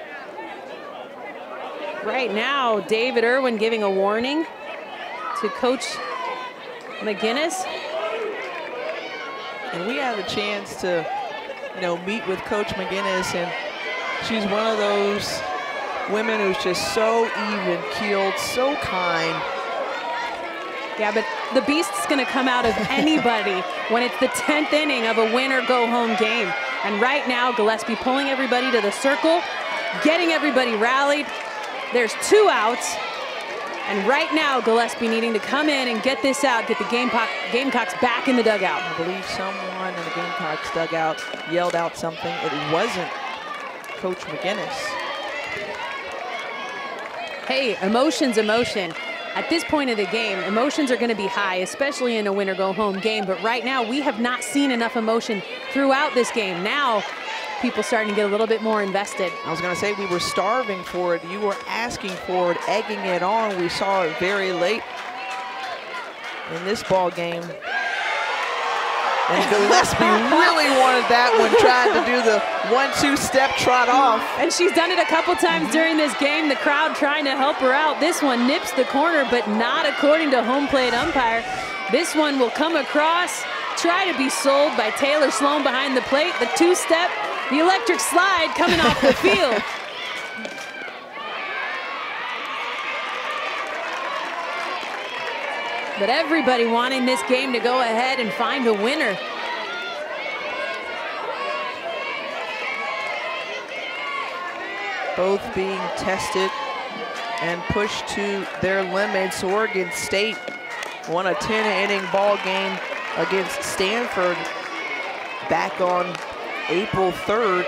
S2: right now, David Irwin giving a warning to Coach McGinnis.
S1: And we had a chance to, you know, meet with Coach McGinnis, and she's one of those women who's just so even-keeled, so kind.
S2: Yeah, but the beast's going to come out of anybody when it's the 10th inning of a win or go home game. And right now, Gillespie pulling everybody to the circle, getting everybody rallied. There's two outs. And right now, Gillespie needing to come in and get this out, get the Gamecock, Gamecocks back in the dugout.
S1: I believe someone in the Gamecocks dugout yelled out something. It wasn't Coach McGinnis.
S2: Hey, emotion's emotion. At this point of the game, emotions are going to be high, especially in a win or go home game. But right now, we have not seen enough emotion throughout this game. Now, people starting to get a little bit more invested.
S1: I was going to say we were starving for it. You were asking for it, egging it on. We saw it very late in this ball game. And Gillespie really wanted that one, trying to do the one-two step trot off.
S2: And she's done it a couple times during this game. The crowd trying to help her out. This one nips the corner, but not according to home plate umpire. This one will come across, try to be sold by Taylor Sloan behind the plate. The two-step, the electric slide coming off the field. But everybody wanting this game to go ahead and find a winner.
S1: Both being tested and pushed to their limits. Oregon State won a 10-inning ball game against Stanford back on April 3rd.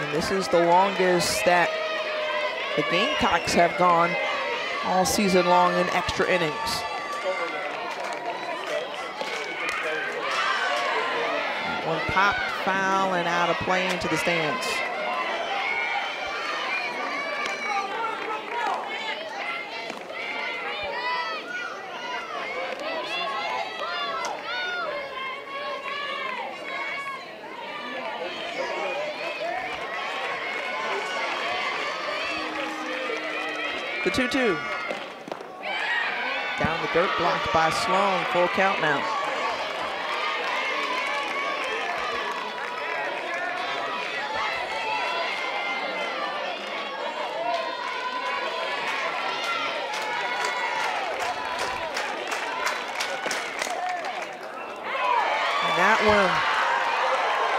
S1: And this is the longest that the Gamecocks have gone all season long in extra innings. One popped foul and out of play into the stands. The 2-2. Down the dirt, blocked by Sloan. Full count now. And that one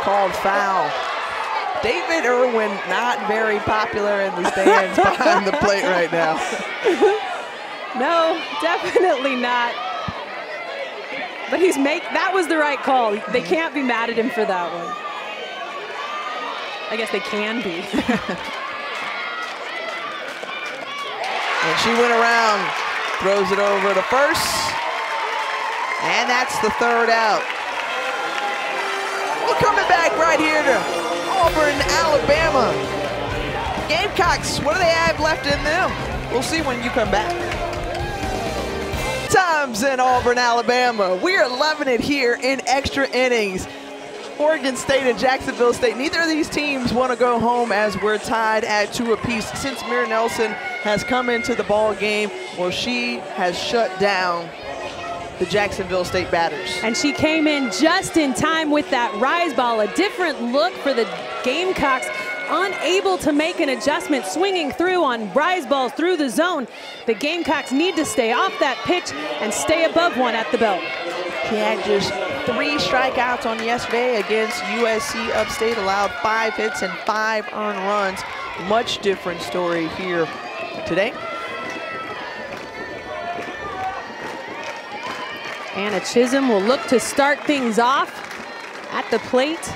S1: called foul. David Irwin not very popular in the stands behind the plate right now.
S2: no, definitely not. But he's make that was the right call. They can't be mad at him for that one. I guess they can be.
S1: and she went around, throws it over to first. And that's the third out. We're coming back right here to Auburn, Alabama. Gamecocks, what do they have left in them? We'll see when you come back. Times in Auburn, Alabama. We are loving it here in extra innings. Oregon State and Jacksonville State, neither of these teams want to go home as we're tied at two apiece since Meehra Nelson has come into the ball game. Well, she has shut down the Jacksonville State batters.
S2: And she came in just in time with that rise ball, a different look for the Gamecocks, unable to make an adjustment, swinging through on rise balls through the zone. The Gamecocks need to stay off that pitch and stay above one at the belt.
S1: He had just three strikeouts on yesterday against USC Upstate, allowed five hits and five earned runs. Much different story here today.
S2: Anna Chisholm will look to start things off at the plate.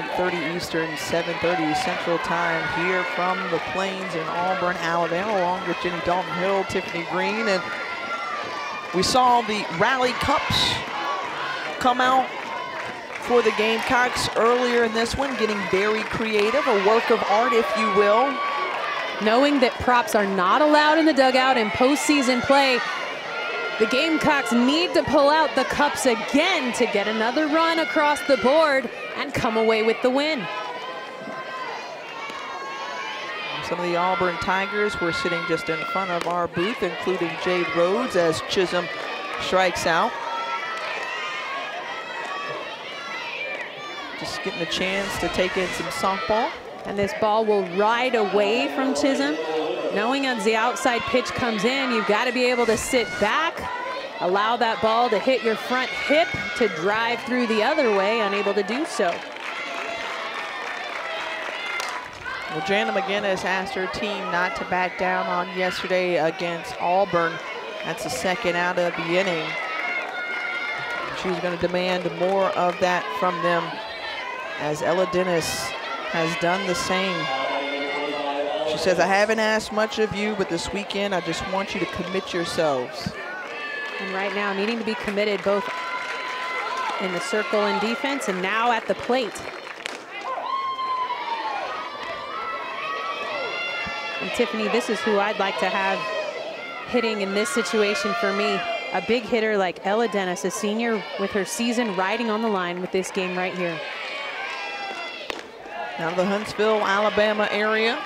S1: 8.30 Eastern, 7.30 Central Time here from the Plains in Auburn, Alabama, along with Jenny Dalton Hill, Tiffany Greene, and we saw the Rally Cups come out for the Gamecocks earlier in this one, getting very creative, a work of art, if you will.
S2: Knowing that props are not allowed in the dugout in postseason play, the Gamecocks need to pull out the cups again to get another run across the board and come away with the win.
S1: Some of the Auburn Tigers were sitting just in front of our booth, including Jade Rhodes as Chisholm strikes out. Just getting a chance to take in some softball.
S2: And this ball will ride away from Chisholm. Knowing as the outside pitch comes in, you've got to be able to sit back, allow that ball to hit your front hip to drive through the other way, unable to do so.
S1: Well, Jana McGinnis asked her team not to back down on yesterday against Auburn. That's the second out of the inning. She's going to demand more of that from them as Ella Dennis has done the same. She says, I haven't asked much of you, but this weekend I just want you to commit yourselves.
S2: And right now needing to be committed both in the circle and defense and now at the plate. And Tiffany, this is who I'd like to have hitting in this situation for me. A big hitter like Ella Dennis, a senior with her season riding on the line with this game right here.
S1: Out of the Huntsville, Alabama area.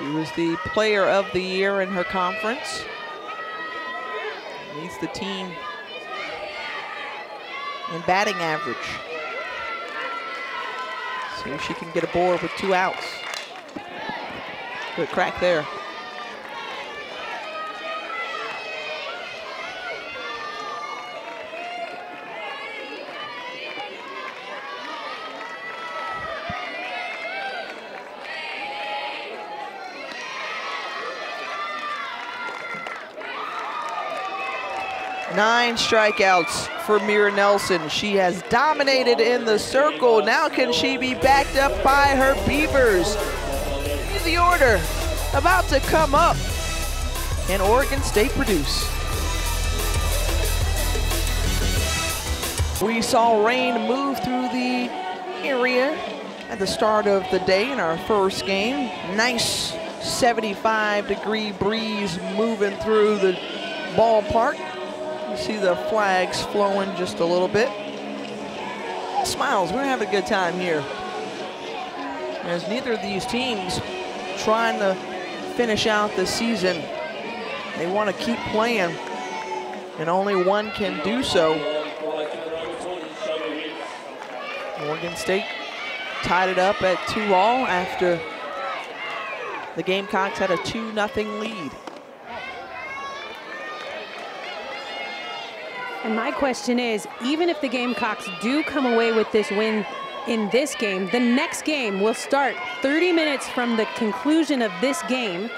S1: She was the player of the year in her conference. Leads the team in batting average. See if she can get a board with two outs. Good crack there. Nine strikeouts for Meehra Nelson. She has dominated in the circle. Now can she be backed up by her Beavers? The order about to come up. Can Oregon State produce? We saw rain move through the area at the start of the day in our first game. Nice 75 degree breeze moving through the ballpark. You see the flags flowing just a little bit. Smiles, we're having a good time here. As neither of these teams trying to finish out the season. They want to keep playing, and only one can do so. Oregon State tied it up at two all after the Gamecocks had a 2-0 lead.
S2: And my question is, even if the Gamecocks do come away with this win in this game, the next game will start 30 minutes from the conclusion of this game.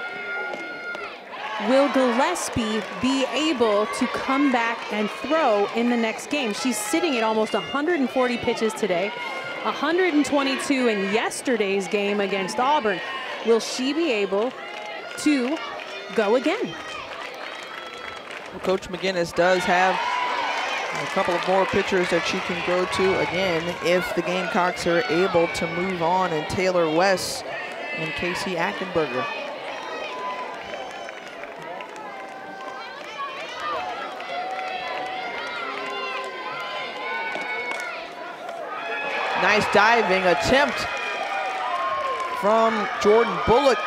S2: Will Gillespie be able to come back and throw in the next game? She's sitting at almost 140 pitches today, 122 in yesterday's game against Auburn. Will she be able to go again?
S1: Coach McGinnis does have a couple of more pitchers that she can go to again if the Gamecocks are able to move on and Taylor West and Casey Ackenberger. Nice diving attempt from Jordan Bullock,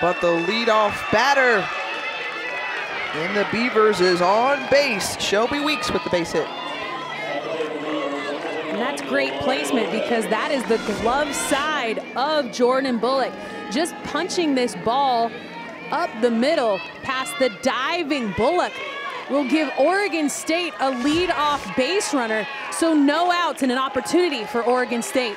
S1: but the leadoff batter in the Beavers is on base. Shelby Weeks with the base hit.
S2: And that's great placement because that is the glove side of Jordan Bullock. Just punching this ball up the middle past the diving Bullock will give Oregon State a lead-off base runner, so no outs and an opportunity for Oregon State.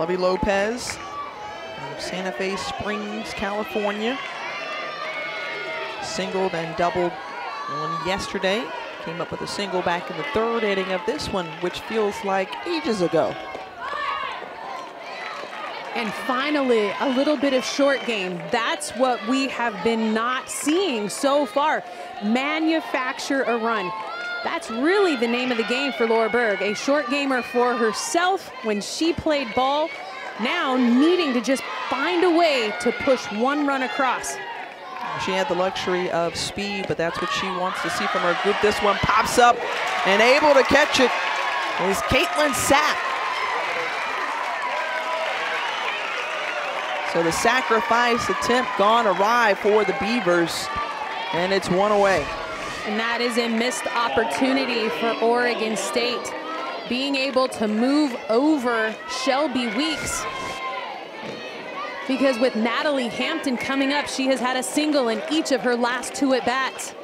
S1: Lovey Lopez out of Santa Fe Springs, California. Singled and doubled one yesterday. Came up with a single back in the third inning of this one, which feels like ages ago.
S2: And finally, a little bit of short game. That's what we have been not seeing so far. Manufacture a run. That's really the name of the game for Laura Berg. A short gamer for herself when she played ball, now needing to just find a way to push one run across.
S1: She had the luxury of speed, but that's what she wants to see from her group. This one pops up and able to catch it is Caitlin Sapp. So the sacrifice attempt gone awry for the Beavers, and it's one away.
S2: And that is a missed opportunity for Oregon State. Being able to move over Shelby Weeks. Because with Natalie Hampton coming up, she has had a single in each of her last two at-bats.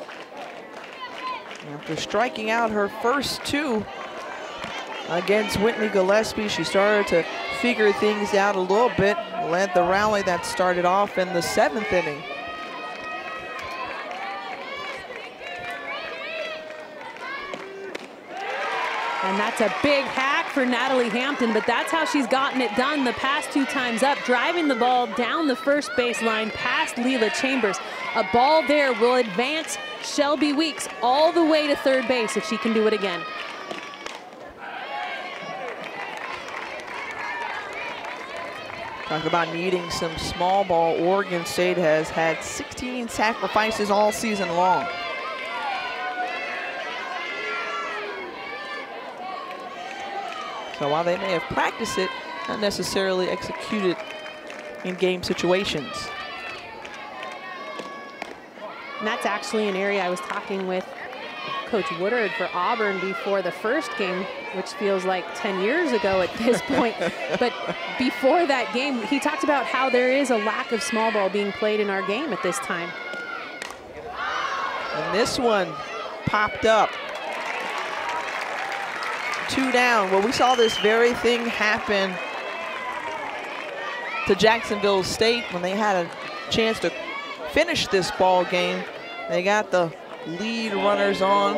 S1: After striking out her first two against Whitney Gillespie, she started to figure things out a little bit, led the rally that started off in the seventh inning.
S2: And that's a big hack for Natalie Hampton, but that's how she's gotten it done the past two times up, driving the ball down the first baseline past Leela Chambers. A ball there will advance Shelby Weeks all the way to third base if she can do it again.
S1: Talking about needing some small ball, Oregon State has had 16 sacrifices all season long. So while they may have practiced it, not necessarily executed in game situations.
S2: And that's actually an area I was talking with Coach Woodard for Auburn before the first game, which feels like 10 years ago at this point. but before that game, he talked about how there is a lack of small ball being played in our game at this time.
S1: And this one popped up. Two down. Well, we saw this very thing happen to Jacksonville State when they had a chance to finish this ball game. They got the lead runners on,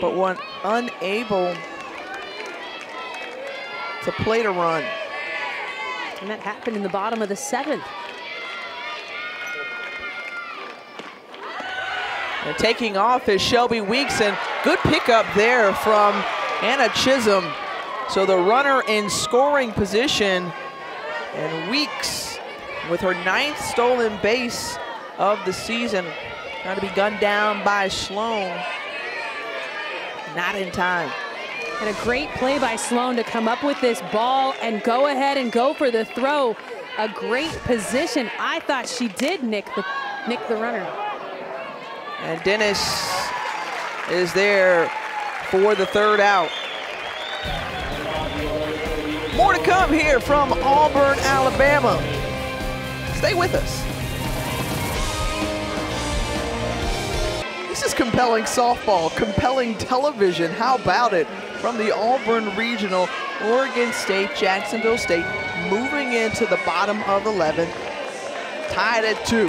S1: but were unable to play to run.
S2: And that happened in the bottom of the seventh.
S1: And taking off is Shelby Weeks, and good pickup there from Anna Chisholm. So the runner in scoring position, and Weeks with her ninth stolen base of the season. Trying to be gunned down by Sloan. Not in time.
S2: And a great play by Sloan to come up with this ball and go ahead and go for the throw. A great position. I thought she did nick the, nick the runner.
S1: And Dennis is there for the third out. More to come here from Auburn, Alabama. Stay with us. This is compelling softball, compelling television. How about it? From the Auburn Regional, Oregon State, Jacksonville State, moving into the bottom of 11, tied at two.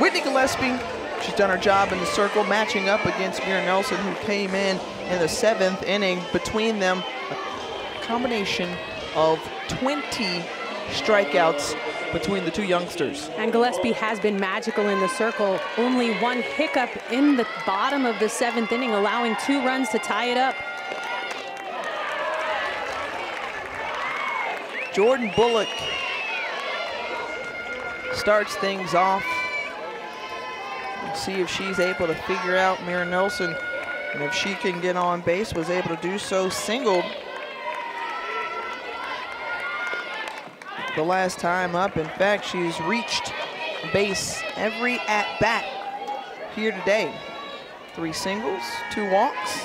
S1: Whitney Gillespie, she's done her job in the circle, matching up against Meehra Nelson, who came in in the seventh inning. Between them, a combination of 20 strikeouts between the two youngsters.
S2: And Gillespie has been magical in the circle. Only one hiccup in the bottom of the seventh inning, allowing two runs to tie it up.
S1: Jordan Bullock starts things off. Let's see if she's able to figure out Meehra Nelson. And if she can get on base, was able to do so singled the last time up. In fact, she's reached base every at-bat here today. Three singles, two walks.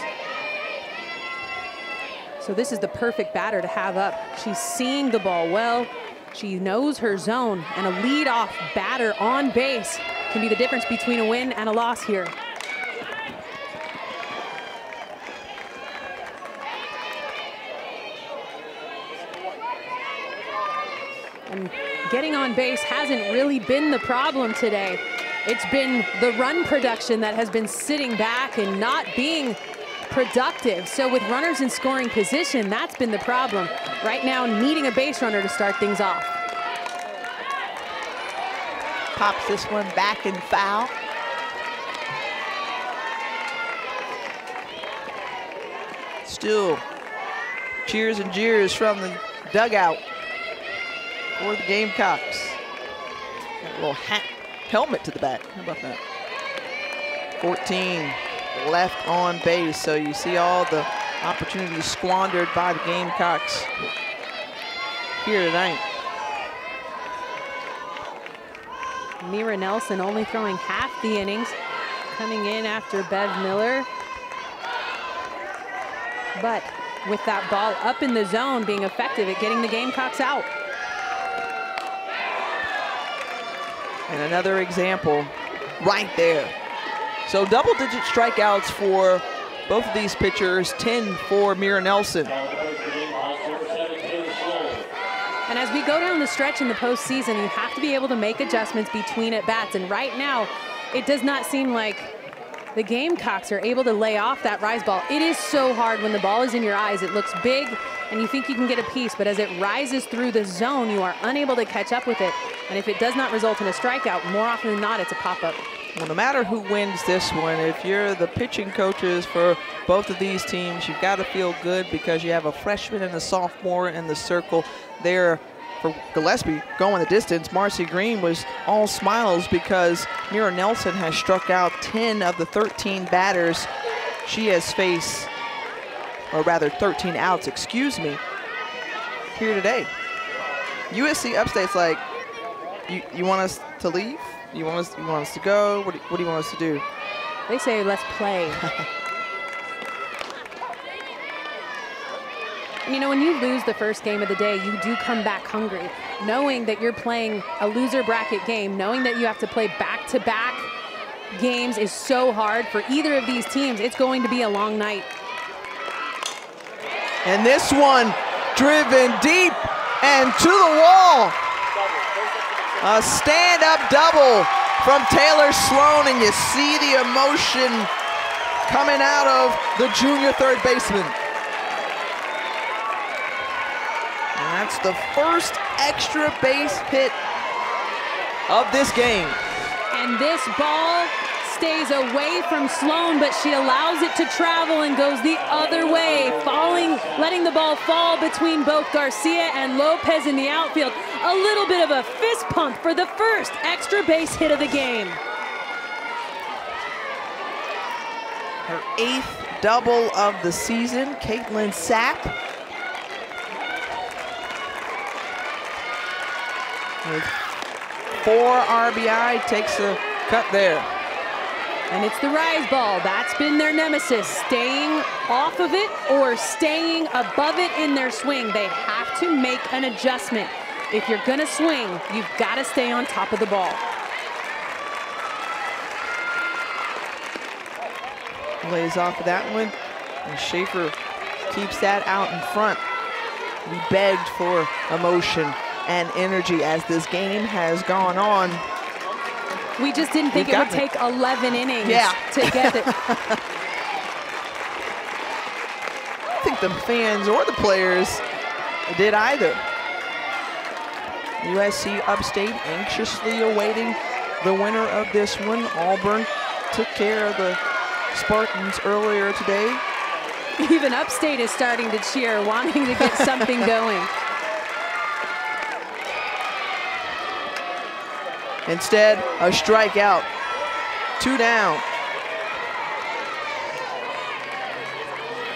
S2: So this is the perfect batter to have up. She's seeing the ball well. She knows her zone, and a lead-off batter on base can be the difference between a win and a loss here. And getting on base hasn't really been the problem today. It's been the run production that has been sitting back and not being productive. So with runners in scoring position, that's been the problem. Right now, needing a base runner to start things off.
S1: Pops this one back and foul. Still cheers and jeers from the dugout for the Gamecocks. Got a little hat, helmet to the back. How about that? 14 left on base, so you see all the opportunities squandered by the Gamecocks here tonight.
S2: Meehra Nelson only throwing half the innings, coming in after Bev Miller. But with that ball up in the zone, being effective at getting the Gamecocks out.
S1: And another example right there. So double digit strikeouts for both of these pitchers, 10 for Meehra Nelson.
S2: And as we go down the stretch in the postseason, you have to be able to make adjustments between at bats. And right now, it does not seem like the Gamecocks are able to lay off that rise ball. It is so hard when the ball is in your eyes. It looks big and you think you can get a piece, but as it rises through the zone, you are unable to catch up with it. And if it does not result in a strikeout, more often than not, it's a pop-up.
S1: Well, no matter who wins this one, if you're the pitching coaches for both of these teams, you've got to feel good because you have a freshman and a sophomore in the circle there for Gillespie going the distance. Marcy Green was all smiles because Meehra Nelson has struck out 10 of the 13 batters she has faced, or rather 13 outs, excuse me, here today. USC Upstate's like, you, you want us to leave? You want us, you want us to go? What do, what do you want us to do?
S2: They say let's play. you know, when you lose the first game of the day, you do come back hungry, knowing that you're playing a loser bracket game, knowing that you have to play back-to-back -back games is so hard for either of these teams. It's going to be a long night.
S1: And this one driven deep and to the wall. A stand-up double from Taylor Sloan, and you see the emotion coming out of the junior third baseman. That's the first extra base hit of this game.
S2: And this ball stays away from Sloan, but she allows it to travel and goes the other way, falling, letting the ball fall between both Garcia and Lopez in the outfield. A little bit of a fist pump for the first extra base hit of the game.
S1: Her eighth double of the season, Caitlin Sapp with four RBI, takes a cut there.
S2: And it's the rise ball. That's been their nemesis, staying off of it or staying above it in their swing. They have to make an adjustment. If you're gonna swing, you've gotta stay on top of the ball.
S1: Lays off of that one, and Schaefer keeps that out in front. We begged for emotion and energy as this game has gone on.
S2: We just didn't think it would it. take 11 innings yeah. to get it.
S1: I don't think the fans or the players did either. USC Upstate anxiously awaiting the winner of this one. Auburn took care of the Spartans earlier today.
S2: Even Upstate is starting to cheer, wanting to get something going.
S1: Instead, a strikeout. Two down.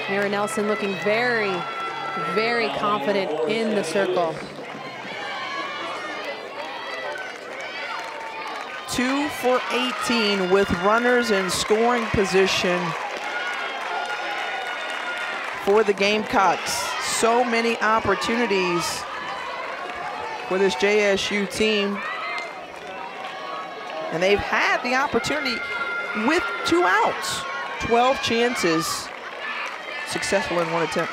S2: Meehra Nelson looking very, very confident in the circle.
S1: Two for 18 with runners in scoring position for the Gamecocks. So many opportunities for this JSU team. And they've had the opportunity with two outs. 12 chances, successful in one attempt.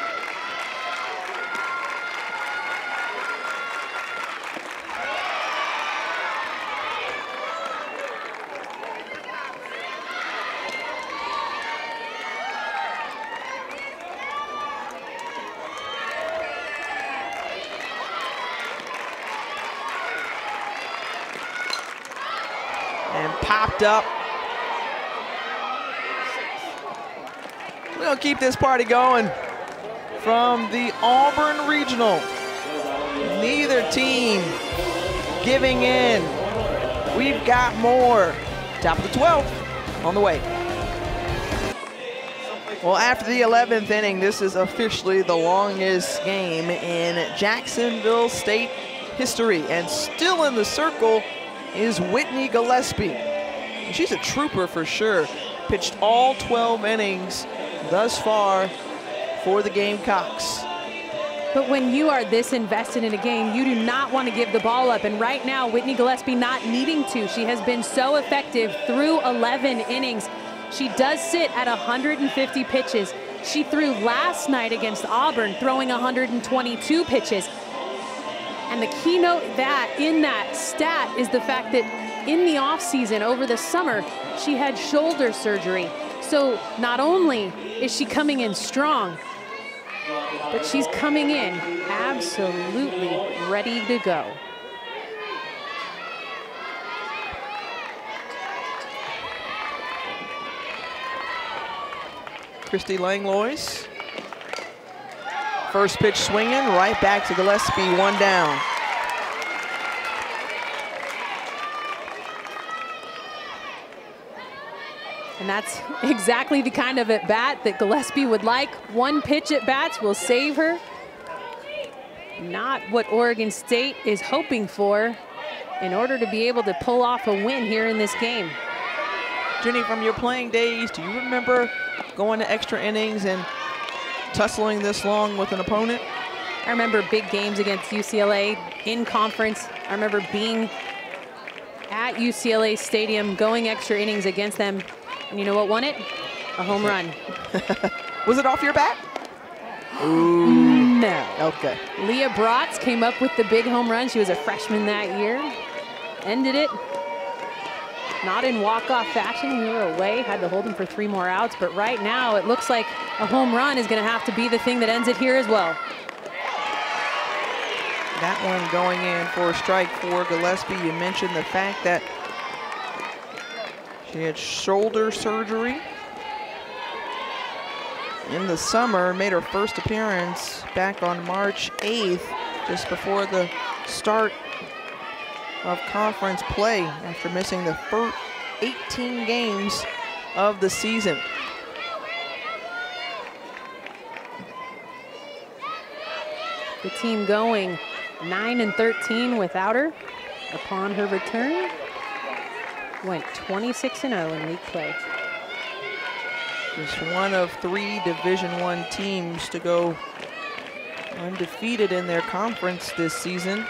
S1: Up. Gonna keep this party going from the Auburn Regional. Neither team giving in. We've got more. Top of the 12th on the way. Well, after the 11th inning, this is officially the longest game in Jacksonville State history. And still in the circle is Whitney Gillespie. She's a trooper for sure. Pitched all 12 innings thus far for the Gamecocks.
S2: But when you are this invested in a game, you do not want to give the ball up. And right now, Whitney Gillespie not needing to. She has been so effective through 11 innings. She does sit at 150 pitches. She threw last night against Auburn, throwing 122 pitches. And the keynote that in that stat is the fact that in the offseason over the summer, she had shoulder surgery. So not only is she coming in strong, but she's coming in absolutely ready to go.
S1: Christy Langlois. First pitch swinging, right back to Gillespie, one down.
S2: And that's exactly the kind of at bat that Gillespie would like. One pitch at bats will save her. Not what Oregon State is hoping for in order to be able to pull off a win here in this game.
S1: Jenny, from your playing days, do you remember going to extra innings and tussling this long with an opponent?
S2: I remember big games against UCLA in conference. I remember being at UCLA Stadium, going extra innings against them. And you know what won it? A home run.
S1: Was it off your bat?
S2: Mm, Ooh. No.
S1: Okay.
S2: Leah Bratz came up with the big home run. She was a freshman that year. Ended it not in walk-off fashion. We were away, had to hold him for three more outs. But right now, it looks like a home run is going to have to be the thing that ends it here as well.
S1: That one going in for a strike for Gillespie. You mentioned the fact that she had shoulder surgery in the summer, made her first appearance back on March 8th, just before the start of conference play after missing the first 18 games of the season.
S2: The team going 9 and 13 without her upon her return. Went 26 and 0 in league play.
S1: Just one of three Division One teams to go undefeated in their conference this season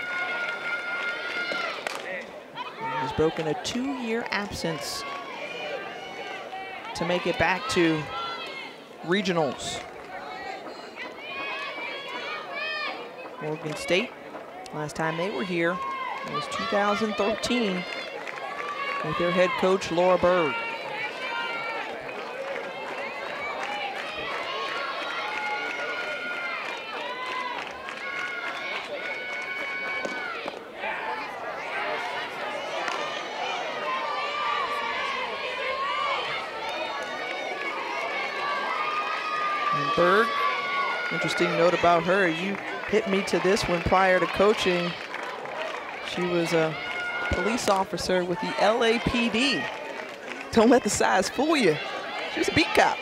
S1: has broken a two-year absence to make it back to regionals. Oregon State, last time they were here was 2013 with their head coach Laura Berg. Berg. Interesting note about her. You hit me to this one prior to coaching. She was a police officer with the LAPD. Don't let the size fool you. She's a beat cop.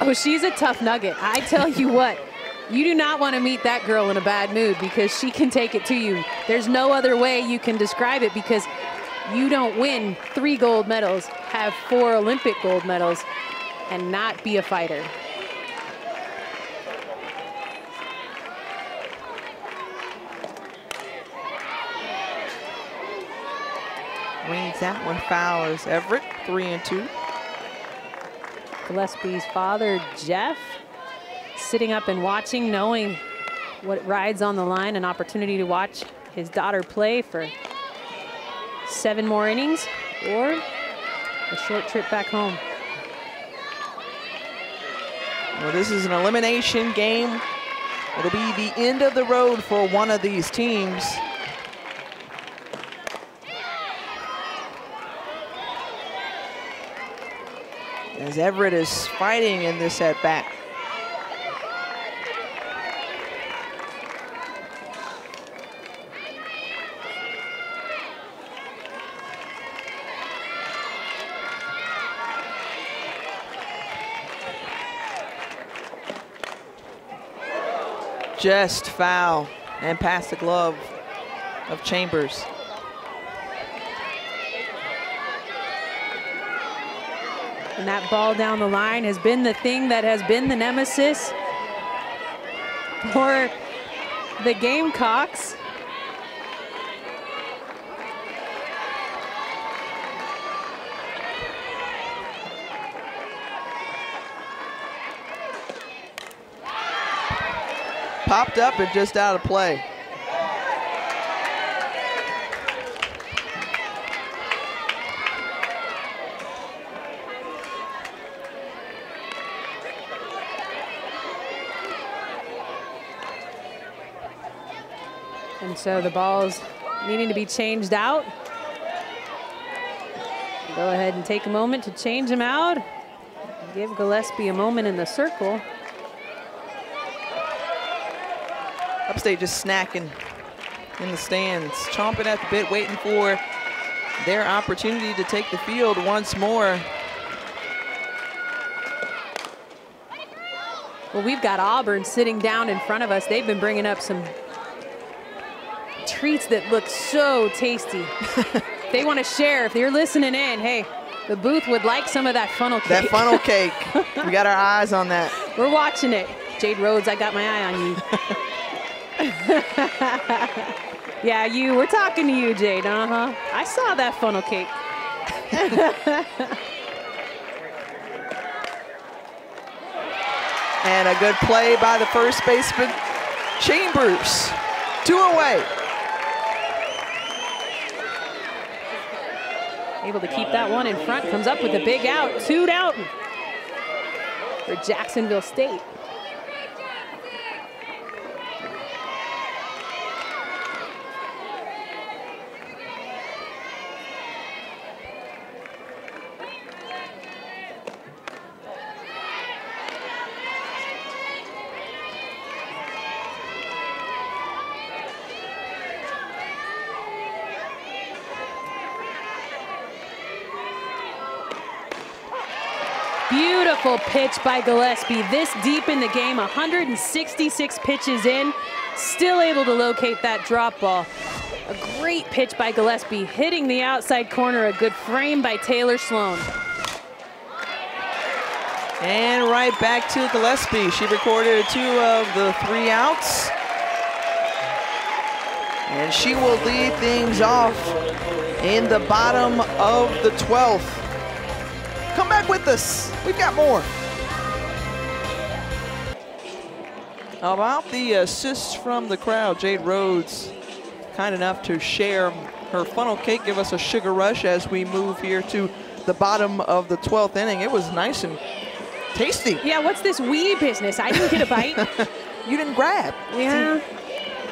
S2: Oh, she's a tough nugget. I tell you what, you do not want to meet that girl in a bad mood because she can take it to you. There's no other way you can describe it because you don't win three gold medals, have four Olympic gold medals, and not be a fighter.
S1: Rings that one foul as Everett, three and two.
S2: Gillespie's father, Jeff, sitting up and watching, knowing what rides on the line, an opportunity to watch his daughter play for seven more innings or a short trip back home.
S1: Well, this is an elimination game. It'll be the end of the road for one of these teams. As Everett is fighting in this at bat. Just foul and past the glove of Chambers.
S2: And that ball down the line has been the thing that has been the nemesis for the Gamecocks.
S1: Popped up and just out of play.
S2: And so the ball's needing to be changed out. Go ahead and take a moment to change him out. Give Gillespie a moment in the circle.
S1: Upstate just snacking in the stands, chomping at the bit, waiting for their opportunity to take the field once more.
S2: Well, we've got Auburn sitting down in front of us. They've been bringing up some treats that look so tasty. they want to share. If you're listening in, hey, the booth would like some of that funnel cake.
S1: That funnel cake. we got our eyes on that.
S2: We're watching it. Jade Rhodes, I got my eye on you. yeah, you. We're talking to you, Jade. Uh-huh. I saw that funnel cake.
S1: and a good play by the first baseman, Chambers. Two away.
S2: Able to keep that one in front. Comes up with a big out. Two down for Jacksonville State. Beautiful pitch by Gillespie. This deep in the game, 166 pitches in, still able to locate that drop ball. A great pitch by Gillespie, hitting the outside corner. A good frame by Taylor Sloan.
S1: And right back to Gillespie. She recorded two of the three outs. And she will lead things off in the bottom of the 12th. Back with us. We've got more. About the assists from the crowd, Jade Rhodes, kind enough to share her funnel cake, give us a sugar rush as we move here to the bottom of the 12th inning. It was nice and tasty.
S2: Yeah, what's this wee business? I didn't get a bite.
S1: you didn't grab.
S2: Yeah.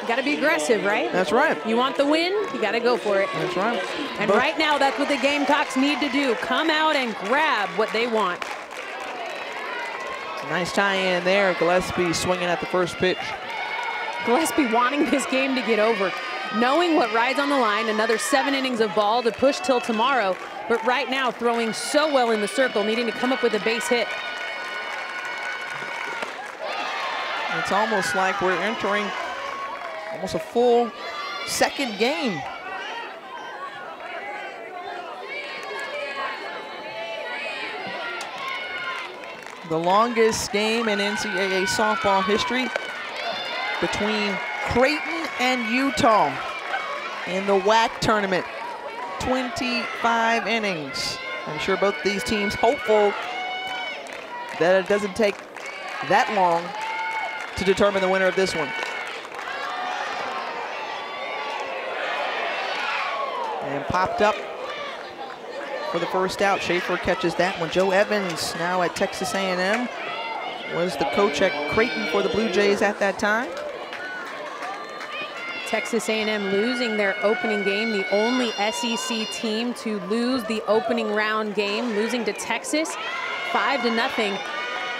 S2: Got to be aggressive, right?
S1: That's right.
S2: You want the win, you got to go for it.
S1: That's right.
S2: And Both. right now, that's what the Gamecocks need to do. Come out and grab what they want.
S1: Nice tie-in there. Gillespie swinging at the first pitch.
S2: Gillespie wanting this game to get over. Knowing what rides on the line, another seven innings of ball to push till tomorrow. But right now, throwing so well in the circle, needing to come up with a base hit.
S1: It's almost like we're entering almost a full second game. The longest game in NCAA softball history between Creighton and Utah in the WAC tournament. 25 innings. I'm sure both these teams hopeful that it doesn't take that long to determine the winner of this one. And popped up for the first out. Schaefer catches that one. Jo Evans now at Texas A&M was the coach at Creighton for the Blue Jays at that time.
S2: Texas A&M losing their opening game, the only SEC team to lose the opening round game, losing to Texas five to nothing.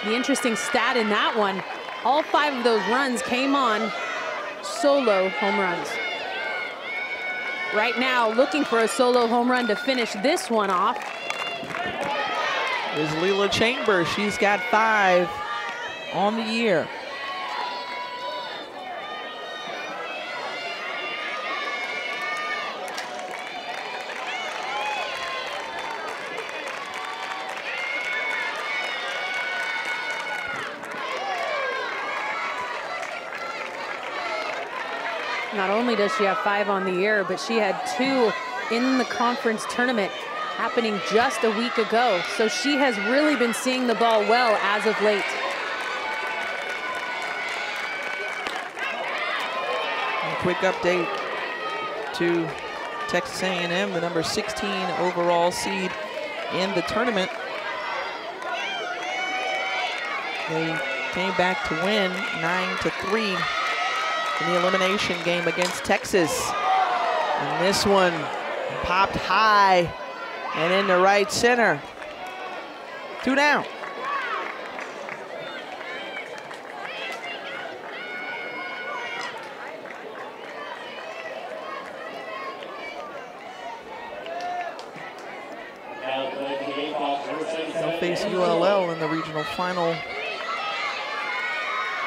S2: The interesting stat in that one, all five of those runs came on solo home runs. Right now, looking for a solo home run to finish this one off.
S1: Is Leela Chambers. She's got five on the year.
S2: Not only does she have five on the year, but she had two in the conference tournament happening just a week ago. So she has really been seeing the ball well as of late.
S1: A quick update to Texas A&M, the number 16 overall seed in the tournament. They came back to win 9 to 3 in the elimination game against Texas. And this one popped high and in the right center. Two down. They'll face ULL in the regional final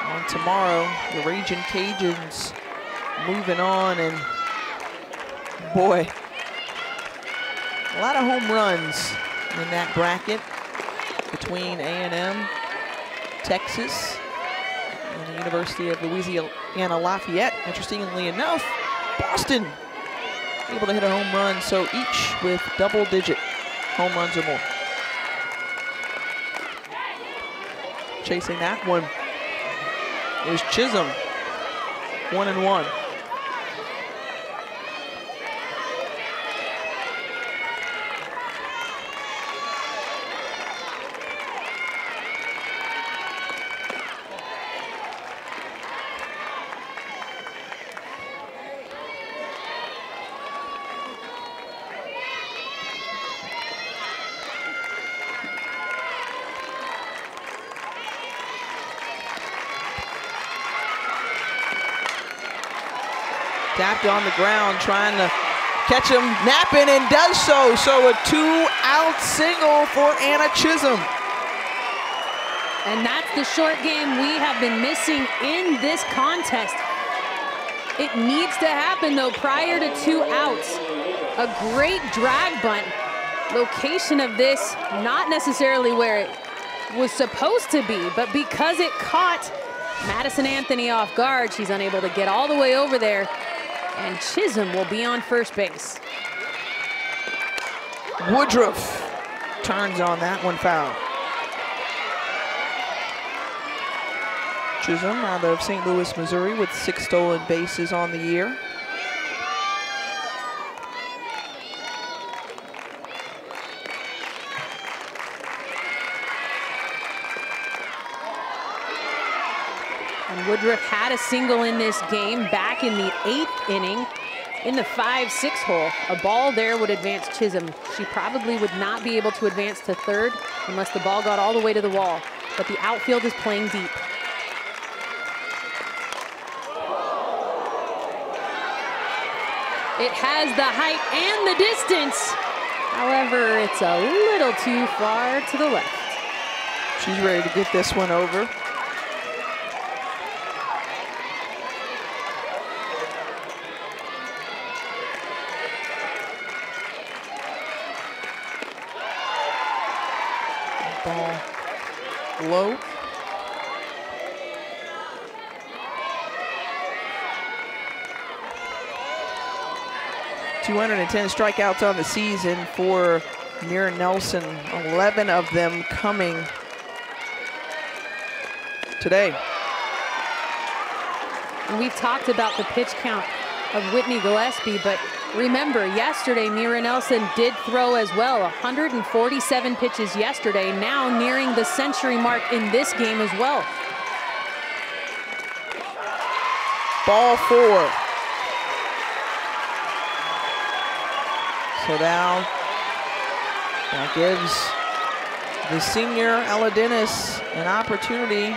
S1: on tomorrow. The Raging Cajuns moving on and boy, a lot of home runs in that bracket between A&M, Texas, and the University of Louisiana Lafayette. Interestingly enough, Boston able to hit a home run, so each with double-digit home runs or more. Chasing that one is Chisholm, one and one. On the ground, trying to catch him napping and does so. So a two out single for Anna Chisholm.
S2: And that's the short game we have been missing in this contest. It needs to happen though prior to two outs. A great drag bunt. Location of this, not necessarily where it was supposed to be, but because it caught Madison Anthony off guard, she's unable to get all the way over there and Chisholm will be on first base.
S1: Woodruff turns on that one foul. Chisholm out of St. Louis, Missouri with six stolen bases on the year.
S2: Woodruff had a single in this game back in the eighth inning in the 5-6 hole. A ball there would advance Chisholm. She probably would not be able to advance to third unless the ball got all the way to the wall. But the outfield is playing deep. It has the height and the distance. However, it's a little too far to the left.
S1: She's ready to get this one over. Ball low. Two hundred and ten strikeouts on the season for Meehra Nelson. Eleven of them coming today.
S2: And we've talked about the pitch count of Whitney Gillespie, but remember, yesterday Meehra Nelson did throw as well. 147 pitches yesterday, now nearing the century mark in this game as well.
S1: Ball four. So now that gives the senior Ella Dennis an opportunity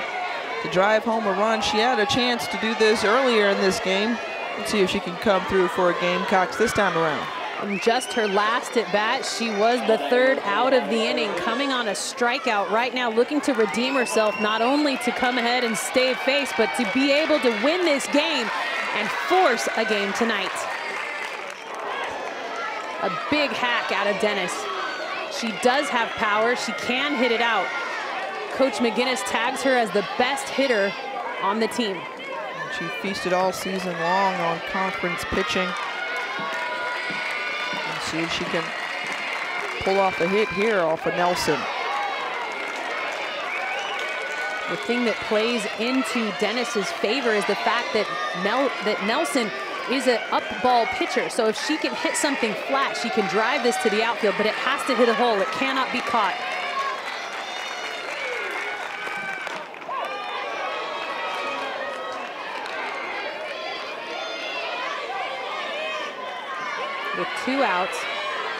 S1: to drive home a run. She had a chance to do this earlier in this game. Let's see if she can come through for a Gamecocks this time around.
S2: In just her last at bat, she was the third out of the inning, coming on a strikeout right now, looking to redeem herself, not only to come ahead and stay face, but to be able to win this game and force a game tonight. A big hack out of Dennis. She does have power. She can hit it out. Coach McGinnis tags her as the best hitter on the team.
S1: She feasted all season long on conference pitching. And see if she can pull off a hit here off of Nelson.
S2: The thing that plays into Dennis's favor is the fact that, Mel that Nelson is an up ball pitcher. So if she can hit something flat, she can drive this to the outfield, but it has to hit a hole. It cannot be caught. With two outs,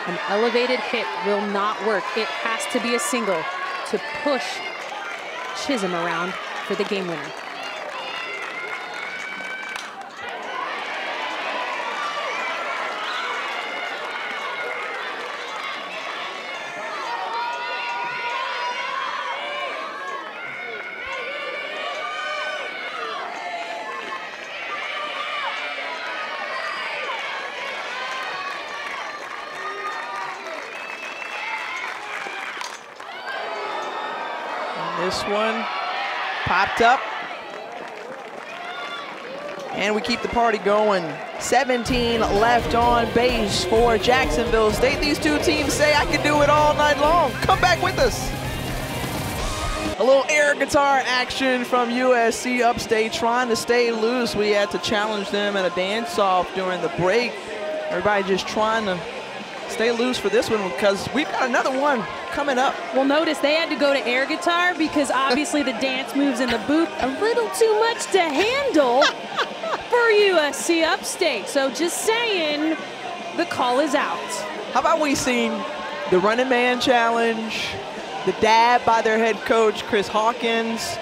S2: an elevated hit will not work. It has to be a single to push Chisholm around for the game winner.
S1: This one up. And we keep the party going. 17 left on base for Jacksonville State. These two teams say I can do it all night long. Come back with us. A little air guitar action from USC Upstate trying to stay loose. We had to challenge them in a dance-off during the break. Everybody just trying to stay loose for this one because we've got another one coming up.
S2: Well, notice they had to go to air guitar because obviously the dance moves in the booth a little too much to handle for USC Upstate. So just saying, the call is out.
S1: How about we seen the running man challenge, the dab by their head coach, Chris Hawkins.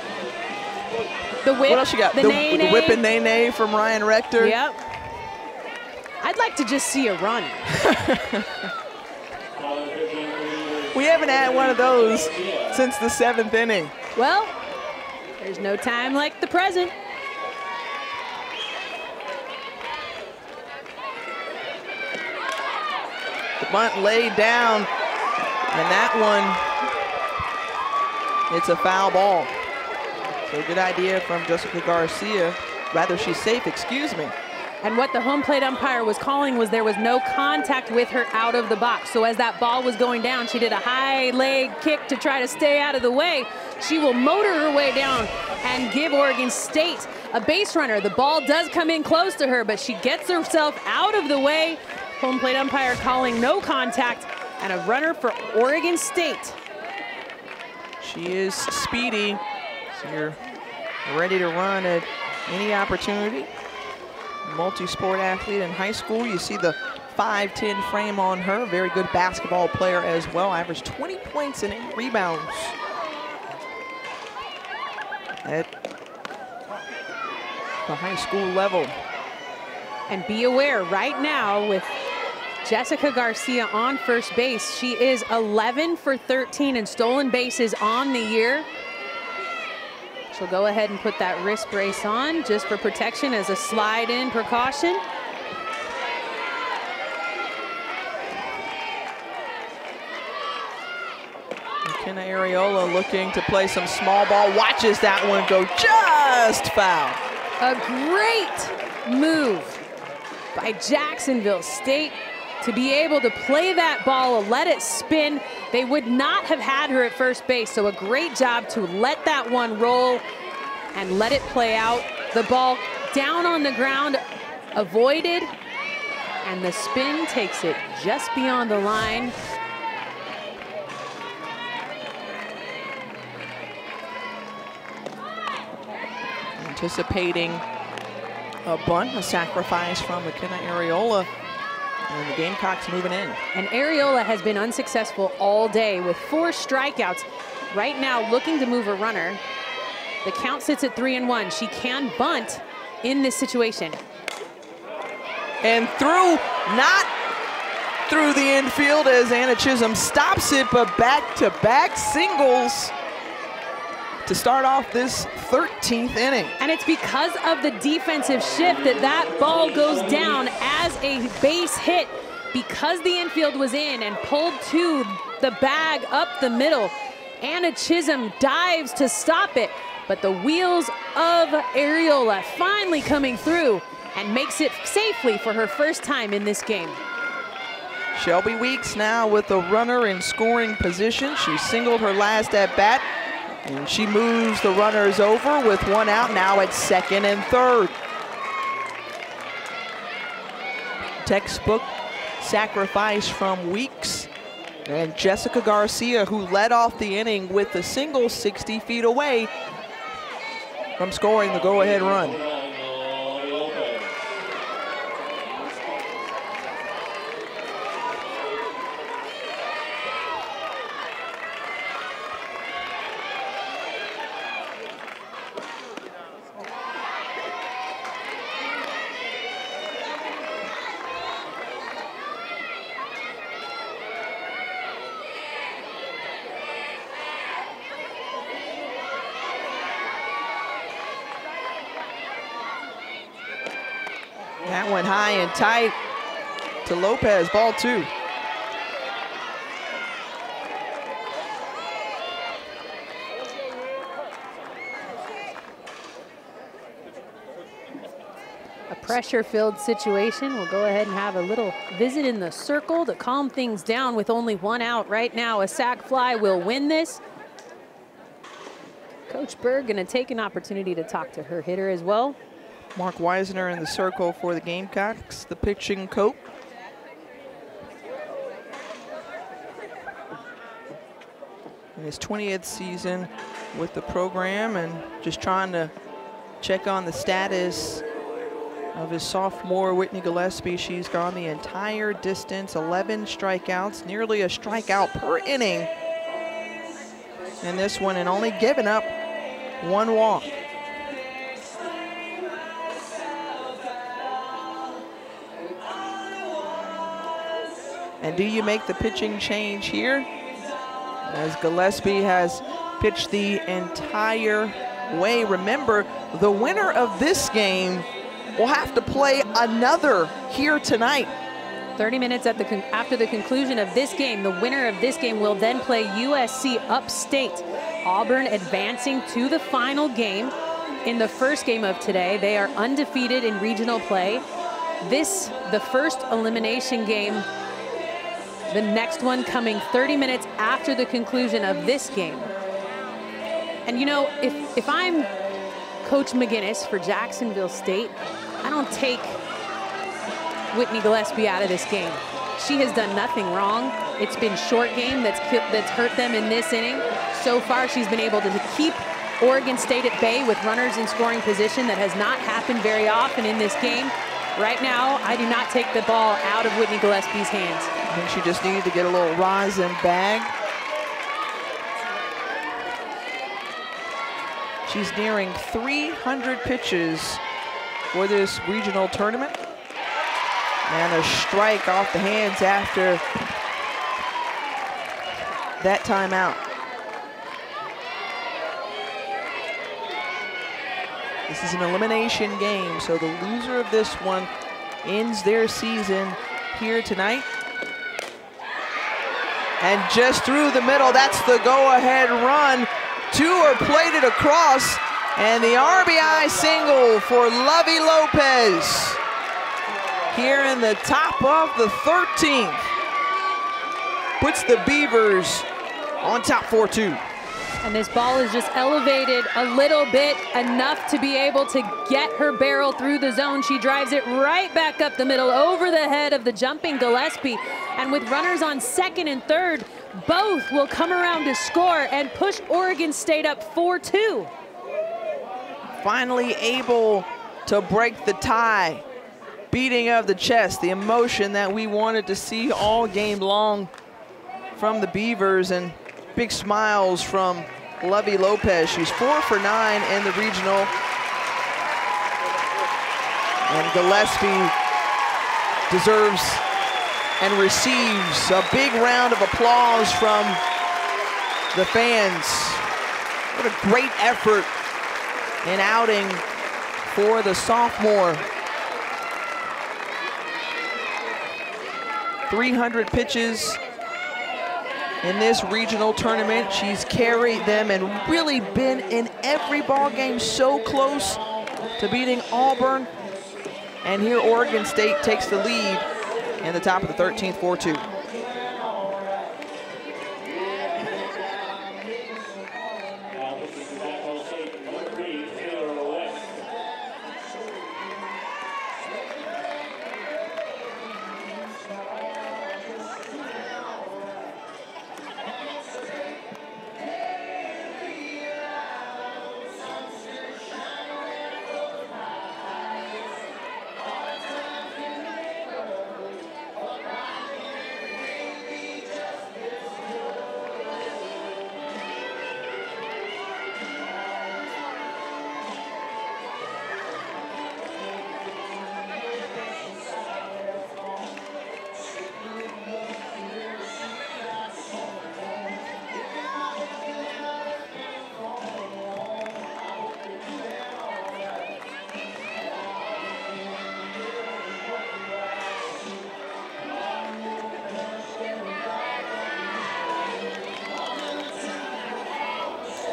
S2: The whip,
S1: what else you got?
S2: The,
S1: the,
S2: nay
S1: the whip and nay nay from Ryan Rector.
S2: Yep. I'd like to just see a run.
S1: we haven't had one of those since the seventh inning.
S2: Well, there's no time like the present.
S1: The bunt laid down, and that one, it's a foul ball. So good idea from Jessica Garcia. Rather, she's safe, excuse me.
S2: And what the home plate umpire was calling was there was no contact with her out of the box. So as that ball was going down, she did a high leg kick to try to stay out of the way. She will motor her way down and give Oregon State a base runner. The ball does come in close to her, but she gets herself out of the way. Home plate umpire calling no contact and a runner for Oregon State.
S1: She is speedy, so you're ready to run at any opportunity multi-sport athlete in high school. You see the 5'10 frame on her. Very good basketball player as well. Averaged 20 points and eight rebounds. At the high school level.
S2: And be aware right now with Jessica Garcia on first base, she is 11 for 13 in stolen bases on the year. She'll go ahead and put that wrist brace on just for protection as a slide in precaution.
S1: McKenna Ariola looking to play some small ball. Watches that one go just foul.
S2: A great move by Jacksonville State to be able to play that ball, let it spin. They would not have had her at first base, so a great job to let that one roll and let it play out. The ball down on the ground, avoided, and the spin takes it just beyond the line.
S1: Anticipating a bunt, a sacrifice from McKenna Ariola. And the Gamecocks moving in.
S2: And Ariola has been unsuccessful all day with four strikeouts. Right now, looking to move a runner. The count sits at three and one. She can bunt in this situation.
S1: And through, not through the infield as Anna Chisholm stops it, but back-to-back -back singles to start off this 13th inning.
S2: And it's because of the defensive shift that that ball goes down as a base hit because the infield was in and pulled to the bag up the middle. Anna Chisholm dives to stop it, but the wheels of Ariola finally coming through and makes it safely for her first time in this game.
S1: Shelby Weeks now with a runner in scoring position. She singled her last at bat and she moves the runners over with one out now at second and third. Textbook sacrifice from Weeks. And Jessica Garcia, who led off the inning with a single 60 feet away from scoring the go-ahead run. Went high and tight to Lopez, ball two.
S2: A pressure-filled situation. We'll go ahead and have a little visit in the circle to calm things down with only one out right now. A sac fly will win this. Coach Berg going to take an opportunity to talk to her hitter as well.
S1: Mark Weisner in the circle for the Gamecocks, the pitching coach. In his 20th season with the program and just trying to check on the status of his sophomore Whitney Gillespie. She's gone the entire distance, 11 strikeouts, nearly a strikeout per inning in this one and only given up one walk. Do you make the pitching change here? As Gillespie has pitched the entire way. Remember, the winner of this game will have to play another here tonight.
S2: 30 minutes the after the conclusion of this game, the winner of this game will then play USC upstate. Auburn advancing to the final game. In the first game of today, they are undefeated in regional play. This, the first elimination game the next one coming 30 minutes after the conclusion of this game. And you know, if, if I'm Coach McGinnis for Jacksonville State, I don't take Whitney Gillespie out of this game. She has done nothing wrong. It's been short game that's, that's hurt them in this inning. So far, she's been able to keep Oregon State at bay with runners in scoring position. That has not happened very often in this game. Right now, I do not take the ball out of Whitney Gillespie's hands.
S1: I think she just needed to get a little rosin bag. She's nearing 300 pitches for this regional tournament. And a strike off the hands after that timeout. This is an elimination game, so the loser of this one ends their season here tonight. And just through the middle, that's the go-ahead run. Two are plated across, and the RBI single for Lovey Lopez. Here in the top of the 13th. Puts the Beavers on top 4-2.
S2: And this ball is just elevated a little bit, enough to be able to get her barrel through the zone. She drives it right back up the middle, over the head of the jumping Gillespie. And with runners on second and third, both will come around to score and push Oregon State up 4-2.
S1: Finally able to break the tie beating of the chest, the emotion that we wanted to see all game long from the Beavers and big smiles from Levy Lopez. She's four for nine in the regional. And Gillespie deserves and receives a big round of applause from the fans. What a great effort and outing for the sophomore. 300 pitches in this regional tournament. She's carried them and really been in every ball game so close to beating Auburn. And here Oregon State takes the lead in the top of the 13th, 4-2.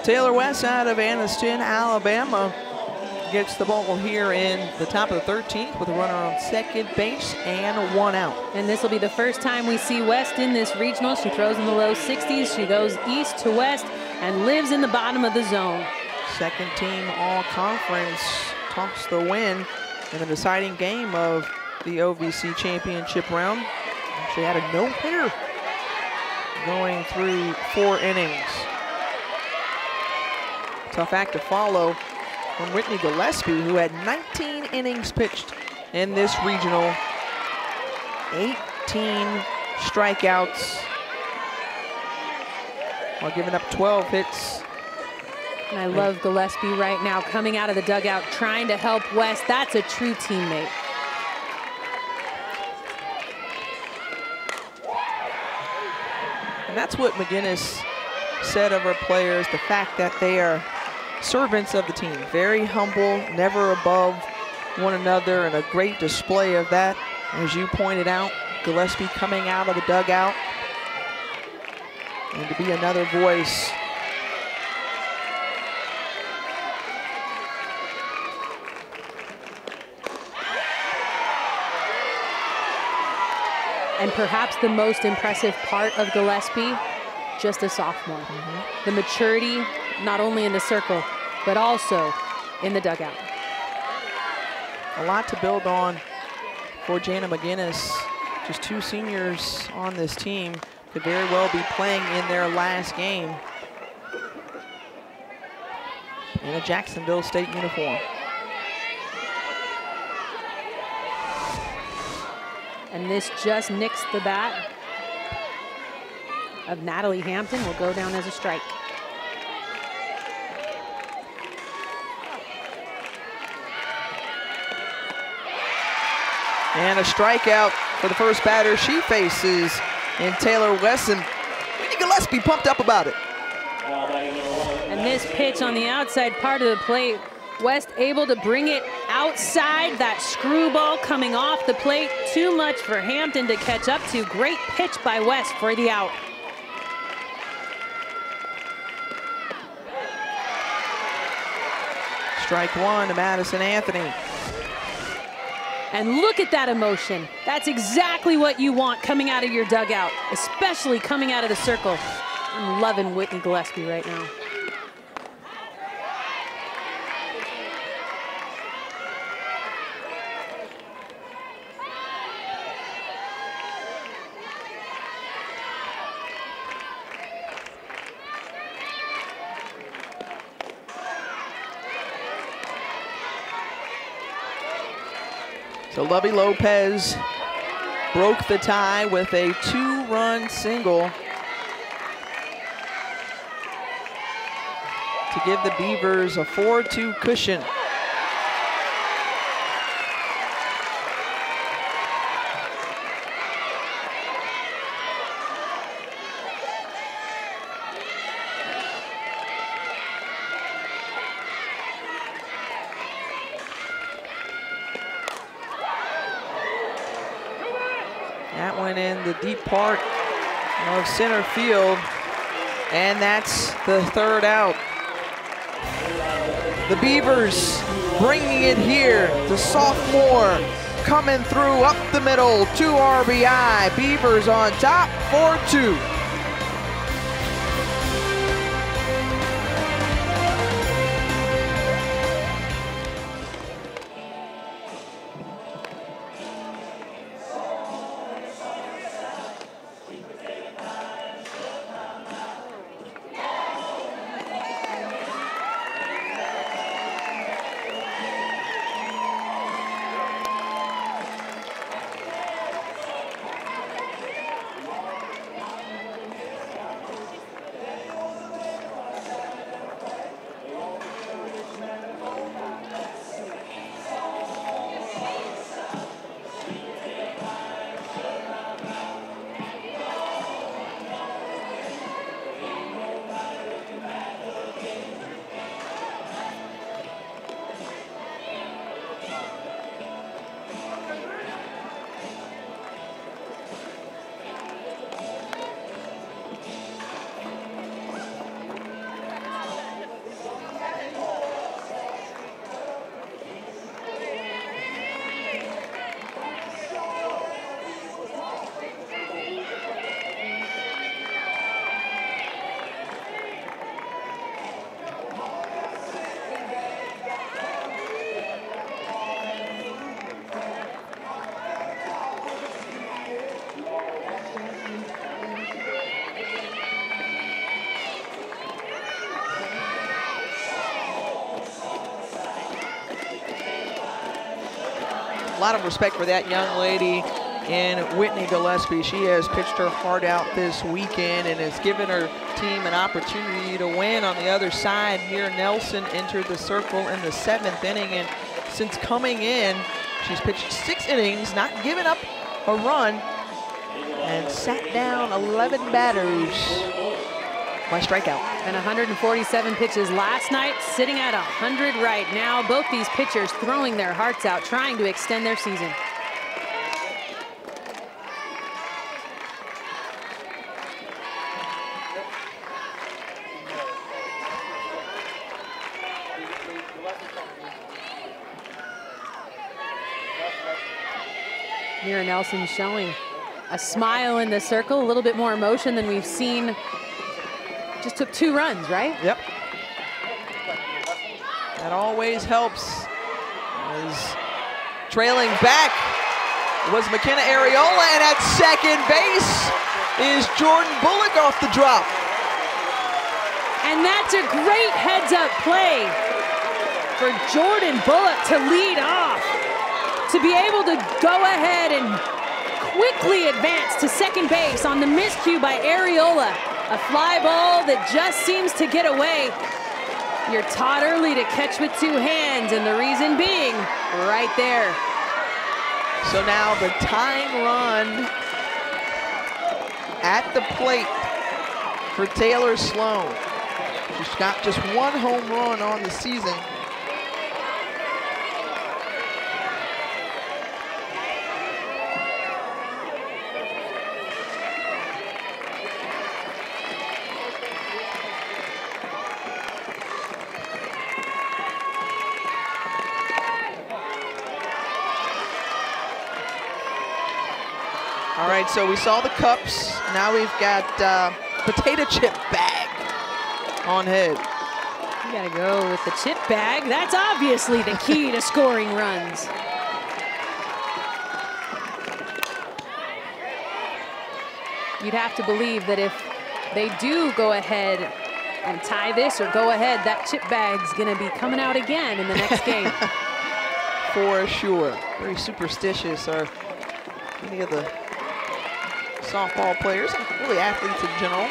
S1: Taylor West out of Anniston, Alabama gets the ball here in the top of the 13th with a runner on second base and one out.
S2: And this will be the first time we see West in this regional. She throws in the low 60s. She goes east to west and lives in the bottom of the zone.
S1: Second team all conference tops the win in the deciding game of the OVC championship round. She had a no-hitter going through four innings. Tough act to follow from Whitney Gillespie, who had 19 innings pitched in this regional. 18 strikeouts while giving up 12 hits.
S2: And I love Gillespie right now coming out of the dugout trying to help West. That's a true teammate.
S1: And that's what McGinnis said of her players, the fact that they are servants of the team. Very humble, never above one another, and a great display of that. As you pointed out, Gillespie coming out of the dugout. And to be another voice
S2: And perhaps the most impressive part of Gillespie, just a sophomore. Mm -hmm. The maturity, not only in the circle, but also in the dugout.
S1: A lot to build on for Jana McGinnis. Just two seniors on this team could very well be playing in their last game in a Jacksonville State uniform.
S2: And this just nicks the bat of Natalie Hampton will go down as a strike.
S1: And a strikeout for the first batter she faces in Taylor Wesson. Whitney Gillespie pumped up about it.
S2: And this pitch on the outside part of the plate, West able to bring it outside, that screwball coming off the plate. Too much for Hampton to catch up to. Great pitch by West for the out.
S1: Strike one to Madison Anthony.
S2: And look at that emotion. That's exactly what you want coming out of your dugout, especially coming out of the circle. I'm loving Whitney Gillespie right now.
S1: Lovey Lopez broke the tie with a two-run single to give the Beavers a 4-2 cushion. That went in the deep part of center field, and that's the third out. The Beavers bringing it here. The sophomore coming through up the middle, two RBI. Beavers on top, 4-2. Lot of respect for that young lady in Whitney Gillespie. She has pitched her heart out this weekend and has given her team an opportunity to win on the other side. Here, Nelson entered the circle in the seventh inning, and since coming in, she's pitched six innings, not given up a run, and sat down 11 batters by strikeout.
S2: And 147 pitches last night, sitting at 100 right now. Both these pitchers throwing their hearts out, trying to extend their season. Meehra Nelson showing a smile in the circle, a little bit more emotion than we've seen. Just took two runs, right?
S1: Yep. That always helps. As trailing back was McKenna Ariola, and at second base is Jordan Bullock off the drop.
S2: And that's a great heads-up play for Jordan Bullock to lead off, to be able to go ahead and quickly advance to second base on the miscue by Ariola. A fly ball that just seems to get away. You're taught early to catch with two hands, and the reason being right there.
S1: So now the tying run at the plate for Taylor Sloan. She's got just one home run on the season. All right, so we saw the cups. Now we've got uh, potato chip bag on head.
S2: You gotta go with the chip bag. That's obviously the key to scoring runs. You'd have to believe that if they do go ahead and tie this or go ahead, that chip bag's gonna be coming out again in the next game.
S1: for sure. Very superstitious are many of the softball players, and really athletes in general.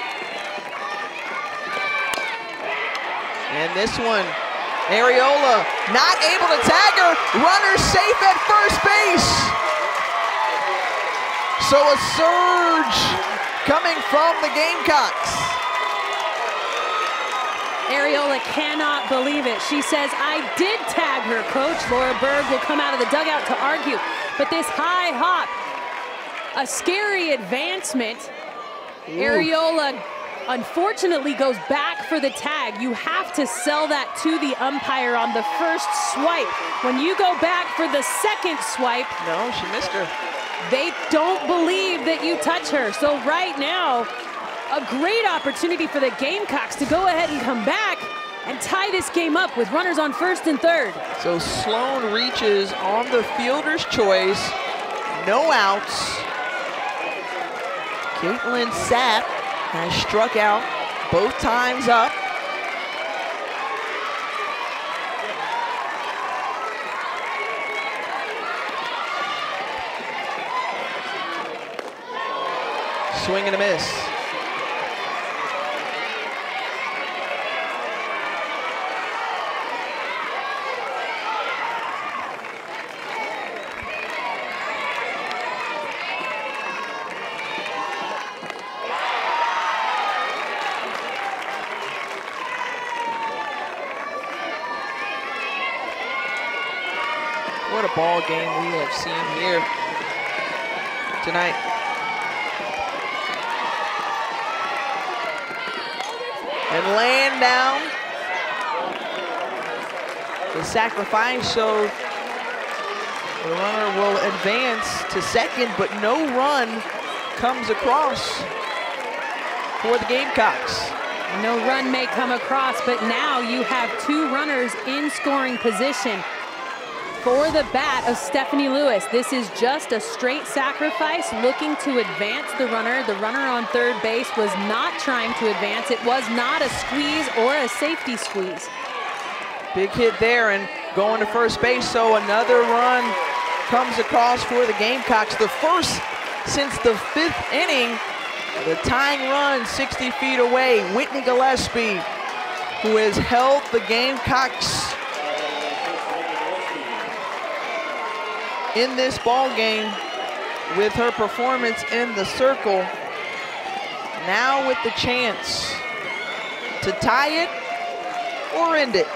S1: And this one, Ariola not able to tag her. Runner safe at first base. So a surge coming from the Gamecocks.
S2: Ariola cannot believe it. She says, I did tag her, coach. Laura Berg will come out of the dugout to argue. But this high hop, a scary advancement. Ooh. Ariola unfortunately goes back for the tag. You have to sell that to the umpire on the first swipe. When you go back for the second swipe.
S1: No, she missed her.
S2: They don't believe that you touch her. So right now, a great opportunity for the Gamecocks to go ahead and come back and tie this game up with runners on first and third.
S1: So Sloan reaches on the fielder's choice. No outs. Caitlin Sapp has struck out both times up. Swing and a miss. Ball game we have seen here tonight. And laying down the sacrifice, so the runner will advance to second, but no run comes across for the Gamecocks.
S2: No run may come across, but now you have two runners in scoring position for the bat of Stephanie Lewis. This is just a straight sacrifice looking to advance the runner. The runner on third base was not trying to advance. It was not a squeeze or a safety squeeze.
S1: Big hit there and going to first base. So another run comes across for the Gamecocks. The first since the fifth inning. The tying run 60 feet away. Whitney Gillespie, who has held the Gamecocks in this ball game with her performance in the circle. Now with the chance to tie it or end it.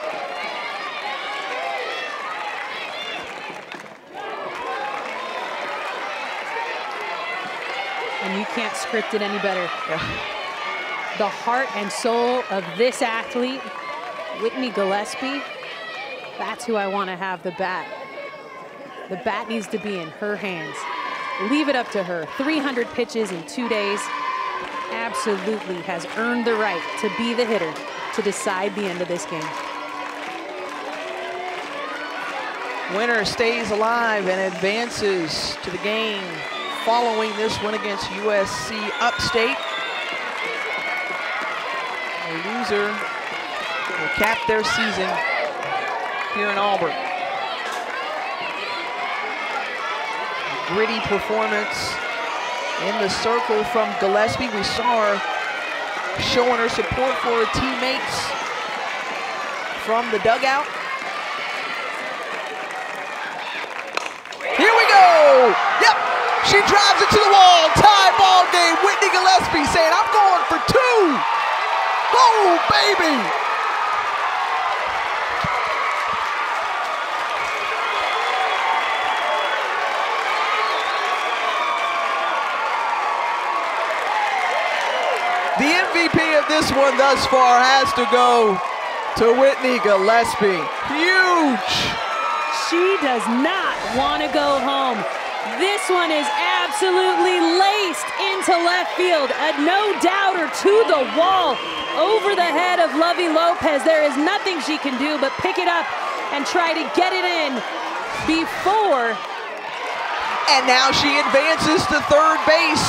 S2: And you can't script it any better. The heart and soul of this athlete, Whitney Gillespie, that's who I want to have the bat. The bat needs to be in her hands. Leave it up to her. 300 pitches in two days. Absolutely has earned the right to be the hitter to decide the end of this game.
S1: Winner stays alive and advances to the game following this win against USC Upstate. The loser will cap their season here in Auburn. Gritty performance in the circle from Gillespie. We saw her showing her support for her teammates from the dugout. Here we go. Yep, she drives it to the wall. Tie ball game. Whitney Gillespie saying, I'm going for two. Oh, baby. MVP of this one thus far has to go to Whitney Gillespie. Huge!
S2: She does not want to go home. This one is absolutely laced into left field. A no doubter to the wall over the head of Lovey Lopez. There is nothing she can do but pick it up and try to get it in before.
S1: And now she advances to third base.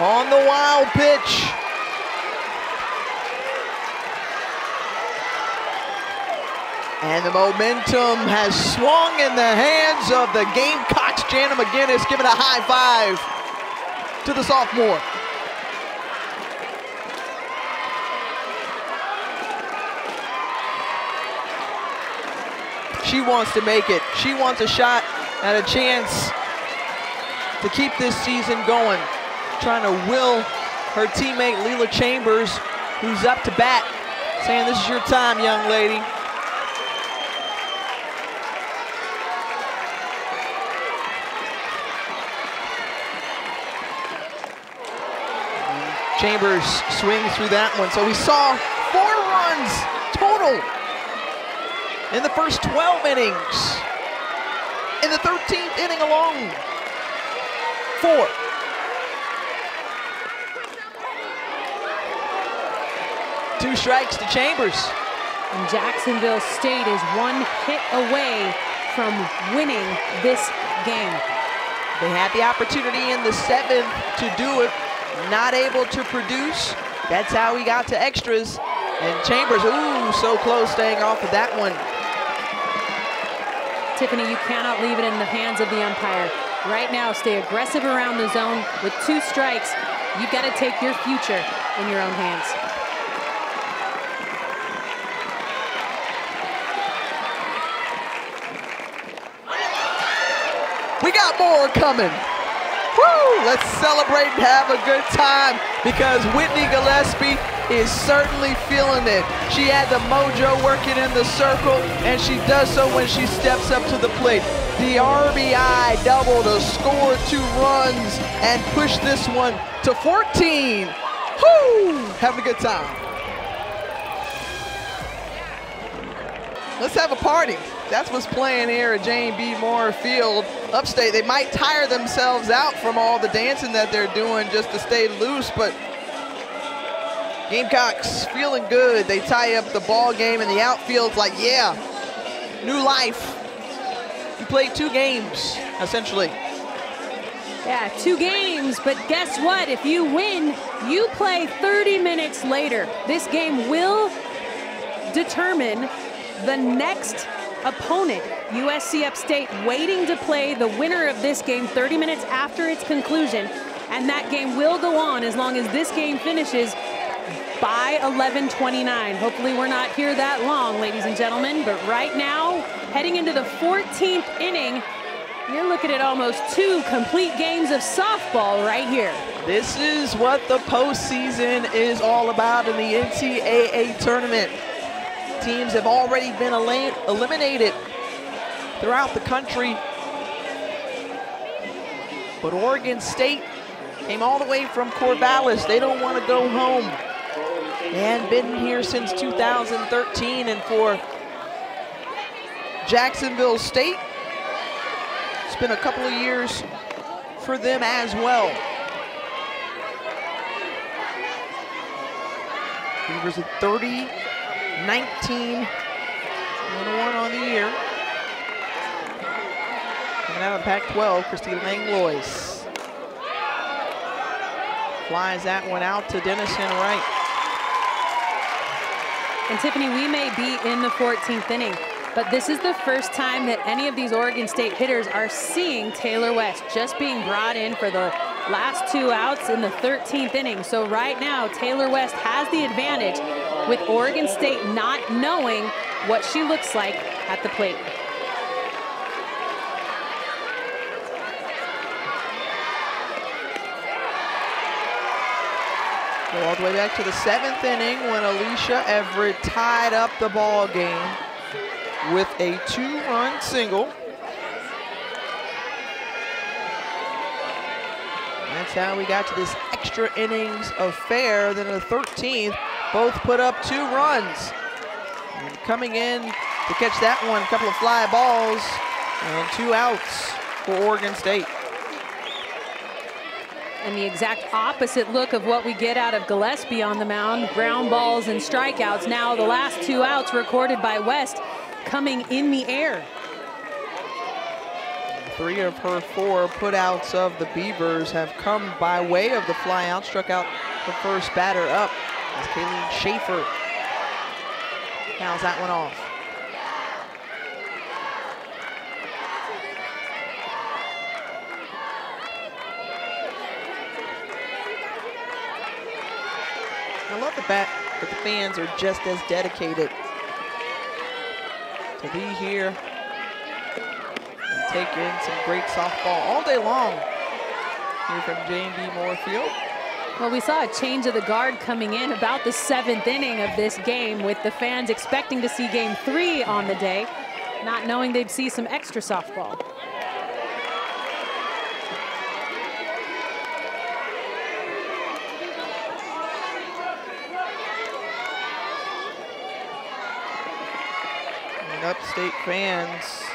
S1: On the wild pitch. And the momentum has swung in the hands of the Gamecocks. Jana McGinnis giving a high five to the sophomore. She wants to make it. She wants a shot at a chance to keep this season going. Trying to will her teammate Leela Chambers, who's up to bat, saying this is your time, young lady. Chambers swings through that one. So we saw four runs total in the first 12 innings. In the 13th inning alone, four. Two strikes to Chambers.
S2: And Jacksonville State is one hit away from winning this game.
S1: They had the opportunity in the seventh to do it, not able to produce. That's how we got to extras. And Chambers, ooh, so close staying off of that one.
S2: Tiffany, you cannot leave it in the hands of the umpire. Right now, stay aggressive around the zone with two strikes. You've got to take your future in your own hands.
S1: We got more coming. Woo! Let's celebrate and have a good time because Whitney Gillespie is certainly feeling it. She had the mojo working in the circle, and she does so when she steps up to the plate. The RBI double to score two runs and push this one to 14. Woo! Having a good time. Let's have a party. That's what's playing here at Jane B. Moore Field, upstate. They might tire themselves out from all the dancing that they're doing just to stay loose, but Gamecocks feeling good. They tie up the ball game in the outfield's like, yeah, new life. You played two games, essentially.
S2: Yeah, two games, but guess what? If you win, you play 30 minutes later. This game will determine the next opponent, USC Upstate, waiting to play the winner of this game 30 minutes after its conclusion. And that game will go on as long as this game finishes by 11:29. Hopefully we're not here that long, ladies and gentlemen, but right now, heading into the 14th inning, you're looking at almost two complete games of softball right here.
S1: This is what the postseason is all about in the NCAA tournament. Teams have already been eliminated throughout the country. But Oregon State came all the way from Corvallis. They don't want to go home. And been here since 2013. And for Jacksonville State, it's been a couple of years for them as well. Beavers at 30, 19, 1 on the year. Coming out of Pac-12, Christy Langlois. Flies that one out to Dennison Wright.
S2: And Tiffany, we may be in the 14th inning, but this is the first time that any of these Oregon State hitters are seeing Taylor West just being brought in for the last two outs in the 13th inning. So right now, Taylor West has the advantage with Oregon State not knowing what she looks like at the plate.
S1: Go all the way back to the seventh inning when Alicia Everett tied up the ball game with a two-run single. That's how we got to this extra innings affair. Then in the 13th, both put up two runs. And coming in to catch that one, a couple of fly balls and two outs for Oregon State.
S2: And the exact opposite look of what we get out of Gillespie on the mound, ground balls and strikeouts. Now the last two outs recorded by West coming in the air.
S1: Three of her four putouts of the Beavers have come by way of the flyout. Struck out the first batter up as Kayleen Schaefer fouls that one off. I love the fact that the fans are just as dedicated to be here take in some great softball all day long here from Field.
S2: Well, we saw a change of the guard coming in about the seventh inning of this game with the fans expecting to see game three on the day, not knowing they'd see some extra softball.
S1: And upstate fans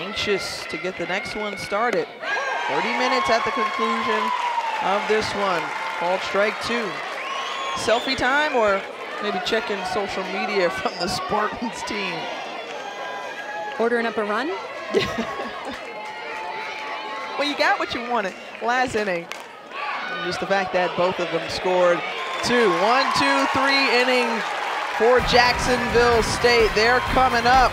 S1: anxious to get the next one started. 30 minutes at the conclusion of this one. Called strike two. Selfie time or maybe checking social media from the Spartans team.
S2: Ordering up a run?
S1: well, you got what you wanted last inning. And just the fact that both of them scored two. One, two, three inning for Jacksonville State. They're coming up.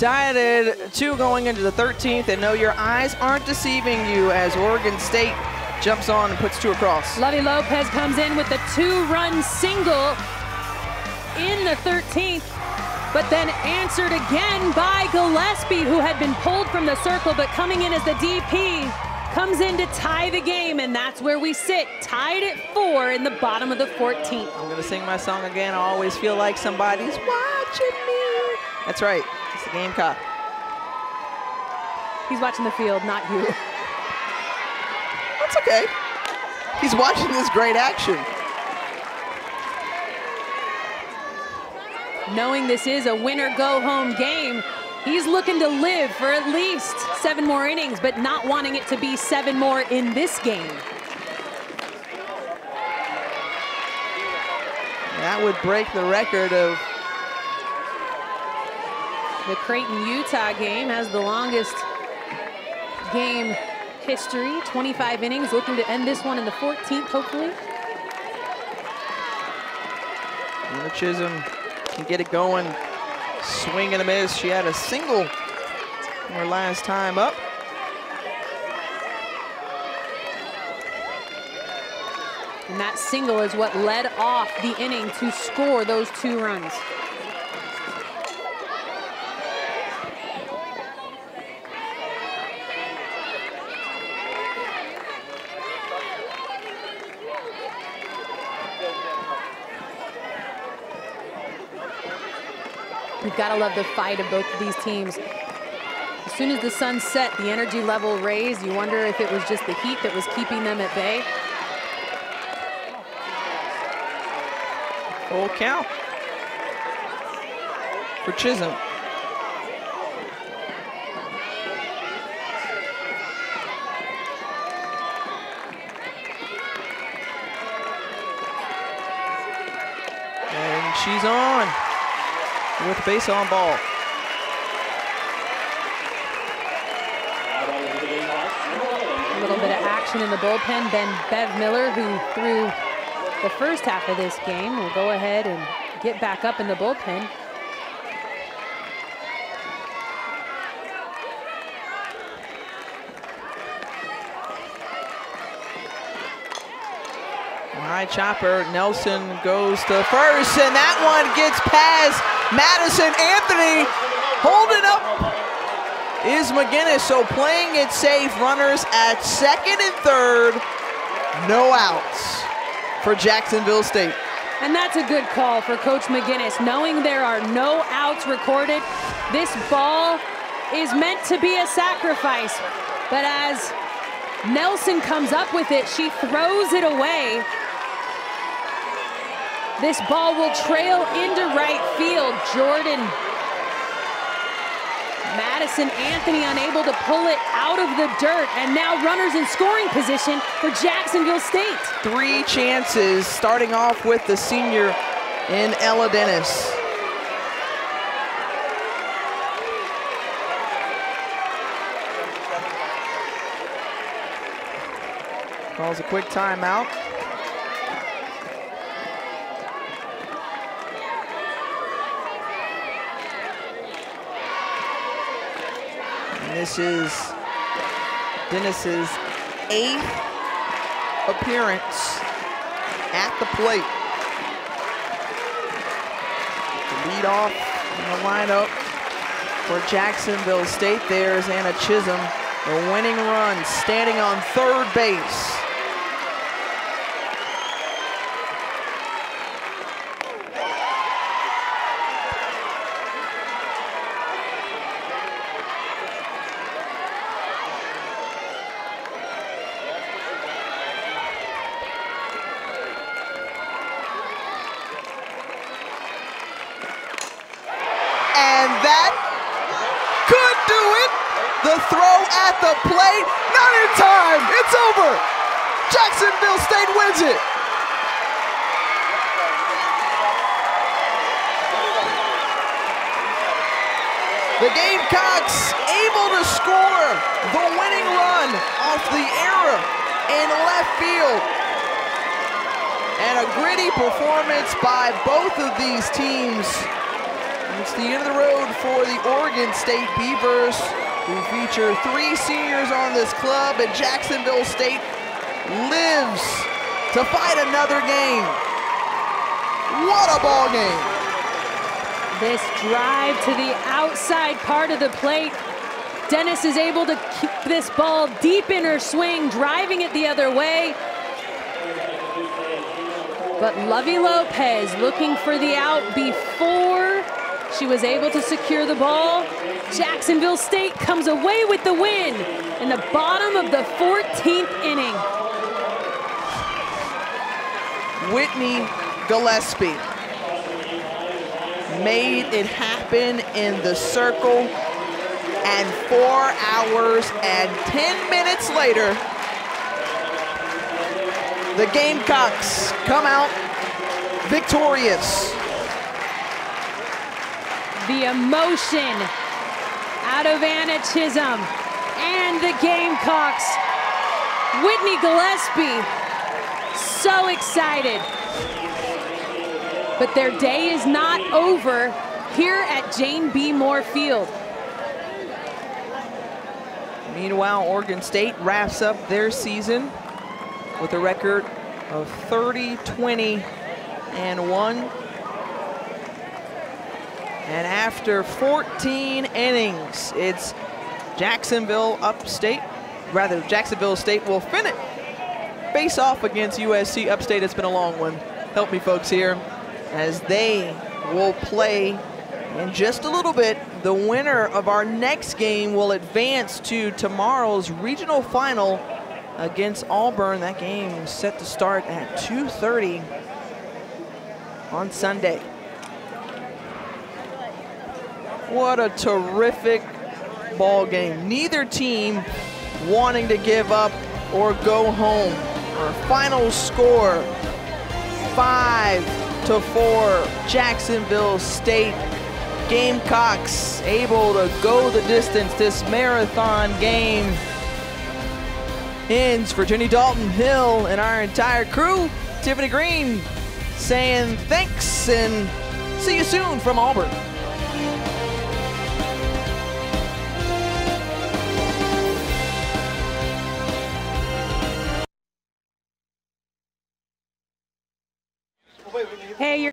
S1: Dieted two going into the 13th, and no, your eyes aren't deceiving you as Oregon State jumps on and puts two across.
S2: Lovey Lopez comes in with the two-run single in the 13th, but then answered again by Gillespie, who had been pulled from the circle, but coming in as the DP, comes in to tie the game, and that's where we sit, tied at four in the bottom of the 14th.
S1: I'm gonna sing my song again. I always feel like somebody's watching me. That's right, it's Gamecock.
S2: He's watching the field, not you.
S1: That's okay. He's watching this great action.
S2: Knowing this is a winner go home game, he's looking to live for at least seven more innings, but not wanting it to be seven more in this game.
S1: That would break the record of
S2: the Creighton Utah game has the longest game history, 25 innings, looking to end this one in the 14th, hopefully.
S1: Anna Chisholm can get it going. Swing and a miss. She had a single her last time up.
S2: And that single is what led off the inning to score those two runs. Got to love the fight of both of these teams. As soon as the sun set, the energy level raised. You wonder if it was just the heat that was keeping them at bay.
S1: Full count for Chisholm. And she's on with the base on ball.
S2: A little bit of action in the bullpen. Ben Bev Miller, who threw the first half of this game, will go ahead and get back up in the bullpen.
S1: High chopper, Nelson goes to first, and that one gets past Madison Anthony. Holding up is McGinnis, so playing it safe. Runners at second and third, no outs for Jacksonville State.
S2: And that's a good call for Coach McGinnis. Knowing there are no outs recorded, this ball is meant to be a sacrifice. But as Nelson comes up with it, she throws it away. This ball will trail into right field. Jordan Madison Anthony unable to pull it out of the dirt, and now runners in scoring position for Jacksonville State.
S1: Three chances, starting off with the senior in Ella Dennis. Calls a quick timeout. And this is Dennis's eighth appearance at the plate. The lead off in the lineup for Jacksonville State. There's Anna Chisholm, the winning run, standing on third base. And that could do it. The throw at the plate, not in time. It's over. Jacksonville State wins it. The Gamecocks able to score the winning run off the error in left field. And a gritty performance by both of these teams. It's the end of the road for the Oregon State Beavers, three seniors on this club, and Jacksonville State lives to fight another game. What a ball game.
S2: This drive to the outside part of the plate. Dennis is able to keep this ball deep in her swing, driving it the other way. But Lovey Lopez looking for the out before she was able to secure the ball. Jacksonville State comes away with the win in the bottom of the 14th inning.
S1: Whitney Gillespie made it happen in the circle. And four hours and 10 minutes later, the Gamecocks come out victorious.
S2: The emotion out of Anna Chisholm and the Gamecocks. Whitney Gillespie, so excited. But their day is not over here at Jane B. Moore Field.
S1: Meanwhile, Oregon State wraps up their season with a record of 30, 20, and 1. And after 14 innings, it's Jacksonville Upstate, rather Jacksonville State will finish face off against USC Upstate. It's been a long one. Help me folks here as they will play in just a little bit. The winner of our next game will advance to tomorrow's regional final against Auburn. That game set to start at 2.30 on Sunday. What a terrific ball game. Neither team wanting to give up or go home. Our final score, five to four, Jacksonville State Gamecocks able to go the distance. This marathon game ends for Jenny Dalton Hill and our entire crew. Tiffany Greene saying thanks and see you soon from Auburn. Hey, you're